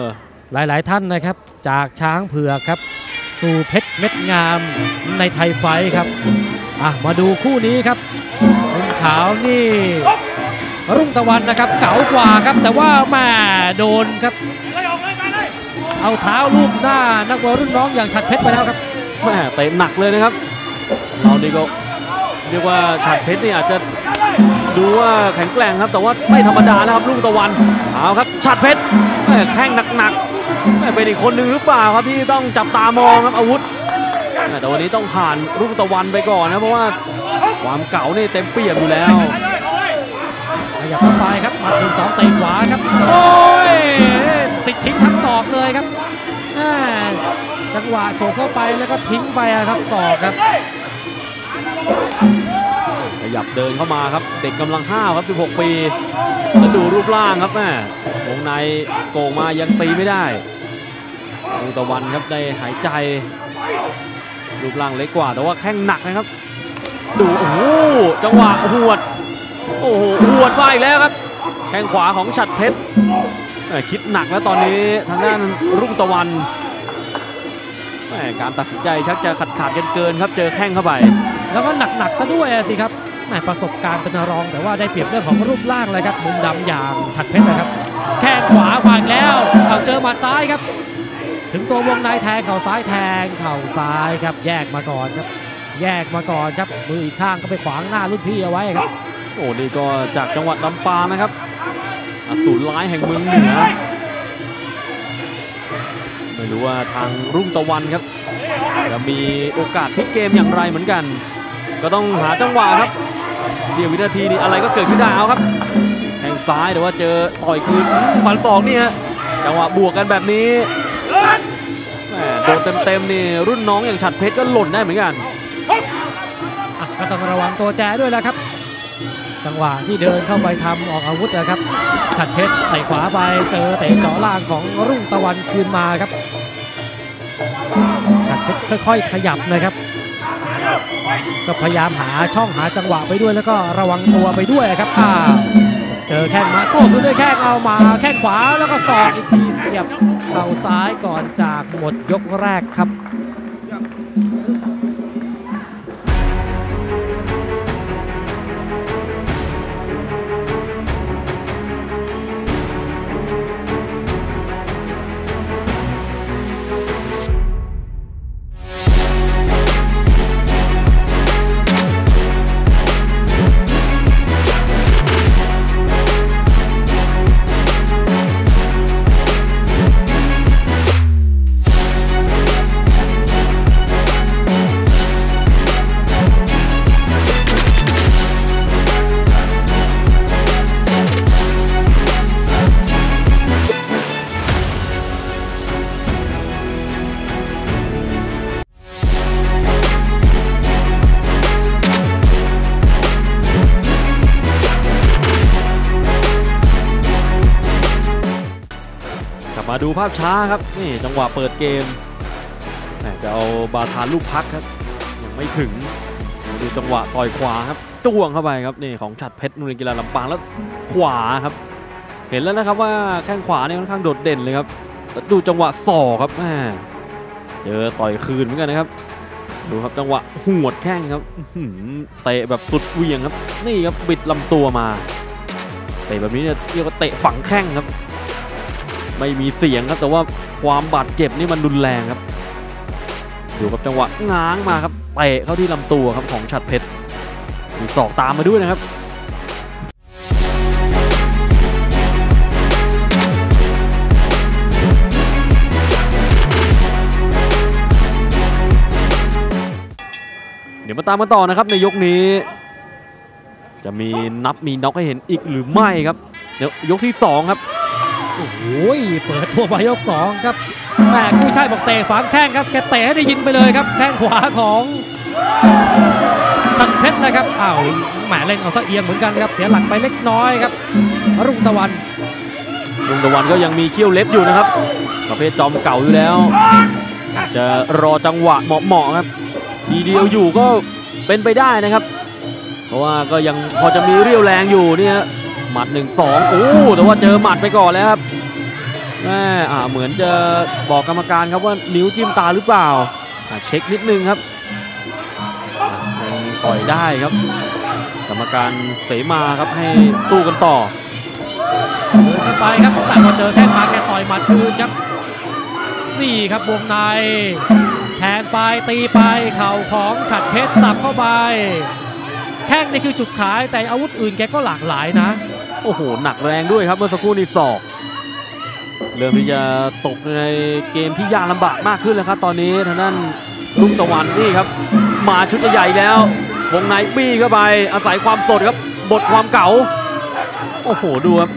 หลายๆท่านนะครับ จากช้างเผือกครับ สู่เพชรเม็ดงามในไทยไฟท์ครับอะมาดูคู่นี้ครับมุมขาวนี่ รุ่งตะวันนะครับ เก๋ากว่าครับ แต่ว่าแม่โดนครับ เอาเท้าลูบหน้านักมวยรุ่นน้องอย่างฉัดเพชรไปแล้วครับแม่เตะหนักเลยนะครับเรานี่ก็เรียกว่าฉัดเพชรนี่อาจจะดูว่าแข็งแกร่งครับ แต่ว่าไม่ธรรมดานะครับลุงตะวันเอาครับชัดเพชรแม่แข้งหนักๆแม่เป็นอีกคนหนึ่งหรือเปล่าครับที่ต้องจับตามองครับอาวุธแต่วันนี้ต้องผ่านรุ่งตะวันไปก่อนนะเพราะว่าความเก่านี่เต็มเปี่ยมอยู่แล้ว ยับเข้าไปครับมัดหนึ่งสองเตะขวาครับ โอ้ยสิทธิ์ทิ้งทั้งศอกเลยครับจังหวะโฉบเข้าไปแล้วก็ทิ้งไปครับศอกครับ ขยับเดินเข้ามาครับ เด็กกำลังห้าวครับ 16 ปีแล้วดูรูปร่างครับแม่วงในโก่งมายังตีไม่ได้ลุตะวันครับได้หายใจ รูปร่างเล็กกว่าแต่ว่าแข้งหนักนะครับ ดูโอ้โหจังหวะหวด โอ้โหหวดมาอีกแล้วครับ แข้งขวาของฉัดเพชรคิดหนักแล้วตอนนี้ทางด้านรุ่งตะวันการตัดสินใจชักจะขัดขาดกันเกินครับ เจอแข้งเข้าไป แล้วก็หนักๆซะด้วยสิครับแหม่ประสบการณ์เป็นรองแต่ว่าได้เปรียบเรื่องของรูปร่างเลยครับ มุมดำอย่างฉัดเพชรนะครับ แข้งขวาผ่านแล้วเอาเจอหมัดซ้ายครับ ถึงตัววงในแทงเข่าซ้ายแทงเข่าซ้ายครับ แยกมาก่อนครับ แยกมาก่อนครับมืออีกข้างก็ไปขวางหน้ารุ่นพี่เอาไว้ครับ โอ้นี่ก็จากจังหวัดลำปางนะครับอสูรร้ายแห่งเมืองเหนือไม่รู้ว่าทางรุ่งตะวันครับจะมีโอกาสพลิกเกมอย่างไรเหมือนกัน ก็ต้องหาจังหวะครับเสียวินาทีนี้อะไรก็เกิดขึ้นได้เอาครับแทงซ้ายแต่ว่าเจอต่อยคืนฟันสองนี่ฮะจังหวะบวกกันแบบนี้แหมโดนเต็มๆนี่รุ่นน้องอย่างฉัดเพชรก็หล่นได้เหมือนกันอะก็ต้องระวังตัวแจด้วยแล้วครับ จังหวะที่เดินเข้าไปทำออกอาวุธนะครับ ฉัดเพชรเตะขวาไปเจอเตะเจาะล่างของรุ่งตะวันคืนมาครับ ฉัดเพชรค่อยๆ ขยับนะครับ ก็พยายามหาช่องหาจังหวะไปด้วยแล้วก็ระวังตัวไปด้วยครับอ่าเจอแข้งมาโต้คืนด้วยแข้งเอามาแข้งขวาแล้วก็ศอกอีกทีเสียบเข่าซ้ายก่อนจากหมดยกแรกครับ ภาพช้าครับนี่จังหวะเปิดเกมจะเอาบาทานลูกพักครับยังไม่ถึงดูจังหวะต่อยขวาครับจ้วงเข้าไปครับนี่ของฉัดเพชรนุ่นกีฬาลำปางแล้วขวาครับ เห็นแล้วนะครับว่าแข้งขวาเนี่ยค่อนข้างโดดเด่นเลยครับแล้วดูจังหวะศอกครับแม่เจอต่อยคืนเหมือนกันนะครับ ดูครับจังหวะหวดแข้งครับเตะแบบสุดเวียงครับ นี่ครับบิดลำตัวมาเตะแบบนี้เนี่ยเรียกว่าเตะฝังแข้งครับ ไม่มีเสียงครับแต่ว่าความบาดเจ็บนี่มันรุนแรงครับดูครับจังหวะง้างมาครับเตะเข้าที่ลำตัวครับของฉัดเพชรมีศอกตามมาด้วยนะครับเดี๋ยวมาตามกันต่อนะครับในยกนี้ จะมีนับมีน็อกให้เห็นอีกหรือไม่ครับ เดี๋ยวยกที่สองครับ โอ้โหเปิดตัวมายกสองครับแม่กู้ชายบอกเตะฝังแข้งครับแกเตะให้ได้ยินไปเลยครับ แข้งขวาของสันเพชรนะครับอ้าวแหมเล่นเอาซะเอียงเหมือนกันครับเสียหลักไปเล็กน้อยครับ รุ่งตะวันลุงตะวันก็ยังมีเขี้ยวเล็บอยู่นะครับประเภทจอมเก่าอยู่แล้วอาจจะรอจังหวะเหมาะๆครับ ทีเดียวอยู่ก็เป็นไปได้นะครับ เพราะว่าก็ยังพอจะมีเรี่ยวแรงอยู่เนี่ย หมัดหนึ่งสองโอ้แต่ว่าเจอหมัดไปก่อนแล้วครับแม่อ่าเหมือนจะบอกกรรมการครับว่านิ้วจิ้มตาหรือเปล่าเช็คนิดนึงครับยังปล่อยได้ครับ กรรมการเสมาครับให้สู้กันต่อเดินขึ้นไปครับแต่พอเจอแข้งมาแกต่อยหมัดคืนครับ นี่ครับวงใน แทงไปตีไปเข่าของฉัดเพชรสับเข้าไป แข้งนี่คือจุดขายแต่อาวุธอื่นแกก็หลากหลายนะ โอ้โห หนักแรงด้วยครับเมื่อสักครู่นี้ศอกเริ่มที่จะตกในเกมที่ยากลำบากมากขึ้นแล้วครับ ตอนนี้ทางด้านลุงตะวันนี่ครับ มาชุดใหญ่แล้ว วงในบี้เข้าไป อาศัยความสดครับ บทความเก่า โอ้โห ดูครับ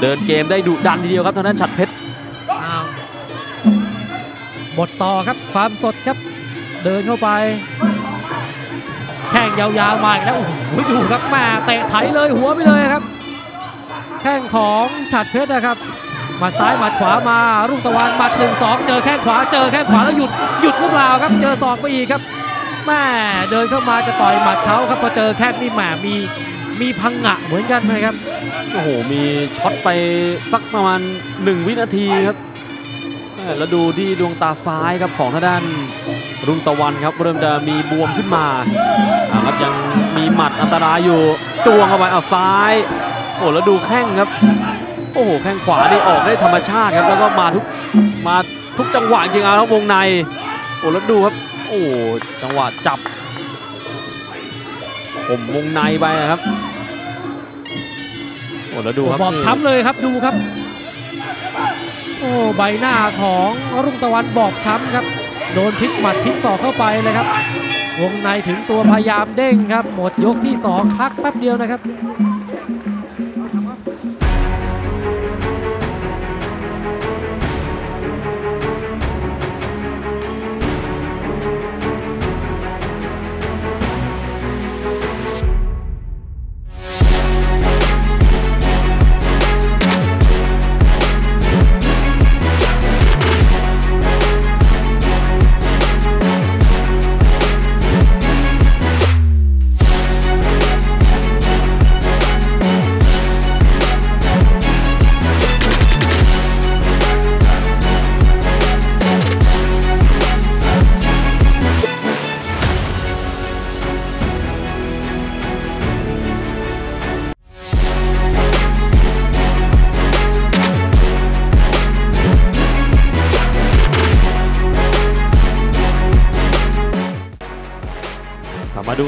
เดินเกมได้ดุดันทีเดียวครับทางด้านฉัดเพชรบทต่อครับ ความสดครับ เดินเข้าไปแข้งยาวๆมาอีกแล้วโอ้โหดูครับแม่เตะไถเลยหัวไปเลยครับ แข้งของฉัดเพชรนะครับมัดซ้ายหมัดขวามารุ่งตะวันหมัดหนึ่งสองเจอแข้งขวาเจอแข้งขวาแล้วหยุดหยุดหรือเปล่าครับ เจอศอกไปอีกครับแม่เดินเข้ามาจะต่อยหมัดเขาครับพอเจอแข้งนี่แหมมีมีพังงะเหมือนกันนะครับโอ้โหมีช็อตไปสักประมาณ 1 วินาทีครับแล้วดูที่ดวงตาซ้ายครับของทางด้านรุ่งตะวันครับ เริ่มจะมีบวมขึ้นมาครับยังมีหมัดอันตรายอยู่จวงเข้าไปเอาซ้าย โอ้แล้วดูแข้งครับ โอ้โหแข้งขวานี่ออกได้ธรรมชาติครับแล้วก็มาทุกมาทุกจังหวะจริงๆเอาแล้ววงในโอ้แล้วดูครับ โอ้จังหวะจับผมวงในไปอะครับโอ้แล้วดูครับบอบช้ำเลยครับดูครับ โอ้ใบหน้าของรุ่งตะวันบอบช้ำครับ โดนพลิกหมัดพลิกศอกเข้าไปเลยครับ วงในถึงตัวพยายามเด้งครับ หมดยกที่ 2 พักแป๊บเดียวนะครับ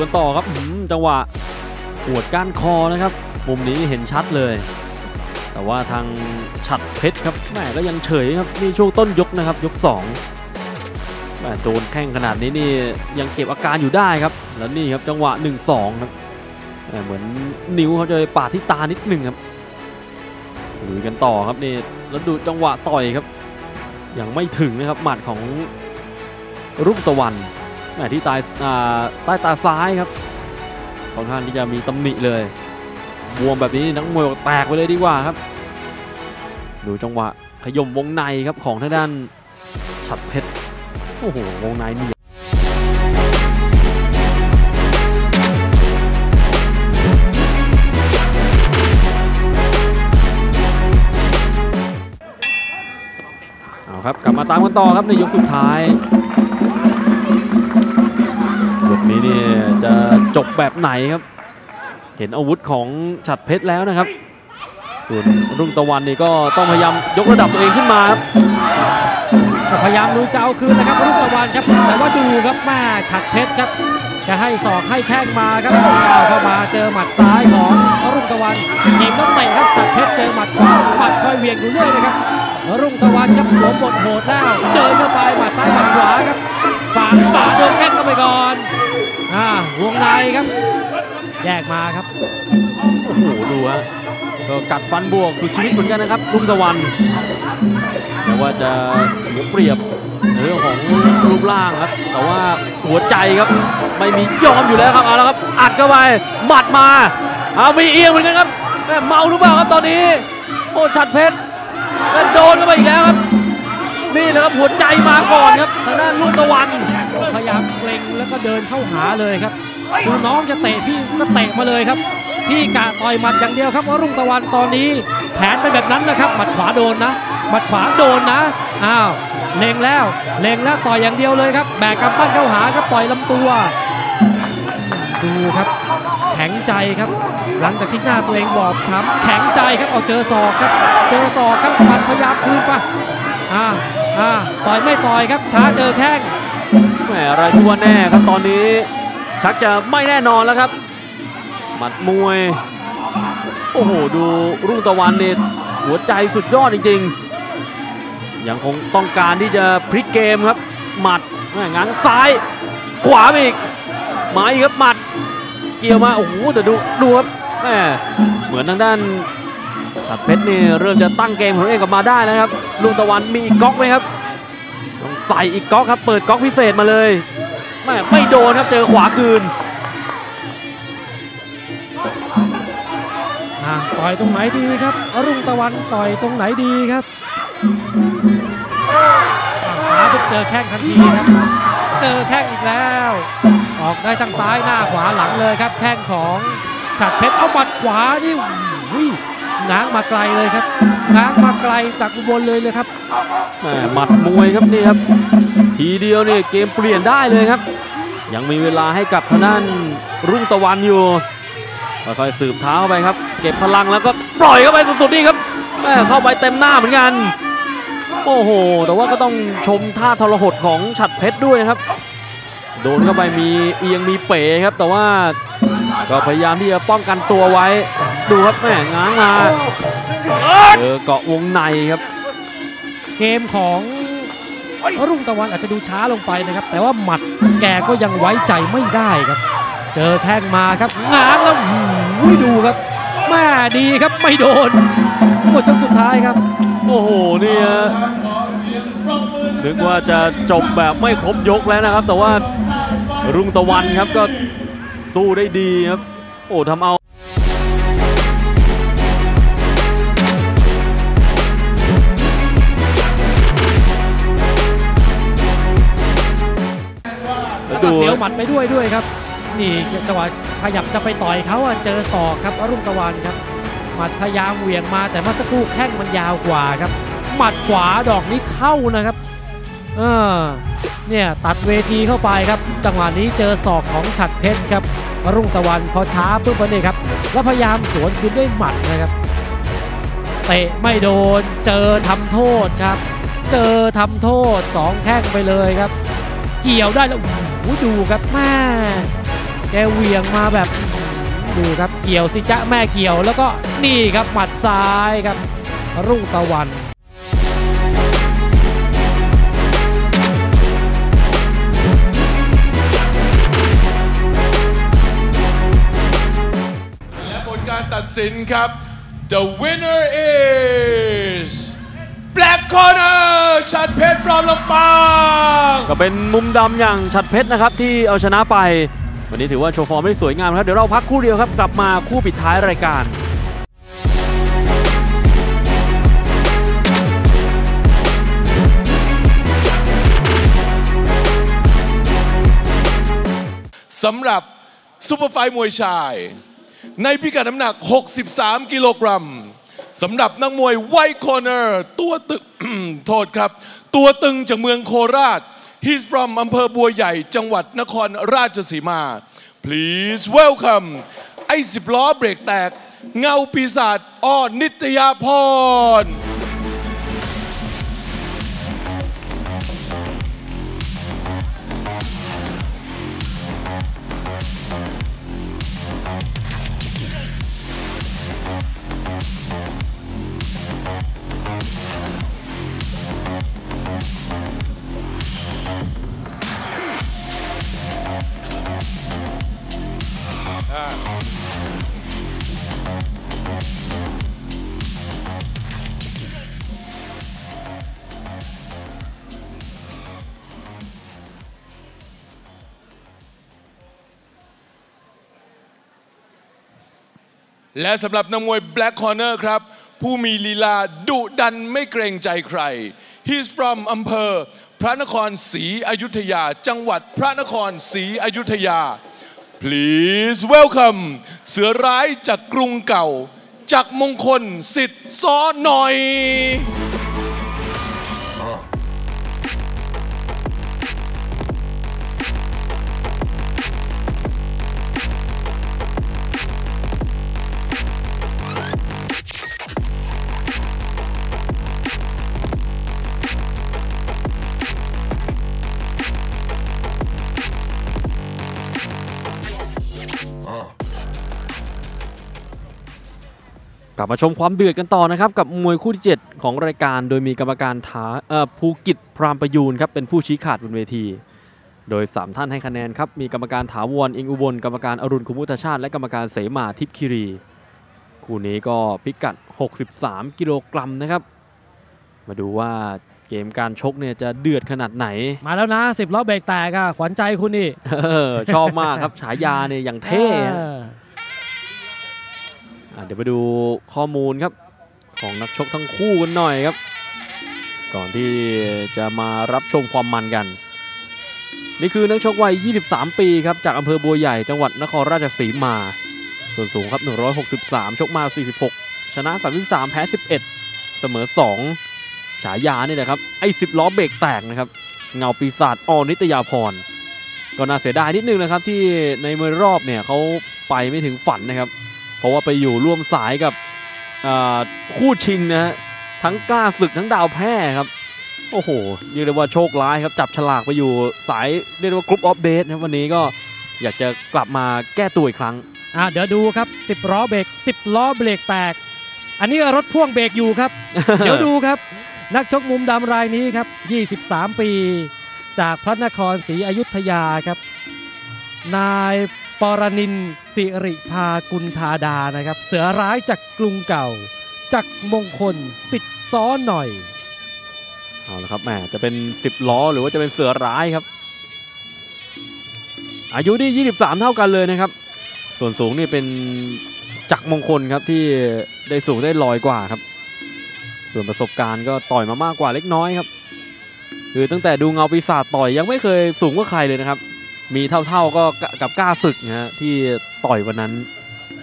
กันต่อครับจังหวะปวดก้านคอนะครับมุมนี้เห็นชัดเลย แต่ว่าทางฉัดเพชรครับแหมก็ยังเฉยครับนี่ช่วงต้นยกนะครับ ยก2แหมโดนแข้งขนาดนี้นี่ยังเก็บอาการอยู่ได้ครับ แล้วนี่ครับจังหวะ 1-2ครับเหมือนนิ้วเขาจะไปปาดที่ตานิดหนึ่งครับดูกันต่อครับนี่แล้วดูจังหวะต่อยครับยังไม่ถึงนะครับหมัดของรุ่งตะวัน ที่ตายอ่ใต้ตาซ้ายครับค่อนข้างที่จะมีตำหนิเลยบวมแบบนี้นักมวยแตกไปเลยดีกว่าครับ ดูจังหวะขย่มวงในครับของทางด้านฉัดเพชรโอ้โหวงในนียวเอาครับกลับมาตามกันต่อครับในยกสุดท้าย นี้นี่จะจบแบบไหนครับ เห็นอาวุธของฉัดเพชรแล้วนะครับ ส่วนรุ่งตะวันนี่ก็ต้องพยายามยกระดับตัวเองขึ้นมาครับพยายามดูจะเอาคืนนะครับรุ่งตะวันครับ แต่ว่าดูครับแม่ฉัดเพชรครับจะให้ศอกให้แข้งมาครับเข้ามาเจอหมัดซ้ายของรุ่งตะวันหยิบแล้วเตะครับฉัดเพชรเจอหมัดขวาหมัดคอยเวียงอยู่เรื่อยนะครับ รุ่งตะวันครับสวมบทโหดแล้วเดินเข้าไปหมัดซ้ายหมัดขวาครับฝาฝาโดนแข้งเข้าไปก่อน อ่าวงในครับ แยกมาครับ โอ้โห ดูฮะก็กัดฟันบวกสุดชีวิตเหมือนกันนะครับรุ่งตะวัน แต่ว่าจะเสียเปรียบในเรื่องของรูปร่างครับ แต่ว่าหัวใจครับ ไม่มียอมอยู่แล้วครับเอาละครับ อัดเข้าไปหมัดมาเอามีเอียงเหมือนกันครับแม่เมาหรือเปล่าครับตอนนี้โอ้ชัดเพชรโดนเข้าไปอีกแล้วครับ นี่แหละครับหัวใจมาก่อนครับทางด้านลูกตะวัน พยายามเกรงแล้วก็เดินเข้าหาเลยครับคือน้องจะเตะพี่ก็เตะมาเลยครับ พี่กะต่อยหมัดอย่างเดียวครับว่ารุ่งตะวันตอนนี้ แผนเป็นแบบนั้นนะครับ หมัดขวาโดนนะ หมัดขวาโดนนะอ้าวเล็งแล้วเล็งแล้วต่อยอย่างเดียวเลยครับ แบกกำปั้นเข้าหาครับต่อยลำตัว ดูครับ แข็งใจครับ หลังจากที่หน้าตัวเองบอบช้ำแข็งใจครับเอาเจอศอกครับ เจอศอกครับหมัดพยายามคืนไปอ่าอ่าต่อยไม่ต่อยครับช้าเจอแข้ง แหมอะไรที่ว่าแน่ครับตอนนี้ ชักจะไม่แน่นอนแล้วครับหมัดมวย โอ้โห ดูรุ่งตะวันเนี่ยหัวใจสุดยอดจริงๆ ยังคงต้องการที่จะพลิกเกมครับ หมัดแม่ง้างซ้าย ขวาอีกหมาอีกครับหมัด เกี่ยวมาโอ้โหแต่ดูดูครับแม่เหมือนทางด้านฉัดเพชรนี่เริ่มจะตั้งเกมของตัวเองกลับมาได้แล้วครับลุงตะวันมีก๊อกไหมครับ ใส่อีกก๊อกครับเปิดก๊อกพิเศษมาเลยแม่ไม่โดนครับเจอขวาคืนต่อยตรงไหนดีครับอรุ่งตะวันต่อยตรงไหนดีครับอะช้าปุ๊บเจอแข้งทันทีครับ เจอแข้งอีกแล้ว ออกได้ทั้งซ้ายหน้าขวาหลังเลยครับ แข้งของฉัดเพชรเอาหมัดขวานี่อุ้ย ง้างมาไกลเลยครับง้างมาไกลจากอุบลเลยเลยครับแหมหมัดมวยครับนี่ครับ ทีเดียวนี่เกมเปลี่ยนได้เลยครับ ยังมีเวลาให้กับทางด้านรุ่งตะวันอยู่ค่อยๆสืบเท้าไปครับ เก็บพลังแล้วก็ปล่อยเข้าไปสุดๆนี่ครับแม่เข้าไปเต็มหน้าเหมือนกันโอ้โห แต่ว่าก็ต้องชมท่าทรหดของฉัดเพชรด้วยนะครับ โดนเข้าไปมีเอียงมีเป๋ครับ แต่ว่า ก็พยายามที่จะป้องกันตัวไว้ ดูครับแม่ง้างมาเจอเกาะวงในครับ เกมของรุ่งตะวันอาจจะดูช้าลงไปนะครับ แต่ว่าหมัดแกก็ยังไว้ใจไม่ได้ครับ เจอแข้งมาครับง้างแล้วหูยดูครับแม่ดีครับไม่โดนหมดยกสุดท้ายครับ โอ้โหนี่ฮะนึกว่าจะจบแบบไม่ครบยกแล้วนะครับ แต่ว่ารุ่งตะวันครับก็ สู้ได้ดีครับ โอ้ทำเอาแล้วก็เสียวหมัดไปด้วยด้วยครับ นี่จังหวะขยับจะไปต่อยเขาอะเจอศอกครับอรุ่งตะวันครับ หมัดพยายามเหวี่ยงมาแต่เมื่อสักครู่แข้งมันยาวกว่าครับ หมัดขวาดอกนี้เข้านะครับ เออเนี่ยตัดเวทีเข้าไปครับ จังหวะนี้เจอศอกของฉัดเพชรครับรุ่งตะวันพอช้าปุ๊บนี่ครับแล้วพยายามสวนคืนด้วยหมัดนะครับเตะไม่โดนเจอทำโทษครับ เจอทำโทษสองแข้งไปเลยครับ เกี่ยวได้แล้วโอ้ดูครับแม่แกเหวียงมาแบบดูครับเกี่ยวสิจ๊ะแม่เกี่ยวแล้วก็นี่ครับหมัดซ้ายครับรุ่งตะวัน สินครับ the winner is Black Corner ชัดเพชรพร้อมลำปางก็เป็นมุมดำอย่างฉัดเพชรนะครับที่เอาชนะไป วันนี้ถือว่าโชว์ฟอร์มได้สวยงามครับ เดี๋ยวเราพักครู่เดียวครับ กลับมาคู่ปิดท้ายรายการสำหรับsuper fight มวยชาย ในพิกัดน้ำหนัก 63 กิโลกรัมสำหรับนักมวย white corner ตัวตึงโทษครับ ตัวตึงจากเมืองโคราช he's from อำเภอบัวใหญ่จังหวัดนครราชสีมา please welcome ไอ้สิบล้อเบรกแตก เงาปีศาจอ้อนิตยาพร และสำหรับนักมวย Black Corner ครับ ผู้มีลีลาดุดันไม่เกรงใจใคร He's from อำเภอ พระนครศรีอยุธยา จังหวัดพระนครศรีอยุธยา Please welcome เสือร้ายจากกรุงเก่า จากมงคลสิทธิ์ซ้อหน่อย กลับมาชมความเดือดกันต่อนะครับกับมวยคู่ที่ 7 ของรายการโดยมีกรรมการถาเอ่อภูกิจพรามประยูนครับเป็นผู้ชี้ขาดบนเวที โดย 3 ท่านให้คะแนนครับมีกรรมการถาวรอิงอุบลกรรมการอรุณคุมุทชาติและกรรมการเสมาทิพย์คิรี คู่นี้ก็พิกัด 63 กิโลกรัมนะครับมาดูว่าเกมการชกเนี่ยจะเดือดขนาดไหน มาแล้วนะสิบล้อเบรกแตกอะขวัญใจคุณนี่เออชอบมากครับฉายาเนี่ยอย่างเท่ฮะ เดี๋ยวไปดูข้อมูลครับของนักชกทั้งคู่กันหน่อยครับ ก่อนที่จะมารับชมความมันกัน นี่คือนักชกวัย 23 ปีครับจากอำเภอบัวใหญ่จังหวัดนครราชสีมา ส่วนสูงครับ 163 ชกมา 46 ชนะ 33 แพ้ 11 เสมอ 2 ฉายานี่นะครับ ไอ้ 10 ล้อเบรกแตกนะครับ เงาปีศาจอนิตยาพร ก็น่าเสียดายนิดนึงนะครับที่ในมวยรอบเนี่ยเขาไปไม่ถึงฝันนะครับ เพราะว่าไปอยู่ร่วมสายกับอ่าคู่ชิงนะฮะทั้งกล้าศึกทั้งดาวแพร่ครับ โอ้โหเรียกได้ว่าโชคร้ายครับ จับฉลากไปอยู่สายเรียกได้ว่ากรุ๊ปออฟเดทนะวันนี้ก็อยากจะกลับมาแก้ตัวอีกครั้งอะเดี๋ยวดูครับ 10ล้อเบรก10 ล้อเบรกแตก อันนี้รถพ่วงเบรกอยู่ครับ เดี๋ยวดูครับ นักชกมุมดำรายนี้ครับ 23 ปี จากพระนครศรีอยุธยาครับ นาย ปรนินสิริภากุลธาดานะครับ เสือร้ายจากกรุงเก่า จากมงคลสิทธิ์ซ้อนหน่อยเอาละครับแหมจะเป็น 10 ล้อหรือว่าจะเป็นเสือร้ายครับ อายุนี่23 เท่ากันเลยนะครับ ส่วนสูงนี่เป็นจักมงคลครับที่ได้สูงได้ลอยกว่าครับ ส่วนประสบการณ์ก็ต่อยมามากกว่าเล็กน้อยครับ คือตั้งแต่ดูเงาปีศาจต่อยยังไม่เคยสูงกว่าใครเลยนะครับ มีเท่าๆก็กับกล้าศึกนะฮะที่ต่อยวันนั้น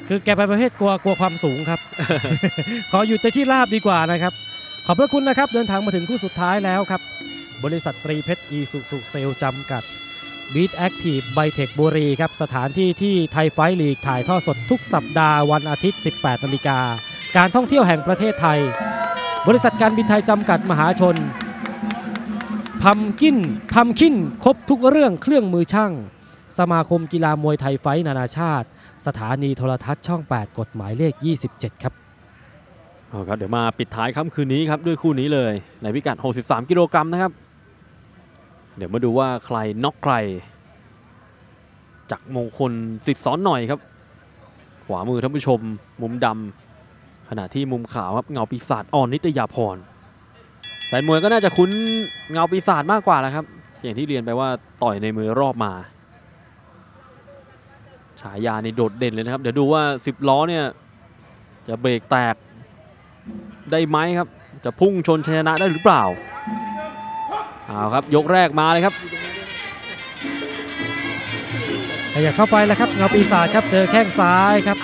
คือแกไปประเภทกลัวกลัวความสูงครับ ขออยู่แต่ที่ราบดีกว่านะครับ ขอบพระคุณนะครับ เดินทางมาถึงคู่สุดท้ายแล้วครับ บริษัทตรีเพชรอีซูซุเซลส์จำกัด BEAT Active BITEC บุรีครับ สถานที่ที่ไทยไฟท์ลีกถ่ายทอดสดทุกสัปดาห์วันอาทิตย์ 18นาฬิกาการท่องเที่ยวแห่งประเทศไทย บริษัทการบินไทยจำกัดมหาชน พัมกินพัมคินครบทุกเรื่องเครื่องมือช่าง สมาคมกีฬามวยไทยไฟนานาชาติ สถานีโทรทัศน์ช่อง 8 กฎหมายเลข 27 ครับเอาครับเดี๋ยวมาปิดท้ายค่ำคืนนี้ครับด้วยคู่นี้เลยในพิกัด 63 กิโลกรัมนะครับ เดี๋ยวมาดูว่าใครน็อกใคร จากมงคลสิทธิ์ซ้อนหน่อยครับ ขวามือท่านผู้ชม มุมดำขณะที่มุมขาวครับเงาปีศาจอ่อนนิตยาพร แฟนมวยก็น่าจะคุ้นเงาปีศาจมากกว่าแล้วครับ อย่างที่เรียนไปว่าต่อยในมือรอบมา ฉายาในโดดเด่นเลยนะครับ เดี๋ยวดูว่า 10 ล้อเนี่ย จะเบรกแตกได้ไหมครับ จะพุ่งชนชยชนะได้หรือเปล่าเอาครับยกแรกมาเลยครับขยับเข้าไปแล้วครับเงาปีศาจครับเจอแข้งซ้ายครับ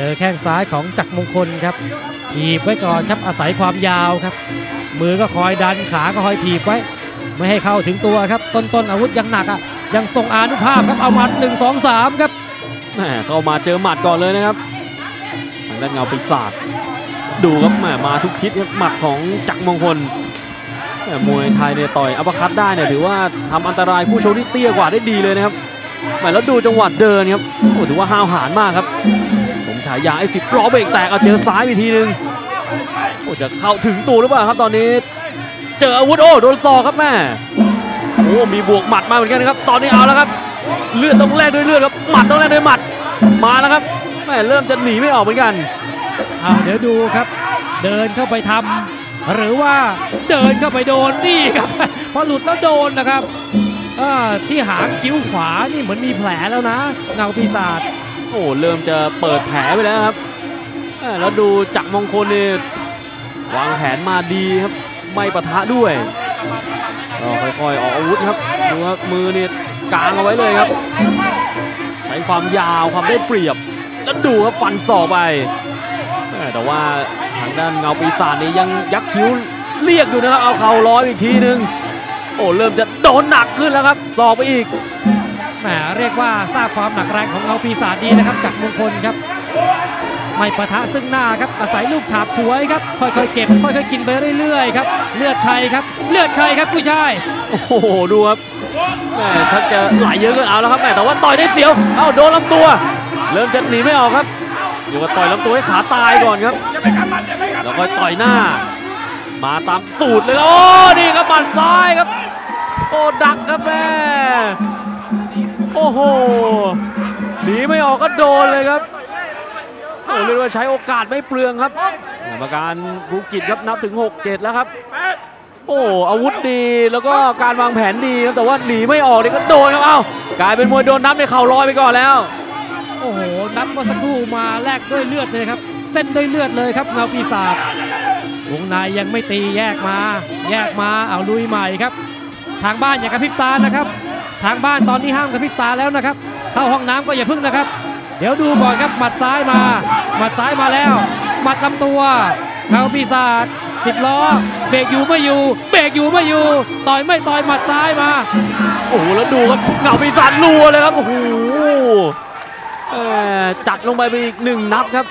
เจอแข้งซ้ายของจักรมงคลครับ ถีบไว้ก่อนครับอาศัยความยาวครับ มือก็คอยดันขาก็คอยถีบไว้ ไม่ให้เข้าถึงตัวครับ ต้นต้นอาวุธยังหนักอะยังทรงอานุภาพครับเอาหมัด 1 2 3 ครับแหมเข้ามาเจอหมัดก่อนเลยนะครับทางด้านเงาปีศาจดูครับแหมมาทุกทิศครับหมัดของจักรมงคลแหมมวยไทยเนี่ยต่อยอัปเปร์คัตได้เนี่ยถือว่าทำอันตรายคู่ชกที่เตี้ยกว่าได้ดีเลยนะครับแหมแล้วดูจังหวะเดินครับโอ้ถือว่าห้าวหาญมากครับ สมฉายาไอ้สิบล้อเบรกแตกเอาเจอซ้ายไปทีนึงโอ้จะเข้าถึงตัวหรือเปล่าครับตอนนี้ เจออาวุธโอ้โดนศอกครับแม่โอ้มีบวกหมัดมาเหมือนกันนะครับ ตอนนี้เอาแล้วครับเลือดต้องแลกด้วยเลือดครับหมัดต้องแลกด้วยหมัดมาแล้วครับแม่เริ่มจะหนีไม่ออกเหมือนกันเอาเดี๋ยวดูครับ เดินเข้าไปทำหรือว่าเดินเข้าไปโดนนี่ครับพอหลุดแล้วโดนนะครับที่หางคิ้วขวานี่เหมือนมีแผลแล้วนะเงาปีศาจ โอ้เริ่มจะเปิดแผลไปแล้วครับแล้วดูจักมงคลนี่วางแผนมาดีครับไม่ปะทะด้วยก็ค่อยๆออกอาวุธครับดูครับมือนี่กางเอาไว้เลยครับใช้ความยาวความได้เปรียบ แล้วดูครับฟันศอกไปแต่ว่าทางด้านเงาปีศาจนี่ยังยักคิ้วเรียกอยู่นะครับเอาเข่าร้อยอีกทีนึงโอ้เริ่มจะโดนหนักขึ้นแล้วครับศอกไปอีก มเรียกว่าทราบความหนักแรงของเงาปีศาจดีนะครับจากมงคลครับ ไม่ปะทะซึ่งหน้าครับอาศัยลูกฉาบฉวยครับค่อยๆเก็บค่อยๆกินไปเรื่อยๆครับเลือดใครครับ เลือดใครครับผู้ชายโอ้โหดูครับแม่ชักจะไหลเยอะเกินเอาแล้วครับแม่แต่ว่าต่อยได้เสียวเอ้าโดนลำตัว เริ่มจะหนีไม่ออกครับเดี๋ยวว่าต่อยลำตัวให้ขาตายก่อนครับแล้วก็ต่อยหน้า มาตามสูตรเลยโอ้นี่ครับหมัดซ้ายครับ โอ้ดักครับแม่ โอ้โหหนีไม่ออกก็โดนเลยครับโอ้เรียกว่าใช้โอกาสไม่เปลืองครับกรรมการภูกิจครับนับถึง 6 7 แล้วครับ โอ้อาวุธดีแล้วก็การวางแผนดีครับแต่ว่าหนีไม่ออกนี่ก็โดนครับเอ้ากลายเป็นมวยโดนนับในเข่าลอยไปก่อนแล้ว โอ้โหนับเมื่อสักครู่มาแลกด้วยเลือดเลยครับ เส้นด้วยเลือดเลยครับเงาปีศาจวงในยังไม่ตีแยกมา แยกมาเอาลุยใหม่ครับ ทางบ้านอย่ากระพริบตานะครับ ทางบ้านตอนนี้ห้ามกระพริบตาแล้วนะครับ เข้าห้องน้ำก็อย่าพึ่งนะครับ เดี๋ยวดูก่อนครับหมัดซ้ายมา หมัดซ้ายมาแล้วหมัดลำตัวเงาปีศาจสิบล้อเบรกอยู่ไม่อยู่เบรกอยู่ไม่อยู่ ต่อยไม่ต่อยหมัดซ้ายมา โอ้โหแล้วดูครับเงาปีศาจรัวเลยครับโอ้โหจัดลงไปไปอีกหนึ่งนับครับ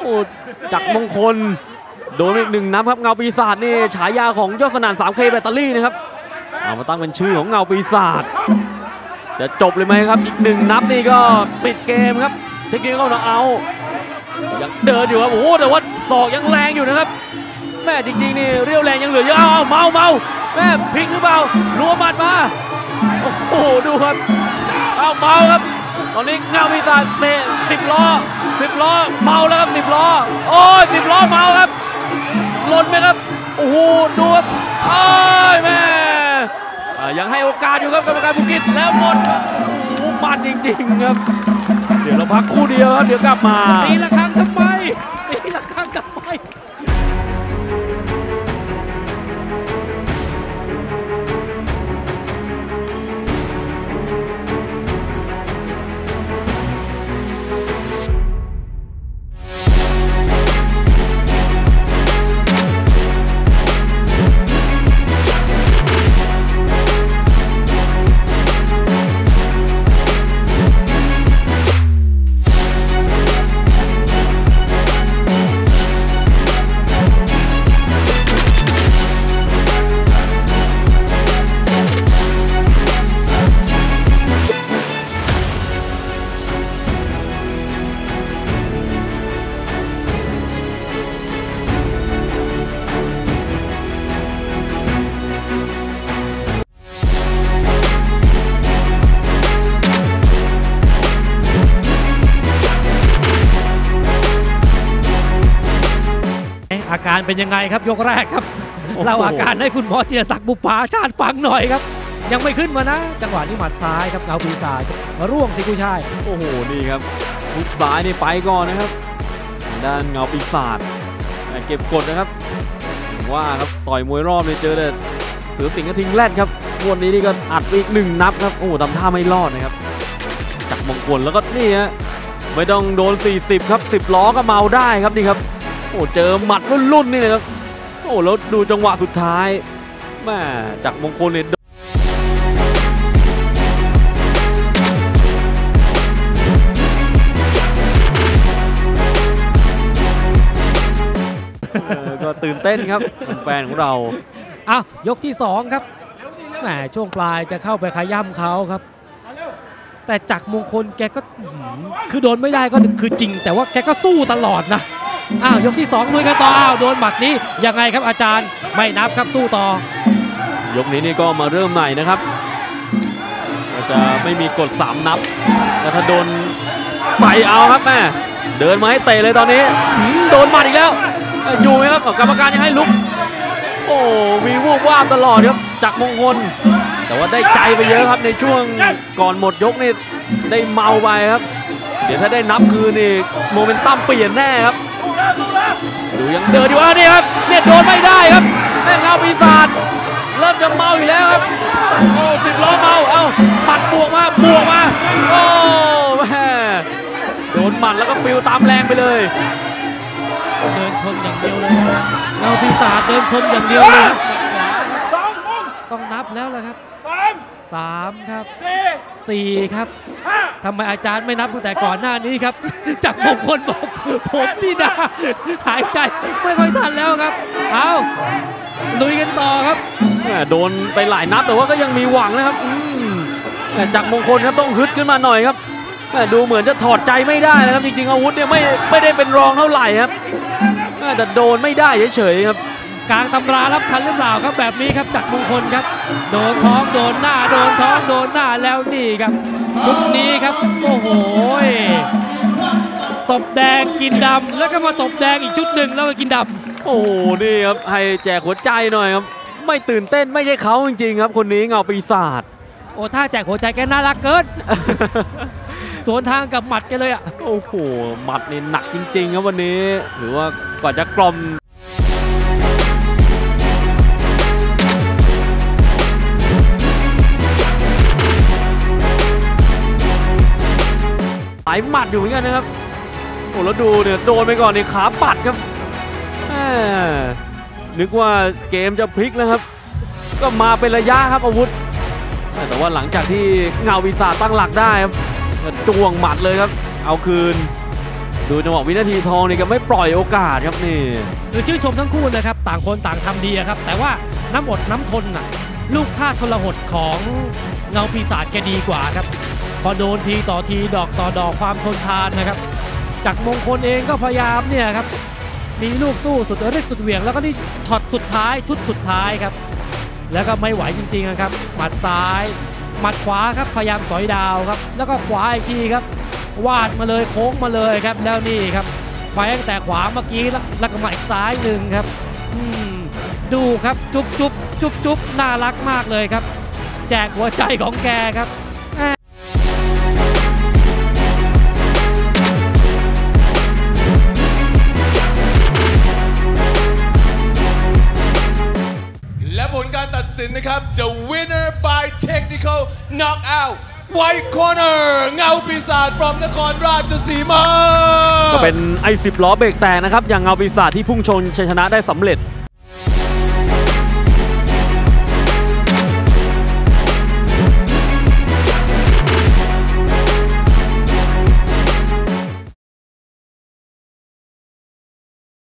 โอ้จักมงคลโดนอีกหนึ่งนับครับเงาปีศาจนี่ฉายาของยอดสนาน 3K แบตเตอรี่นะครับ เอามาตั้งเป็นชื่อของเงาปีศาจจะจบเลยไหมครับอีกหนึ่งนับนี่ก็ปิดเกมครับเทคนิคเข้าเอายังเดินอยู่ครับโอ้โหแต่ว่าศอกยังแรงอยู่นะครับแม่จริงๆนี่เรียวแรงยังเหลือเยอะเอาเมาเมาแม่พิกหรือเปล่ารัวหมัดมาโอ้โหดูครับเอาเมาครับตอนนี้เงาวิสาจเซสิบล้อสิบล้อเมาแล้วครับสิบล้อโอ้ยสิบล้อเมาครับหล่นไหมครับโอ้โหดูครับโอ้ยแม่ ยังให้โอกาสอยู่ครับกรรมการภูกิจแล้วหมดโหมันจริงๆครับเดี๋ยวเราพักคู่เดียวครับเดี๋ยวกลับมาตีละครั้งทำไมตีละครั้งทำไม อ๊ะอาการเป็นยังไงครับยกแรกครับโอ้โหเล่าอาการให้คุณหมอเจียศักดิ์บุปผาชาติฟังหน่อยครับ ยังไม่ขึ้นมานะ จังหวะนี้หมัดซ้ายครับเงาปีศาจมาร่วงสิกุยชายโอ้โหนี่ครับทุกซ้ายนี่ไปก่อนนะครับ ด้านเงาปีศาจแต่เก็บกดนะครับผมว่าครับต่อยมวยรอบเนี่ยเจอแต่เสือสิงห์กระทิงแรดครับงวดนี้นี่ก็อัดไปอีกหนึ่งนับครับโอ้โหทำท่าไม่รอดนะครับจากมงคลแล้วก็นี่ฮะไม่ต้องโดน 40 ครับ 10 ล้อก็เมาได้ครับนี่ครับโอ้เจอหมัดรุ่นๆนี่นะครับโอ้แล้วดูจังหวะสุดท้ายแม่จากมงคลเนี่ยก็ตื่นเต้นครับแฟนของเราอะยกที่ 2 ครับแหมช่วงปลายจะเข้าไปขย้ำเขาครับ แต่จักมงคลแกก็คือโดนไม่ได้ก็คือจริง แต่ว่าแกก็สู้ตลอดนะ อ้าวยกที่2มือกันต่ออ้าวโดนหมัดนี้ยังไงครับอาจารย์ไม่นับครับสู้ต่อ ยกนี้นี่ก็มาเริ่มใหม่นะครับจะไม่มีกด 3 นับแล้วถ้าโดนไปเอาครับแม่เดินมาให้เตะเลยตอนนี้โดนหมัดอีกแล้วอยอยู่ไหมครับกรรมการยังให้ลุก โอ้มีวูบวาบตลอดครับจากมงคล แต่ว่าได้ใจไปเยอะครับในช่วงก่อนหมดยกนี่ได้เมาไปครับ เดี๋ยวถ้าได้นับคืนนี่โมเมนตัมเปลี่ยนแน่ครับ ดูยังเดินอยู่อะนี่ครับเนี่ยโดนไม่ได้ครับแม่งเงาปีศาจเริ่มจะเมาอยู่แล้วครับโอ้สิบล้อเมาเอ้าหมัดบวกมาบวกมาโอ้แม่โดนหมัดแล้วก็ปิวตามแรงไปเลย เดินชนอย่างเดียวเลยเงาปีศาจเดินชนอย่างเดียวเลยต้องนับแล้วแหละครับ สามครับสี่ครับทำไมอาจารย์ไม่นับตั้งแต่ก่อนหน้านี้ครับจากมงคลบอกผมที่นาหายใจไม่ค่อยทันแล้วครับ เอาลุยกันต่อครับแม่โดนไปหลายนัดแต่ว่าก็ยังมีหวังนะครับอืมแม่จากมงคลครับต้องฮึดขึ้นมาหน่อยครับแม่ดูเหมือนจะถอดใจไม่ได้นะครับ จริงๆอาวุธเนี่ยไม่ไม่ได้เป็นรองเท่าไหร่ครับแม่แต่โดนไม่ได้เฉยๆครับ กลางตำรารับทันหรือเปล่าครับแบบนี้ครับจากมงคลครับ โดนท้องโดนหน้าโดนท้องโดนหน้าแล้วนี่ครับชุดนี้ครับโอ้โหตบแดงกินดำแล้วก็มาตบแดงอีกชุดหนึ่งแล้วก็กินดำโอ้โหนี่ครับให้แจกหัวใจหน่อยครับไม่ตื่นเต้นไม่ใช่เขาจริงๆครับ คนนี้เงาปีศาจโอ้ถ้าแจกหัวใจแกน่ารักเกินสวนทางกับหมัดแกันเลยอะโอ้โหหมัดนี่หนักจริงๆครับวันนี้ หรือว่ากว่าจะกลอม หลายหมัดอยู่เหมือนกันนะครับโอ้แล้วดูเนี่ยโดนไปก่อนนี่ขาปัดครับนึกว่าเกมจะพลิกแล้วครับ ก็มาเป็นระยะครับอาวุธ แต่ว่าหลังจากที่เงาวิสาตั้งหลักได้ครับจ้วงหมัดเลยครับ เอาคืน ดูจังหวะวินาทีทองนี่ก็ไม่ปล่อยโอกาสครับนี่คือชื่นชมทั้งคู่นะครับ ต่างคนต่างทำดีครับ แต่ว่าน้ำอดน้ำทนน่ะลูกท่าทรหดของเงาปีศาจแกดีกว่าครับ พอโดนทีต่อทีดอกต่อดอกความทนทานนะครับ จากมงคลเองก็พยายามเนี่ยครับมีลูกสู้สุดฤทธิ์สุดเหวี่ยงแล้วก็นี่ช็อตสุดท้ายชุดสุดท้ายครับ แล้วก็ไม่ไหวจริงๆนะครับหมัดซ้ายหมัดขวาครับพยายามสอยดาวครับ แล้วก็ขวาอีกทีครับ วาดมาเลยโค้งมาเลยครับ แล้วนี่ครับไปตั้งแต่ขวาเมื่อกี้แล้วแล้วก็มาอีกซ้ายหนึ่งครับดูครับจุ๊บจุ๊บจุ๊บจุ๊บน่ารักมากเลยครับ แจกหัวใจของแกครับ สินนะครับ the winner by technical knockout white corner เงาปีศาจ from นครราชสีมา ก็เป็นไอ้สิบล้อเบรกแตกนะครับ อย่างเงาปีศาจที่พุ่งชนชัยชนะได้สำเร็จ